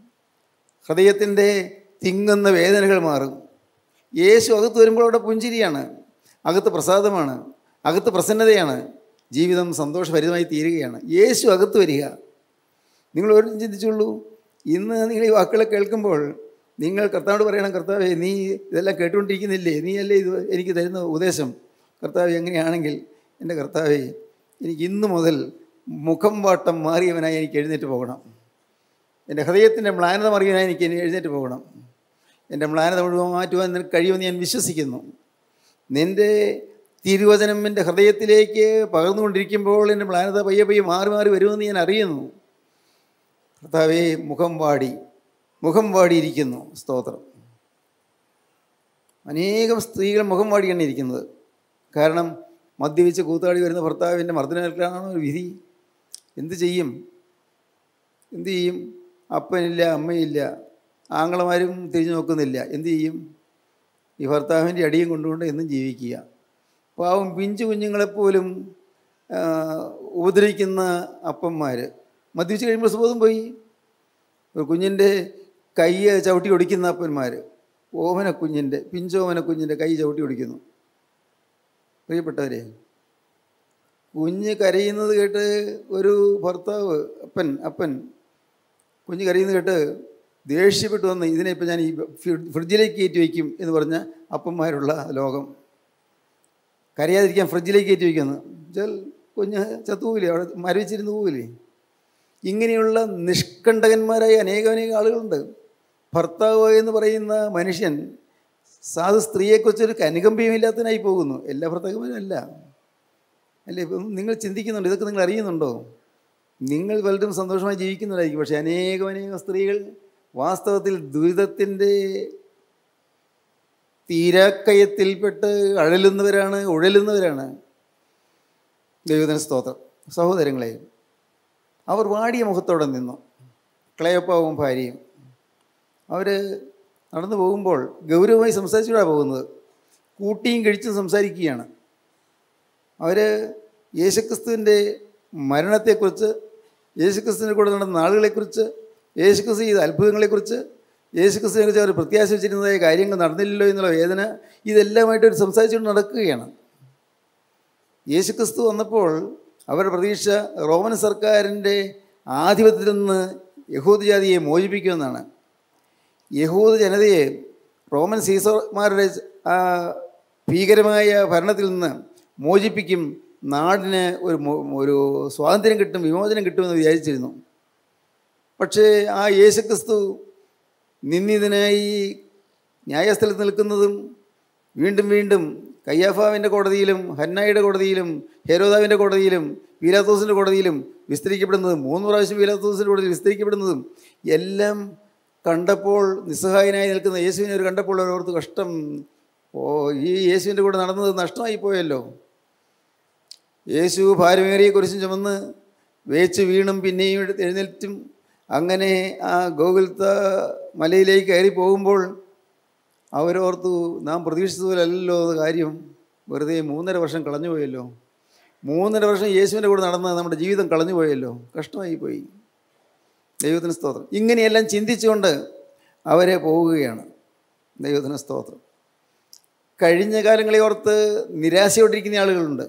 ഹൃദയത്തിന്റെ തിങ്ങുന്ന വേദനകൾ മാറും. യേശു അകത്ത് വരുമ്പോൾ അവിടെ പുഞ്ചിരിയാണ് അകത്ത് പ്രസാദമാണ് അകത്ത് പ്രസന്നതയാണ് ജീവിതം സന്തോഷഭരിതമായി തീരുകയാണ്. യേശു അകത്ത് വരിക. നിങ്ങൾ ഒരു ചിന്തിച്ചുള്ളൂ ഇന്ന് നിങ്ങൾ ഈ വാക്കുകളെ കേൾക്കുമ്പോൾ നിങ്ങൾ കർത്താവോട് പറയണം കർത്താവേ നീ ഇതെല്ലാം കേട്ടുകൊണ്ടിരിക്കുന്നില്ലേ? നീയല്ലേ ഇത് എനിക്ക് തരുന്ന ഉപദേശം? കർത്താവ് എങ്ങനെയാണെങ്കിൽ എന്റെ കർത്താവേ എനിക്ക് ഇന്നു മുതൽ മുഖം വാട്ടം മാറിയവനായി എനിക്ക് എഴുന്നേറ്റ് പോകണം. എന്റെ ഹൃദയത്തിന്റെ മ്ലാനത മാറിയവനായി എനിക്ക് എഴുന്നേറ്റ് പോകണം. എന്റെ മ്ലാനത മുഴുവൻ മാറ്റുവാൻ നിനക്ക് കഴിയുമെന്ന് ഞാൻ വിശ്വസിക്കുന്നു. നിന്റെ തിരുവചനം എന്റെ ഹൃദയത്തിലേക്ക് പകർന്നുകൊണ്ടിരിക്കുമ്പോൾ എന്റെ മ്ലാനത പയ്യെ പയ്യെ മാറി മാറി വരുമെന്ന് ഞാൻ അറിയുന്നു. കർത്താവേ മുഖം വാടി മുഖം വാടിയിരിക്കുന്നു. സ്തോത്രം. അനേകം സ്ത്രീകൾ മുഖം വാടിയാണ് ഇരിക്കുന്നത്. കാരണം മദ്യപിച്ച് കൂത്താടി വരുന്ന ഭർത്താവിന്റെ മർദ്ദനേൽക്കാനാണ് ഒരു വിധി. എന്തു ചെയ്യും? എന്തു ചെയ്യും? അപ്പനില്ല അമ്മയില്ല ആങ്ങളമാരും തിരിഞ്ഞു നോക്കുന്നില്ല. എന്തു ചെയ്യും? ഈ ഭർത്താവിന്റെ അടിയും കൊണ്ടുകൊണ്ട് എന്നും ജീവിക്കുക. പാവം പിഞ്ചു കുഞ്ഞുങ്ങളെപ്പോലും ഉപദ്രവിക്കുന്ന അപ്പന്മാർ മദ്യപിച്ച് കഴിയുമ്പോൾ സുബോധം പോയി. ഒരു കുഞ്ഞിന്റെ കൈ ചവിട്ടി ഒടിക്കുന്ന അപ്പന്മാർ ഓമന കുഞ്ഞിന്റെ പിഞ്ചോമന കുഞ്ഞിന്റെ കൈ ചവിട്ടി ഒടിക്കുന്നു. പ്രിയപ്പെട്ടവരെ കുഞ്ഞ് കരയുന്നത് കേട്ട് ഒരു ഭർത്താവ് അപ്പൻ അപ്പൻ കുഞ്ഞ് കരയുന്നത് കേട്ട് ദേഷ്യപ്പെട്ടു വന്ന് ഇതിനെ ഇപ്പം ഞാൻ ഈ ഫ്രി- ഫ്രിഡ്ജിലേക്ക് കയറ്റി വയ്ക്കും എന്ന് പറഞ്ഞ അപ്പന്മാരുള്ള ലോകം. കരയാതിരിക്കാൻ ഫ്രിഡ്ജിലേക്ക് കയറ്റി വയ്ക്കുന്നു. വെച്ചാൽ കുഞ്ഞ് ചത്തുപോകില്ലേ അവിടെ മരവിച്ചിരുന്ന് പോകില്ലേ ഇങ്ങനെയുള്ള നിഷ്കണ്ടകന്മാരായ അനേകമനേകം ആളുകളുണ്ട്. ഭർത്താവ് എന്ന് പറയുന്ന മനുഷ്യൻ സാധു സ്ത്രീയെക്കുറിച്ചൊരു അനുകമ്പയുമില്ലാത്തതിനായി പോകുന്നു. എല്ലാ ഭർത്താക്കന്മാരും അല്ല. അല്ലേ? നിങ്ങൾ ചിന്തിക്കുന്നുണ്ട്? ഇതൊക്കെ നിങ്ങൾ അറിയുന്നുണ്ടോ? നിങ്ങൾ പലരും സന്തോഷമായി ജീവിക്കുന്നവരായിരിക്കും. പക്ഷേ അനേകം അനേകം സ്ത്രീകൾ വാസ്തവത്തിൽ ദുരിതത്തിന്റെ തീരാക്കയത്തിൽപ്പെട്ട് അഴലുന്നവരാണ് ഉഴലുന്നവരാണ്. ദൈവത്തിന് സ്തോത്രം. സഹോദരങ്ങളെ അവർ വാടിയ മുഖത്തോടെ നിന്നു. ക്ലയപ്പാവും ഭാര്യയും. അവർ നടന്നു പോകുമ്പോൾ ഗൗരവമായി സംസാരിച്ചുകൂടാണ് പോകുന്നത്. കൂട്ടിയും കഴിച്ചും സംസാരിക്കുകയാണ്. അവർ യേശുക്രിസ്തുവിന്റെ മരണത്തെക്കുറിച്ച് യേശുക്രിസ്തുവിന്റെ കൂടെ നടന്ന നാളുകളെക്കുറിച്ച് യേശുക്രിസ്തു ചെയ്ത അത്ഭുതങ്ങളെക്കുറിച്ച് യേശുക്രിസ്തുവിനെ കുറിച്ച് അവർ പ്രത്യാശ വെച്ചിരുന്നതായ കാര്യങ്ങൾ നടന്നില്ലല്ലോ എന്നുള്ള വേദന ഇതെല്ലാമായിട്ട് അവർ സംസാരിച്ചുകൊണ്ട് നടക്കുകയാണ്. യേശുക്രിസ്തു വന്നപ്പോൾ അവരുടെ പ്രതീക്ഷ റോമൻ സർക്കാരിന്റെ ആധിപത്യത്തിൽ നിന്ന് യഹൂദ ജാതിയെ മോചിപ്പിക്കുമെന്നാണ്. യഹൂദ ജനതയെ റോമൻ സീസർമാരുടെ ആ ഭീകരമായ ഭരണത്തിൽ നിന്ന് മോചിപ്പിക്കും നാടിന് ഒരു ഒരു സ്വാതന്ത്ര്യം കിട്ടും വിമോചനം കിട്ടുമെന്ന് വിചാരിച്ചിരുന്നു. പക്ഷേ ആ യേശുക്രിസ്തു നിന്നിതിനായി ന്യായസ്ഥലത്ത് നിൽക്കുന്നതും വീണ്ടും വീണ്ടും കയ്യാഫാവിന്റെ കോടതിയിലും ഹന്നായുടെ കോടതിയിലും ഹെരോദാവിന്റെ കോടതിയിലും പീലാത്തോസിന്റെ കോടതിയിലും വിസ്തരിക്കപ്പെടുന്നതും മൂന്ന് പ്രാവശ്യം പീലാത്തോസിന്റെ കോടതിയിൽ വിസ്തരിക്കപ്പെടുന്നതും എല്ലാം കണ്ടപ്പോൾ നിസ്സഹായനായി നിൽക്കുന്ന യേശുവിനെ ഒരു കണ്ടപ്പോൾ ഓർത്ത് കഷ്ടം. ഓ ഈ യേശുവിന്റെ കൂടെ നടന്നത് നഷ്ടമായി പോയല്ലോ. യേശു ഭാരമേറിയ കുരിശും ചുമന്ന് വേച്ച് വീണും പിന്നെയും എഴുന്നേറ്റും അങ്ങനെ ആ ഗോകുൽത്ത മലയിലേക്ക് കയറി പോകുമ്പോൾ അവരോർത്തു നാം പ്രതീക്ഷിച്ചതുപോലല്ലോ കാര്യം. വെറുതെ മൂന്നര വർഷം കളഞ്ഞു പോയല്ലോ മൂന്നര വർഷം യേശുവിന്റെ കൂടെ നടന്ന നമ്മുടെ ജീവിതം കളഞ്ഞു പോയല്ലോ കഷ്ടമായി പോയി ദൈവത്തിന് സ്തോത്രം. ഇങ്ങനെയെല്ലാം ചിന്തിച്ചുകൊണ്ട് അവരെ പോവുകയാണ്. ദൈവത്തിന് സ്തോത്രം. കഴിഞ്ഞ കാലങ്ങളെ ഓർത്ത് നിരാശയോട്ടിരിക്കുന്ന ആളുകളുണ്ട്.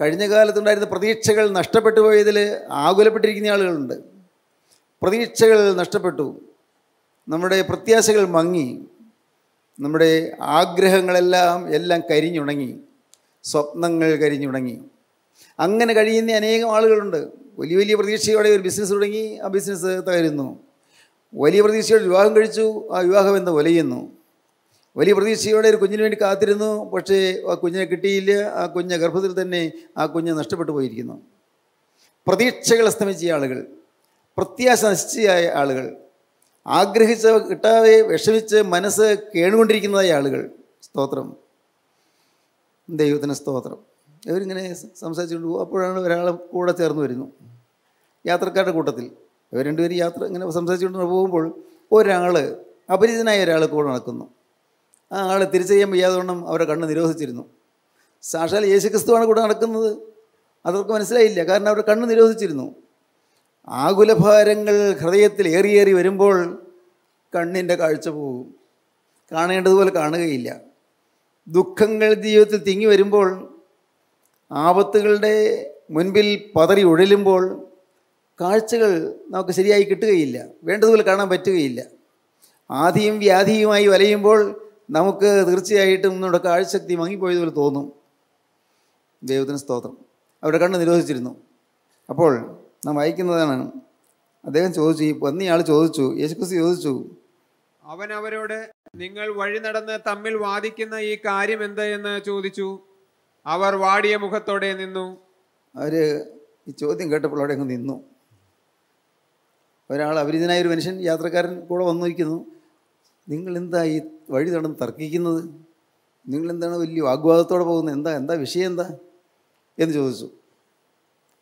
കഴിഞ്ഞ കാലത്തുണ്ടായിരുന്ന പ്രതീക്ഷകൾ നഷ്ടപ്പെട്ടു പോയതിൽ ആകുലപ്പെട്ടിരിക്കുന്ന ആളുകളുണ്ട്. പ്രതീക്ഷകൾ നഷ്ടപ്പെട്ടു. നമ്മുടെ പ്രത്യാശകൾ മങ്ങി. നമ്മുടെ ആഗ്രഹങ്ങളെല്ലാം എല്ലാം കരിഞ്ഞുണങ്ങി. സ്വപ്നങ്ങൾ കരിഞ്ഞുണങ്ങി. അങ്ങനെ കഴിയുന്ന അനേകം ആളുകളുണ്ട്. വലിയ വലിയ പ്രതീക്ഷയോടെ ഒരു ബിസിനസ് തുടങ്ങി ആ ബിസിനസ് തകരുന്നു. വലിയ പ്രതീക്ഷയോടെ വിവാഹം കഴിച്ചു ആ വിവാഹം എന്ന് ഒലയുന്നു വലിയ പ്രതീക്ഷയോടെ ഒരു കുഞ്ഞിന് വേണ്ടി കാത്തിരുന്നു പക്ഷേ ആ കുഞ്ഞിനെ കിട്ടിയില്ല ആ കുഞ്ഞ് ഗർഭത്തിൽ തന്നെ ആ കുഞ്ഞ് നഷ്ടപ്പെട്ടു പോയിരിക്കുന്നു. പ്രതീക്ഷകൾ അസ്തമിച്ച ആളുകൾ പ്രത്യാശ നശിച്ചയായ ആളുകൾ ആഗ്രഹിച്ച കിട്ടാതെ വിഷമിച്ച് മനസ്സ് കേണുകൊണ്ടിരിക്കുന്നതായ ആളുകൾ. സ്തോത്രം. ദൈവത്തിന് സ്തോത്രം. ഇവരിങ്ങനെ സംസാരിച്ചുകൊണ്ട് പോകും. അപ്പോഴാണ് ഒരാൾ കൂടെ ചേർന്ന് വരുന്നു. യാത്രക്കാരുടെ കൂട്ടത്തിൽ. ഇവർ രണ്ടുപേരും യാത്ര ഇങ്ങനെ സംസാരിച്ചുകൊണ്ട് പോകുമ്പോൾ ഒരാൾ അപരിചിതനായ ഒരാൾ കൂടെ നടക്കുന്നു. ആ ആൾ തിരിച്ചറിയാൻ വയ്യാതവണ്ണം അവരുടെ കണ്ണ് നിരോധിച്ചിരുന്നു. സാക്ഷാൽ യേശുക്രിസ്തുവാണ് കൂടെ നടക്കുന്നത്. അതവർക്ക് മനസ്സിലായില്ല. കാരണം അവരുടെ കണ്ണ് നിരോധിച്ചിരുന്നു. ആകുലഭാരങ്ങൾ ഹൃദയത്തിൽ ഏറിയേറി വരുമ്പോൾ കണ്ണിന്റെ കാഴ്ച പോകും. കാണേണ്ടതുപോലെ കാണുകയില്ല. ദുഃഖങ്ങൾ ജീവിതത്തിൽ തിങ്ങി വരുമ്പോൾ ആപത്തുകളുടെ മുൻപിൽ പതറി ഉഴലുമ്പോൾ കാഴ്ചകൾ നമുക്ക് ശരിയായി കിട്ടുകയില്ല. വേണ്ടതുപോലെ കാണാൻ പറ്റുകയില്ല. ആദിയും വ്യാധിയുമായി വലയുമ്പോൾ നമുക്ക് തീർച്ചയായിട്ടും നമ്മുടെ കാഴ്ചശക്തി മങ്ങിപ്പോയതുപോലെ തോന്നും. ദൈവത്തിന് സ്തോത്രം. അവരുടെ കണ്ണ് നിരോധിച്ചിരുന്നു. അപ്പോൾ നാം വായിക്കുന്നതാണ്. അദ്ദേഹം ചോദിച്ചു ഈ പന്നിയാൾ ചോദിച്ചു യേശുക്രിസ്തു ചോദിച്ചു. അവൻ അവരോട് നിങ്ങൾ വഴി നടന്ന് തമ്മിൽ വാദിക്കുന്ന ഈ കാര്യം എന്ത്? എന്ന് ചോദിച്ചു. അവർ വാടിയ മുഖത്തോടെ നിന്നു. അവർ ഈ ചോദ്യം കേട്ടപ്പോൾ അവിടെ അങ്ങ് നിന്നു. ഒരാൾ അപരിചിതനായ ഒരു മനുഷ്യൻ യാത്രക്കാരൻ കൂടെ വന്നിരിക്കുന്നു. നിങ്ങൾ എന്താ ഈ വഴി നടന്ന് തർക്കിക്കുന്നത്? നിങ്ങൾ എന്താണ് വലിയ വാഗ്വാദത്തോടെ പോകുന്നത്? എന്താ എന്താ വിഷയം എന്താ? എന്ന് ചോദിച്ചു.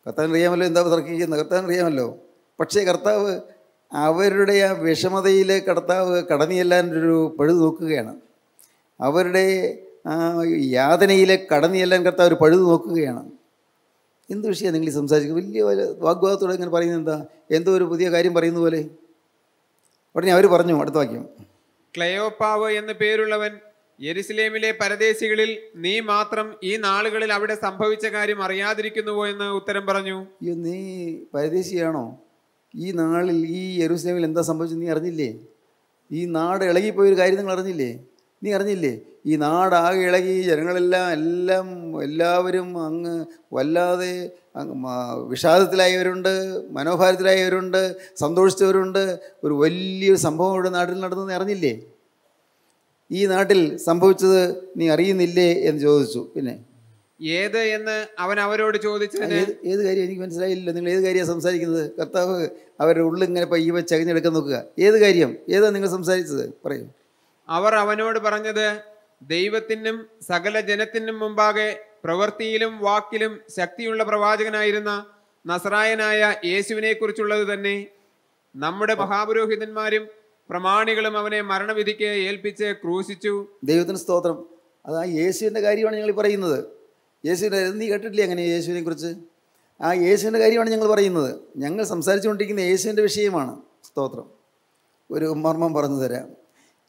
കർത്താവിന് അറിയാമല്ലോ എന്താ തർക്കിക്കുന്നത്? കർത്താവിന് അറിയാമല്ലോ പക്ഷേ കർത്താവ് അവരുടെ ആ വിഷമതയിൽ കർത്താവ് കടന്നിയെല്ലാൻ ഒരു പഴുതു നോക്കുകയാണ്. അവരുടെ യാതനയിലെ കടന്നിയല്ലാൻ കർത്താവ് ഒരു പഴുതു നോക്കുകയാണ്. എന്ത് വിഷയമാണ് നിങ്ങൾ സംസാരിക്കുന്നത്? വലിയ വാഗ്വാദത്തോടെ ഇങ്ങനെ പറയുന്നത് എന്താ? എന്തോ ഒരു പുതിയ കാര്യം പറയുന്ന പോലെ. ഉടനെ അവർ പറഞ്ഞു അടുത്ത വാക്യം. ക്ലയോപ്പാവ് എന്ന പേരുള്ളവൻ യെരുസലേമിലെ പരദേശികളിൽ നീ മാത്രം ഈ നാളുകളിൽ അവിടെ സംഭവിച്ച കാര്യം അറിയാതിരിക്കുന്നുവോ എന്ന് ഉത്തരം പറഞ്ഞു. നീ പരദേശിയാണോ? ഈ നാളിൽ ഈ യെരുസലേമിൽ എന്താ സംഭവിച്ചു നീ അറിഞ്ഞില്ലേ? ഈ നാട് ഇളകിപ്പോയൊരു കാര്യം നിങ്ങൾ അറിഞ്ഞില്ലേ? നീ അറിഞ്ഞില്ലേ? ഈ നാടാകെ ഇളകി ജനങ്ങളെല്ലാം എല്ലാം എല്ലാവരും അങ്ങ് വല്ലാതെ വിഷാദത്തിലായവരുണ്ട് മനോഭാരത്തിലായവരുണ്ട് സന്തോഷിച്ചവരുണ്ട്. ഒരു വലിയൊരു സംഭവം ഇവിടെ നാട്ടിൽ നടന്നു നീ അറിഞ്ഞില്ലേ? ഈ നാട്ടിൽ സംഭവിച്ചത് നീ അറിയുന്നില്ലേ എന്ന് ചോദിച്ചു. പിന്നെ? ഏത് എന്ന് അവൻ അവരോട് ചോദിച്ചത് ഏത് കാര്യം എനിക്ക് മനസ്സിലായില്ല. നിങ്ങൾ ഏത് കാര്യമാണ് സംസാരിക്കുന്നത്? കർത്താവ് അവരുടെ ഉള്ളിൽ ഇങ്ങനെ വെച്ച് ചകഞ്ഞെടുക്കാൻ നോക്കുക. ഏത് കാര്യം? ഏതാ നിങ്ങൾ സംസാരിച്ചത്? പറയൂ. അവർ അവനോട് പറഞ്ഞത് ദൈവത്തിനും സകല ജനത്തിനും മുമ്പാകെ പ്രവൃത്തിയിലും വാക്കിലും ശക്തിയുള്ള പ്രവാചകനായിരുന്ന നസറായനായ യേശുവിനെ കുറിച്ചുള്ളത് തന്നെ നമ്മുടെ മഹാപുരോഹിതന്മാരും പ്രമാണികളും അവനെ മരണവിധിക്ക് ഏൽപ്പിച്ച് ക്രൂശിച്ചു. ദൈവത്തിന് സ്തോത്രം. അത് ആ യേശുവിന്റെ കാര്യമാണ് ഞങ്ങൾ പറയുന്നത്. യേശുവിന്റെ നീ കേട്ടിട്ടില്ലേ അങ്ങനെ യേശുവിനെ കുറിച്ച് ആ യേശുവിന്റെ കാര്യമാണ് ഞങ്ങൾ പറയുന്നത്. ഞങ്ങൾ സംസാരിച്ചുകൊണ്ടിരിക്കുന്ന യേശുവിന്റെ വിഷയമാണ് സ്തോത്രം. ഒരു മർമ്മം പറഞ്ഞു തരാം.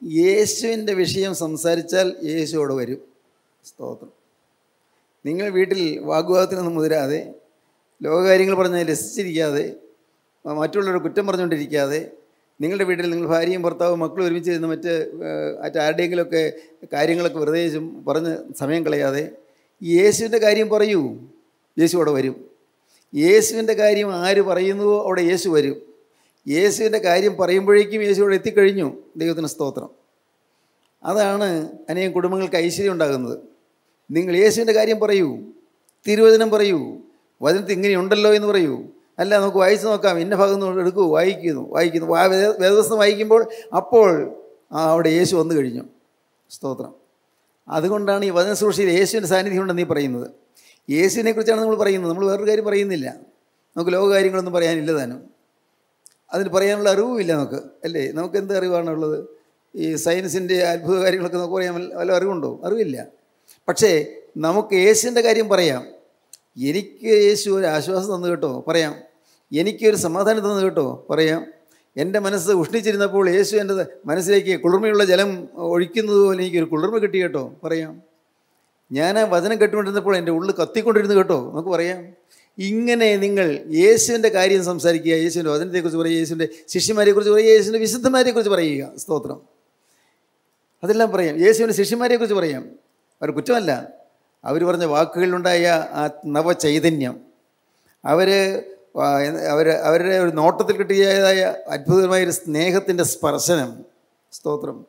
യേശുവിന്റെ വിഷയം സംസാരിച്ചാൽ യേശുവോട് വരും. സ്തോത്രം. നിങ്ങൾ വീട്ടിൽ വാഗ്വാദത്തിനൊന്നും മുതിരാതെ ലോകകാര്യങ്ങൾ പറഞ്ഞ് രസിച്ചിരിക്കാതെ മറ്റുള്ളവരുടെ കുറ്റം പറഞ്ഞുകൊണ്ടിരിക്കാതെ നിങ്ങളുടെ വീട്ടിൽ നിങ്ങൾ ഭാര്യയും ഭർത്താവും മക്കളും ഒരുമിച്ച് ഇരുന്ന് മറ്റ് മറ്റാരുടെയെങ്കിലുമൊക്കെ കാര്യങ്ങളൊക്കെ വെറുതെ പറഞ്ഞ് സമയം കളയാതെ യേശുവിന്റെ കാര്യം പറയൂ. യേശു അവിടെ വരും. യേശുവിന്റെ കാര്യം ആര് പറയുന്നുവോ അവിടെ യേശു വരും. യേശുവിന്റെ കാര്യം പറയുമ്പോഴേക്കും യേശു അവിടെ എത്തിക്കഴിഞ്ഞു. ദൈവത്തിന് സ്തോത്രം. അതാണ് അനേകം കുടുംബങ്ങൾക്ക് ഐശ്വര്യം ഉണ്ടാകുന്നത്. നിങ്ങൾ യേശുവിന്റെ കാര്യം പറയൂ. തിരുവചനം പറയൂ. വചനത്തിൽ ഇങ്ങനെയുണ്ടല്ലോ എന്ന് പറയൂ. അല്ല നമുക്ക് വായിച്ച് നോക്കാം. ഇന്ന ഭാഗം എടുക്കൂ. വായിക്കുന്നു. വായിക്കുന്നു. വാ- വേദ- വേദവസ്തം വായിക്കുമ്പോൾ അപ്പോൾ അവിടെ യേശു വന്നു കഴിഞ്ഞു. സ്തോത്രം. അതുകൊണ്ടാണ് ഈ വചന സൂക്ഷിയിൽ യേശുവിന്റെ സാന്നിധ്യം ഉണ്ടെന്ന് നീ പറയുന്നത്. യേശുവിനെ കുറിച്ചാണ് നമ്മൾ പറയുന്നത്. നമ്മൾ വേറൊരു കാര്യം പറയുന്നില്ല. നമുക്ക് ലോക കാര്യങ്ങളൊന്നും പറയാനില്ല താനും. അതിന് പറയാനുള്ള അറിവുമില്ല നമുക്ക്. അല്ലേ? നമുക്ക് എന്ത് അറിവാണുള്ളത് ഈ സയൻസിന്റെ അത്ഭുത കാര്യങ്ങളൊക്കെ നമുക്ക് പറയാൻ വല്ല അറിവുണ്ടോ? അറിവില്ല. പക്ഷേ നമുക്ക് യേശുവിന്റെ കാര്യം പറയാം. എനിക്ക് യേശു ഒരു ആശ്വാസം തന്നു കേട്ടോ. പറയാം. എനിക്കൊരു സമാധാനം തന്നു കേട്ടോ. പറയാം. എന്റെ മനസ്സ് ഉഷ്ണിച്ചിരുന്നപ്പോൾ യേശു എന്റെ മനസ്സിലേക്ക് കുളിർമയുള്ള ജലം ഒഴിക്കുന്നത് പോലെ എനിക്കൊരു കുളിർമ കിട്ടി കേട്ടോ. പറയാം. ഞാൻ ആ വചനം കേട്ടുകൊണ്ടിരുന്നപ്പോൾ എന്റെ ഉള്ളിൽ കത്തിക്കൊണ്ടിരുന്നു കേട്ടോ. നമുക്ക് പറയാം. ഇങ്ങനെ നിങ്ങൾ യേശുവിന്റെ കാര്യം സംസാരിക്കുക യേശുവിന്റെ വചനത്തെക്കുറിച്ച് പറയുക യേശുവിന്റെ ശിഷ്യന്മാരെക്കുറിച്ച് പറയുക യേശുവിന്റെ വിശുദ്ധന്മാരെക്കുറിച്ച് പറയുക. സ്തോത്രം. അതെല്ലാം പറയാം. യേശുവിന്റെ ശിഷ്യന്മാരെക്കുറിച്ച് പറയാം. അവർ കുറ്റമല്ല. അവർ പറഞ്ഞ വാക്കുകളിലുണ്ടായ ആ നവചൈതന്യം. അവർ അവർ അവരുടെ ഒരു നോട്ടത്തിൽ കിട്ടിയതായ അത്ഭുതമായ ഒരു സ്നേഹത്തിന്റെ സ്പർശനം സ്തോത്രം.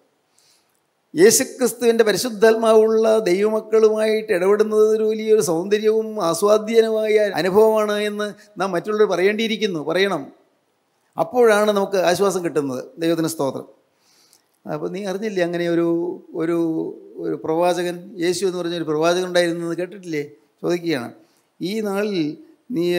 യേശുക്രിസ്തുവിന്റെ പരിശുദ്ധാത്മാവുള്ള ദൈവമക്കളുമായിട്ട് ഇടപെടുന്നത് ഒരു വലിയൊരു സൗന്ദര്യവും ആസ്വാദ്യനുമായ അനുഭവമാണ് എന്ന് നാം മറ്റുള്ളവർ പറയേണ്ടിയിരിക്കുന്നു പറയണം. അപ്പോഴാണ് നമുക്ക് ആശ്വാസം കിട്ടുന്നത്. ദൈവത്തിന് സ്തോത്രം. അപ്പോൾ നീ അറിഞ്ഞില്ലേ അങ്ങനെ ഒരു ഒരു ഒരു പ്രവാചകൻ യേശു എന്ന് പറഞ്ഞ ഒരു പ്രവാചകൻ ഉണ്ടായിരുന്നത് കേട്ടിട്ടില്ലേ? ചോദിക്കുകയാണ്. ഈ നാളിൽ നീ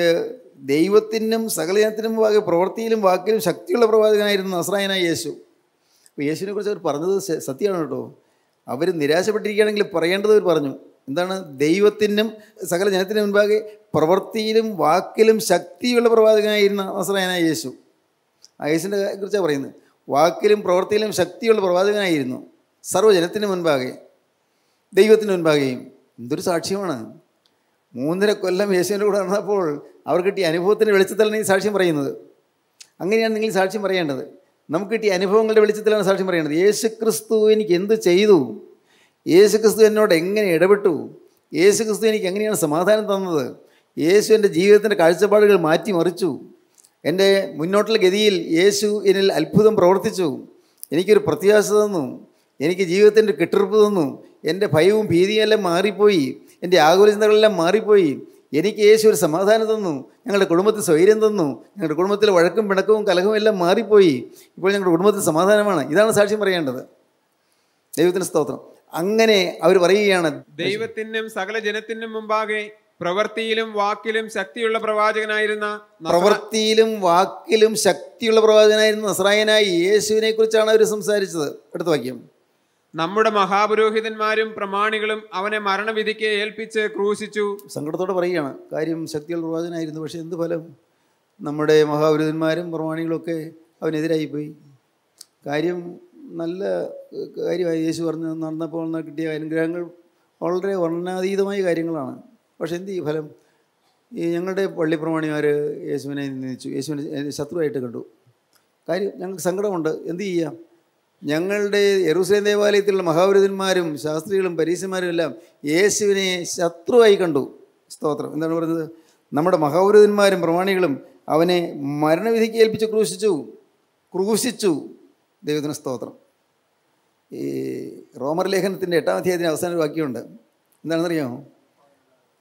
ദൈവത്തിനും സകലജനത്തിനും വാക്ക് പ്രവൃത്തിയിലും വാക്കിലും ശക്തിയുള്ള പ്രവാചകനായിരുന്നു നസ്രായനായ യേശു. അപ്പോൾ യേശുവിനെ കുറിച്ച് അവർ പറഞ്ഞത് സത്യമാണ് കേട്ടോ. അവർ നിരാശപ്പെട്ടിരിക്കുകയാണെങ്കിൽ പറയേണ്ടത് അവർ പറഞ്ഞു. എന്താണ്? ദൈവത്തിനും സകല ജനത്തിനും മുൻപാകെ പ്രവൃത്തിയിലും വാക്കിലും ശക്തിയുള്ള പ്രവാചകനായിരുന്ന നസ്രായനായ യേശു. ആ യേശുവിന്റെ കുറിച്ചാണ് പറയുന്നത്. വാക്കിലും പ്രവൃത്തിയിലും ശക്തിയുള്ള പ്രവാചകനായിരുന്നു. സർവജനത്തിന് മുൻപാകെ ദൈവത്തിന് മുൻപാകെയും. എന്തൊരു സാക്ഷ്യമാണ്. മൂന്നര കൊല്ലം യേശുവിന്റെ കൂടെ നടന്നപ്പോൾ അവർ കിട്ടിയ അനുഭവത്തിന്റെ വെളിച്ചത്തിലാണ് ഈ സാക്ഷ്യം പറയുന്നത്. അങ്ങനെയാണ് നിങ്ങൾ സാക്ഷ്യം പറയേണ്ടത്. നമുക്ക് കിട്ടിയ അനുഭവങ്ങളുടെ വെളിച്ചത്തിലാണ് സാക്ഷ്യം പറയേണ്ടത്. യേശു ക്രിസ്തു എനിക്ക് എന്ത് ചെയ്തു? യേശു ക്രിസ്തു എന്നോട് എങ്ങനെ ഇടപെട്ടു? യേശു ക്രിസ്തു എനിക്ക് എങ്ങനെയാണ് സമാധാനം തന്നത്? യേശു എന്റെ ജീവിതത്തിന്റെ കാഴ്ചപ്പാടുകൾ മാറ്റിമറിച്ചു. എന്റെ മുന്നോട്ടുള്ള ഗതിയിൽ യേശു എന്നിൽ അത്ഭുതം പ്രവർത്തിച്ചു. എനിക്കൊരു പ്രത്യാശ തന്നു. എനിക്ക് ജീവിതത്തിന്റെ കെട്ടിറപ്പ് തന്നു. എന്റെ ഭയവും ഭീതിയും എല്ലാം മാറിപ്പോയി. എന്റെ ആകുല ചിന്തകളെല്ലാം മാറിപ്പോയി. എനിക്ക് യേശു ഒരു സമാധാനം തന്നു. ഞങ്ങളുടെ കുടുംബത്തിൽ സ്വൈര്യം തന്നു. ഞങ്ങളുടെ കുടുംബത്തിൽ വഴക്കും പിണക്കവും കലഹവും എല്ലാം മാറിപ്പോയി. ഇപ്പോൾ ഞങ്ങളുടെ കുടുംബത്തിൽ സമാധാനമാണ്. ഇതാണ് സാക്ഷ്യം പറയേണ്ടത്. ദൈവത്തിന് സ്തോത്രം. അങ്ങനെ അവർ പറയുകയാണ്. ദൈവത്തിനും സകല ജനത്തിനും മുമ്പാകെ പ്രവൃത്തിയിലും വാക്കിലും ശക്തിയുള്ള പ്രവാചകനായിരുന്ന പ്രവൃത്തിയിലും വാക്കിലും ശക്തിയുള്ള പ്രവാചകനായിരുന്ന നസ്രായനായ യേശുവിനെ കുറിച്ചാണ് അവർ സംസാരിച്ചത്. അടുത്ത വാക്യം. നമ്മുടെ മഹാപുരോഹിതന്മാരും പ്രമാണികളും അവനെ മരണവിധിക്ക് ഏൽപ്പിച്ച് ക്രൂശിച്ചു. സങ്കടത്തോടെ പറയുകയാണ് കാര്യം ശക്തികൾ പ്രവാചനായിരുന്നു പക്ഷെ എന്ത് ഫലം? നമ്മുടെ മഹാപുരോഹിതന്മാരും പ്രമാണികളൊക്കെ അവനെതിരായിപ്പോയി കാര്യം നല്ല കാര്യമായി യേശു പറഞ്ഞ് നടന്നപ്പോൾ കിട്ടിയ അനുഗ്രഹങ്ങൾ വളരെ വർണാതീതമായ കാര്യങ്ങളാണ്. പക്ഷെ എന്ത് ഈ ഫലം? ഈ ഞങ്ങളുടെ പള്ളി പ്രമാണിമാർ യേശുവിനെ നിന്ദിച്ചു യേശുവിനെ ശത്രുവായിട്ട് കണ്ടു. കാര്യം ഞങ്ങൾക്ക് സങ്കടമുണ്ട് എന്ത് ചെയ്യാം? ഞങ്ങളുടെ യെറൂസലേം ദേവാലയത്തിലുള്ള മഹാപുരുതന്മാരും ശാസ്ത്രികളും പരീശന്മാരും എല്ലാം യേശുവിനെ ശത്രുവായി കണ്ടു. സ്തോത്രം. എന്താണ് പറയുന്നത്? നമ്മുടെ മഹാപുരുതന്മാരും പ്രമാണികളും അവനെ മരണവിധിക്ക് ഏൽപ്പിച്ച് ക്രൂശിച്ചു. ക്രൂശിച്ചു. ദൈവത്തിന് സ്തോത്രം. ഈ റോമർ ലേഖനത്തിന്റെ എട്ടാം അധ്യായത്തിന് അവസാന ഒരു വാക്യമുണ്ട്. എന്താണെന്നറിയാമോ?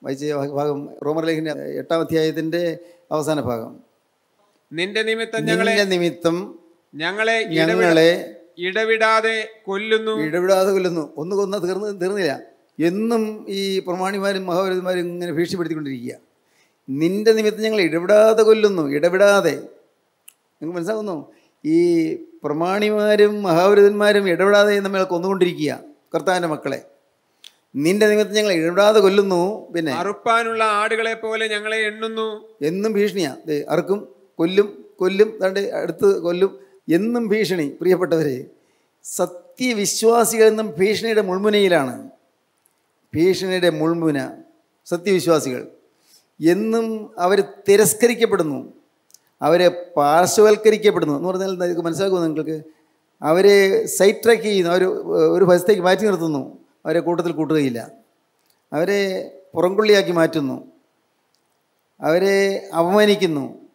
വായിച്ച ഭാഗം. റോമർ ലേഖന എട്ടാം അധ്യായത്തിന്റെ അവസാന ഭാഗം. നിന്റെ നിമിത്തം ഞങ്ങളെ നിന്റെ നിമിത്തം ഞങ്ങളെ ഞങ്ങളെ ഇടവിടാതെ കൊല്ലുന്നു. ഇടവിടാതെ കൊല്ലുന്നു. ഒന്ന് കൊന്ന തീർന്ന് തീർന്നില്ല. എന്നും ഈ പ്രമാണിമാരും മഹാപുരുതന്മാരും ഇങ്ങനെ ഭീഷണിപ്പെടുത്തിക്കൊണ്ടിരിക്കുക. നിന്റെ നിമിത്തം ഞങ്ങൾ ഇടവിടാതെ കൊല്ലുന്നു. ഇടവിടാതെ. നിങ്ങൾക്ക് മനസ്സിലാകുന്നു ഈ പ്രമാണിമാരും മഹാപുരുതന്മാരും ഇടപെടാതെ നമ്മൾ കൊന്നുകൊണ്ടിരിക്കുക കർത്താവിന്റെ മക്കളെ. നിന്റെ നിമിത്തം ഞങ്ങൾ ഇടപെടാതെ കൊല്ലുന്നു. പിന്നെ? അറുപ്പാനുള്ള ആടുകളെ പോലെ ഞങ്ങളെ എണ്ണുന്നു. എന്നും ഭീഷണിയാ. അറുക്കും കൊല്ലും കൊല്ലും തണ്ട് അടുത്ത് കൊല്ലും. എന്നും ഭീഷണി പ്രിയപ്പെട്ടവരെ. സത്യവിശ്വാസികൾ എന്നും ഭീഷണിയുടെ മുൾമുനയിലാണ്. ഭീഷണിയുടെ മുൾമുന സത്യവിശ്വാസികൾ. എന്നും അവർ തിരസ്കരിക്കപ്പെടുന്നു. അവരെ പാർശ്വവൽക്കരിക്കപ്പെടുന്നു എന്ന് പറഞ്ഞാൽ നിങ്ങൾക്ക് മനസ്സിലാക്കുന്നു നിങ്ങൾക്ക്? അവരെ സൈറ്റ് ട്രാക്ക് ചെയ്യുന്നു അവർ ഒരു വശത്തേക്ക് മാറ്റി നിർത്തുന്നു അവരെ കൂട്ടത്തിൽ കൂട്ടുകയില്ല. അവരെ പുറംകൊള്ളിയാക്കി മാറ്റുന്നു. അവരെ അപമാനിക്കുന്നു.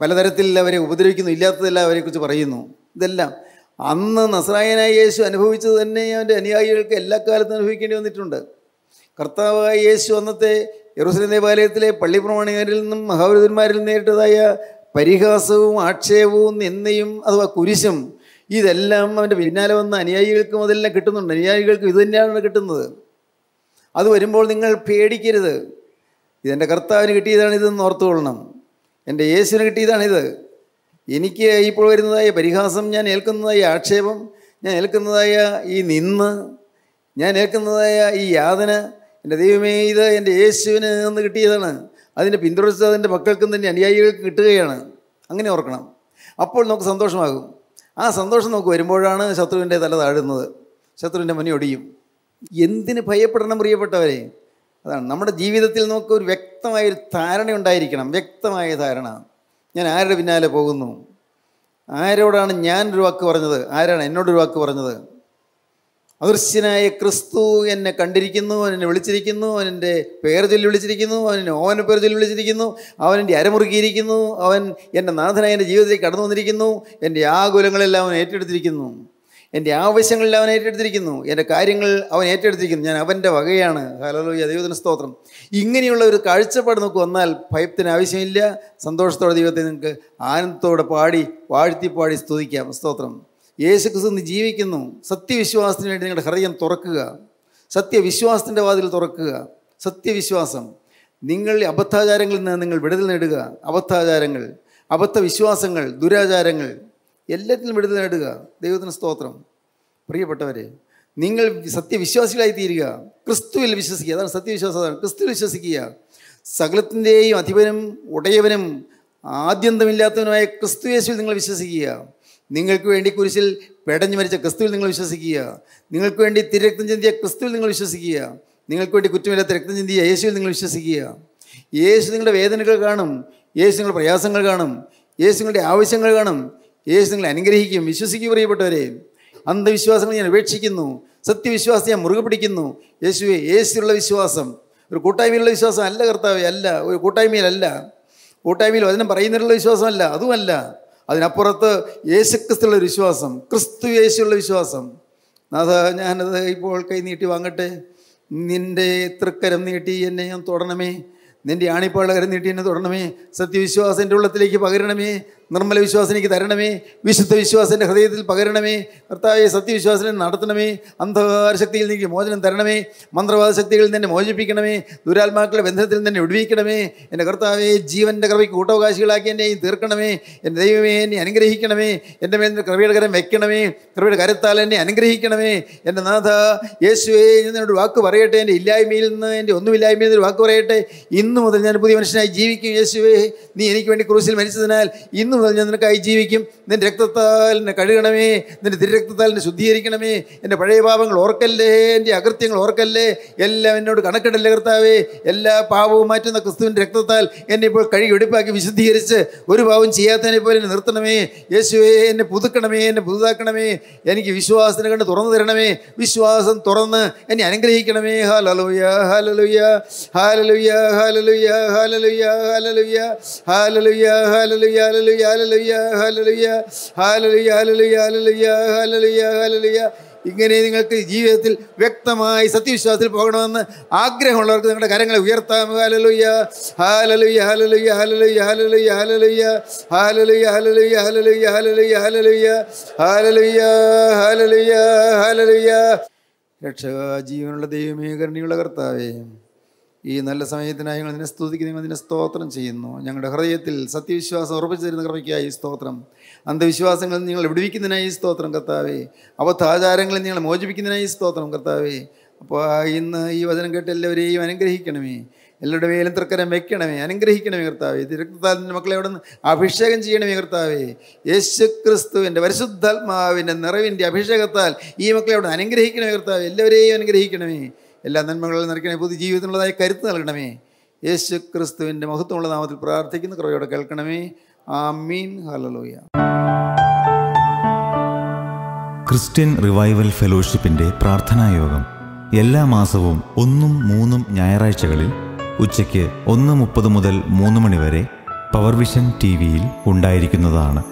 പലതരത്തിൽ അവരെ ഉപദ്രവിക്കുന്നു ഇല്ലാത്തതെല്ലാം അവരെക്കുറിച്ച് പറയുന്നു. ഇതെല്ലാം അന്ന് നസ്രായനായ യേശു അനുഭവിച്ചത് തന്നെ അവന്റെ അനുയായികൾക്ക് എല്ലാ കാലത്തും അനുഭവിക്കേണ്ടി വന്നിട്ടുണ്ട്. കർത്താവായ യേശു അന്നത്തെ യെറുസലേം ദേവാലയത്തിലെ പള്ളി പ്രമാണികരിൽ നിന്നും മഹാപുരുതന്മാരിൽ നേരിട്ടതായ പരിഹാസവും ആക്ഷേപവും നിന്നയും അഥവാ കുരിശും ഇതെല്ലാം അവന്റെ പിന്നാലെ വന്ന അനുയായികൾക്കും അതെല്ലാം കിട്ടുന്നുണ്ട്. അനുയായികൾക്കും ഇത് തന്നെയാണ് കിട്ടുന്നത്. അത് വരുമ്പോൾ നിങ്ങൾ പേടിക്കരുത്. ഇതെന്റെ കർത്താവിന് കിട്ടിയതാണ് ഇതെന്ന് ഓർത്തുകൊള്ളണം. എന്റെ യേശുവിന് കിട്ടിയതാണിത്. എനിക്ക് ഇപ്പോൾ വരുന്നതായ പരിഹാസം ഞാൻ ഏൽക്കുന്നതായ ആക്ഷേപം ഞാൻ ഏൽക്കുന്നതായ ഈ നിന്ന് ഞാൻ ഏൽക്കുന്നതായ ഈ യാതന എന്റെ ദൈവമേ ഇത് എന്റെ യേശുവിന് നിന്ന് കിട്ടിയതാണ്. അതിന്റെ പിന്തുടർച്ച അതിന്റെ മക്കൾക്കും തന്നെ അനുയായികൾക്ക് കിട്ടുകയാണ്. അങ്ങനെ ഓർക്കണം. അപ്പോൾ നമുക്ക് സന്തോഷമാകും. ആ സന്തോഷം നമുക്ക് വരുമ്പോഴാണ് ശത്രുവിന്റെ തല താഴുന്നത്. ശത്രുവിന്റെ മുനി ഒടിയും. എന്തിന് ഭയപ്പെടണം പ്രിയപ്പെട്ടവരെ? അതാണ്. നമ്മുടെ ജീവിതത്തിൽ നമുക്ക് ഒരു വ്യക്തമായ ഒരു ധാരണ ഉണ്ടായിരിക്കണം. വ്യക്തമായ ധാരണ. ഞാൻ ആരുടെ പിന്നാലെ പോകുന്നു? ആരോടാണ് ഞാൻ ഒരു വാക്ക് പറഞ്ഞത്? ആരാണ് എന്നോടൊരു വാക്ക് പറഞ്ഞത്? അദൃശ്യനായ ക്രിസ്തു എന്നെ കണ്ടിരിക്കുന്നു എന്നെ വിളിച്ചിരിക്കുന്നു അവനെന്റെ പേര് ചൊല്ലി വിളിച്ചിരിക്കുന്നു അവൻ ഓവന്റെ പേര് ചൊല്ലി വിളിച്ചിരിക്കുന്നു അവൻ എന്റെ അരമുറുക്കിയിരിക്കുന്നു അവൻ എന്റെ നാഥനായ എന്റെ ജീവിതത്തിലേക്ക് കടന്നു വന്നിരിക്കുന്നു എന്റെ ആകുലങ്ങളെല്ലാം അവൻ ഏറ്റെടുത്തിരിക്കുന്നു. എന്റെ ആവശ്യങ്ങളിൽ അവൻ ഏറ്റെടുത്തിരിക്കുന്നു. എന്റെ കാര്യങ്ങൾ അവൻ ഏറ്റെടുത്തിരിക്കുന്നു. ഞാൻ അവന്റെ വകയാണ്. ഹലോയ ദൈവത്തിന് സ്തോത്രം. ഇങ്ങനെയുള്ള ഒരു കാഴ്ചപ്പാട് നമുക്ക് വന്നാൽ ഭയത്തിന് ആവശ്യമില്ല. സന്തോഷത്തോടെ ദൈവത്തെ നിങ്ങൾക്ക് ആനന്ദത്തോടെ പാടി വാഴ്ത്തി പാടി സ്തുതിക്കാം. സ്തോത്രം. യേശു ക്രിസ്തു ജീവിക്കുന്നു. സത്യവിശ്വാസത്തിന് വേണ്ടി നിങ്ങളുടെ ഹൃദയം തുറക്കുക. സത്യവിശ്വാസത്തിന്റെ വാതിൽ തുറക്കുക. സത്യവിശ്വാസം. നിങ്ങൾ അബദ്ധാചാരങ്ങളിൽ നിന്ന് നിങ്ങൾ വിടുതൽ നേടുക. അബദ്ധാചാരങ്ങൾ അബദ്ധവിശ്വാസങ്ങൾ ദുരാചാരങ്ങൾ എല്ലാത്തിലും വിടുതൽ നേടുക. ദൈവത്തിന് സ്തോത്രം. പ്രിയപ്പെട്ടവരെ നിങ്ങൾ സത്യവിശ്വാസികളായി തീരുക ക്രിസ്തുവിൽ വിശ്വസിക്കുക. അതാണ് സത്യവിശ്വാസം. ക്രിസ്തുവിൽ വിശ്വസിക്കുക. സകലത്തിന്റെയും അധിപനും ഉടയവനും ആദ്യന്തമില്ലാത്തവനുമായ ക്രിസ്തു യേശുവിൽ നിങ്ങൾ വിശ്വസിക്കുക. നിങ്ങൾക്ക് വേണ്ടി കുരിശിൽ പെടഞ്ഞു മരിച്ച ക്രിസ്തുവിൽ നിങ്ങൾ വിശ്വസിക്കുക. നിങ്ങൾക്ക് വേണ്ടി തിരക്തം ചിന്തിയ ക്രിസ്തുവിൽ നിങ്ങൾ വിശ്വസിക്കുക. നിങ്ങൾക്ക് വേണ്ടി കുറ്റമില്ലാത്ത രക്തം ചിന്തിയ യേശുവിൽ നിങ്ങൾ വിശ്വസിക്കുക. യേശു നിങ്ങളുടെ വേദനകൾ കാണും. യേശു നിങ്ങളുടെ പ്രയാസങ്ങൾ കാണും. യേശു നിങ്ങളുടെ ആവശ്യങ്ങൾ കാണും. യേശു നിങ്ങളെ അനുഗ്രഹിക്കും. വിശ്വസിക്കുക പ്രിയപ്പെട്ടവരെ. അന്ധവിശ്വാസങ്ങൾ ഞാൻ ഉപേക്ഷിക്കുന്നു. സത്യവിശ്വാസം ഞാൻ മുറുകെ പിടിക്കുന്നു. യേശുവെ യേശുള്ള വിശ്വാസം. ഒരു കൂട്ടായ്മയിലുള്ള വിശ്വാസം അല്ല കർത്താവെ അല്ല. ഒരു കൂട്ടായ്മയിലല്ല. കൂട്ടായ്മയിൽ വചനം പറയുന്നതിലുള്ള വിശ്വാസമല്ല അതുമല്ല. അതിനപ്പുറത്ത് യേശുക്രിസ്തുള്ള വിശ്വാസം. ക്രിസ്തു യേശുള്ള വിശ്വാസം. നാഥ ഞാനത് ഇപ്പോൾ കൈ നീട്ടി വാങ്ങട്ടെ. നിന്റെ തൃക്കരം നീട്ടി എന്നെ ഞാൻ തൊടണമേ. നിന്റെ ആണിപ്പാളകരം നീട്ടി എന്നെ തൊടണമേ. സത്യവിശ്വാസം എന്റെ ഉള്ളത്തിലേക്ക് പകരണമേ. നിർമ്മല വിശ്വാസം എനിക്ക് തരണമേ വിശുദ്ധ വിശ്വാസം എന്റെ ഹൃദയത്തിൽ പകരണമേ കർത്താവെ സത്യവിശ്വാസനെ നടത്തണമേ അന്ധകാര ശക്തിയിൽ എനിക്ക് മോചനം തരണമേ മന്ത്രവാദ ശക്തികളിൽ നിന്നെ മോചിപ്പിക്കണമേ ദുരാത്മാക്കളുടെ ബന്ധത്തിൽ നിന്നെ ഒഴിവിക്കണമേ എന്റെ കർത്താവെ ജീവന്റെ കൃപയ്ക്ക് കൂട്ടവകാശികളാക്കി എന്നെ തീർക്കണമേ എന്റെ ദൈവമേ എന്നെ അനുഗ്രഹിക്കണമേ എന്റെ മേൽ നിന്ന് കൃപയുടെ കരം വെക്കണമേ കൃപയുടെ കരത്താൽ എന്നെ അനുഗ്രഹിക്കണമേ എന്റെ നാഥ യേശുവേ എന്നോട് വാക്ക് പറയട്ടെ എന്റെ ഇല്ലായ്മയിൽ നിന്ന് എന്റെ ഒന്നുമില്ലായ്മയിൽ നിന്ന് വാക്ക് പറയട്ടെ ഇന്നു മുതൽ ഞാൻ പുതിയ മനുഷ്യനായി ജീവിക്കും യേശുവേ നീ എനിക്ക് വേണ്ടി ക്രൂസിൽ മരിച്ചതിനാൽ ഇന്നു മുതൽ ഞാൻ നിനക്കായി ജീവിക്കും നിന്റെ രക്തത്താൽ എന്നെ കഴുകണമേ. നിന്റെ തിരക്തത്താൽ എന്നെ ശുദ്ധീകരിക്കണമേ. എന്റെ പഴയ പാപങ്ങൾ ഓർക്കല്ലേ? എന്റെ അകൃത്യങ്ങൾ ഓർക്കല്ലേ? എല്ലാം എന്നോട് കണക്കിടല്ലേ കർത്താവേ? എല്ലാ പാപവും മാറ്റുന്ന ക്രിസ്തുവിന്റെ രക്തത്താൽ എന്നെ ഇപ്പോൾ കഴുകി എടുപ്പാക്കി വിശുദ്ധീകരിച്ച് ഒരു പാവം ചെയ്യാത്തതിനെ പോലെ എന്നെ നിർത്തണമേ. യേശുവേ എന്നെ പുതുക്കണമേ എന്നെ പുതുതാക്കണമേ. എനിക്ക് വിശ്വാസത്തിന് കണ്ട് തുറന്നു തരണമേ. വിശ്വാസം തുറന്ന് എന്നെ അനുഗ്രഹിക്കണമേ. ഹാലലുയ ഹാലലുയ ഹാലലുയ ഹാലലുയ ഹാലലുയ ഹാലലുയ ഹാലലുയ ഹാലലുയ ഹാലലുയ ഇങ്ങനെ നിങ്ങൾക്ക് ജീവിതത്തിൽ വ്യക്തമായി സത്യവിശ്വാസത്തിൽ പോകണമെന്ന് ആഗ്രഹമുള്ളവർക്ക് നിങ്ങളുടെ കരങ്ങളെ ഉയർത്താം ഹാലലുയ്യ ഹാലലുയ്യ ഹാലലുയ്യ ഹാലലുയ്യ ഹാലലുയ്യ ഹാലലുയ്യ ഹാലലുയ്യ ഹാലലുയ്യ ഹാലലുയ്യ ഹാലലുയ്യ ഹാലലുയ്യ ഹാലലുയ്യ ഹാലലുയ്യ ഹാലലുയ്യ രക്ഷക ജീവനുള്ള ദൈവമേ കരുണിയുള്ള കർത്താവേ ഈ നല്ല സമയത്തിനായി ഞങ്ങൾ അതിനെ സ്തുതിക്കുന്നു അതിനെ സ്തോത്രം ചെയ്യുന്നു. ഞങ്ങളുടെ ഹൃദയത്തിൽ സത്യവിശ്വാസം ഉറപ്പിച്ചു തരുന്ന കൃപയ്ക്കായി സ്തോത്രം. അന്ധവിശ്വാസങ്ങളിൽ നിങ്ങൾ വിടുവിക്കുന്നതിനായി സ്തോത്രം കർത്താവേ. അബദ്ധാചാരങ്ങളിൽ നിങ്ങൾ മോചിപ്പിക്കുന്നതിനായി സ്തോത്രം കർത്താവേ. അപ്പോൾ ഇന്ന് ഈ വചനം കേട്ട് എല്ലാവരെയും അനുഗ്രഹിക്കണമേ. എല്ലാവരുടെ മേലും തൃക്കരം വെക്കണമേ. അനുഗ്രഹിക്കണമേ കർത്താവേ. തിരക്താൽ മക്കളെ അവിടെ നിന്ന് അഭിഷേകം ചെയ്യണമേ കർത്താവേ. യേശു ക്രിസ്തുവിന്റെ പരിശുദ്ധാത്മാവിന്റെ നിറവിന്റെ അഭിഷേകത്താൽ ഈ മക്കളെ അവിടെ അനുഗ്രഹിക്കണമേ കർത്താവേ. എല്ലാവരെയും അനുഗ്രഹിക്കണമേ. എല്ലാ നന്മകളും നിറയ്ക്കണേ പുതിയ ജീവിതത്തിനുള്ളതായ കരുത്ത് നൽകണമേ. യേശു ക്രിസ്തുവിന്റെ മഹത്വമുള്ള നാമത്തിൽ പ്രാർത്ഥിക്കുന്ന. കുറവയോടെ കേൾക്കണമേ. ആ മീൻ ഹലലോയ ക്രിസ്ത്യൻ റിവൈവൽ ഫെലോഷിപ്പിന്റെ പ്രാർത്ഥനായോഗം എല്ലാ മാസവും ഒന്നും മൂന്നും ഞായറാഴ്ചകളിൽ ഉച്ചയ്ക്ക് ഒന്ന് മുപ്പത് മുതൽ മൂന്ന് മണിവരെ പവർവിഷൻ പവർ വിഷൻ ടി വിയിൽ ഉണ്ടായിരിക്കുന്നതാണ്.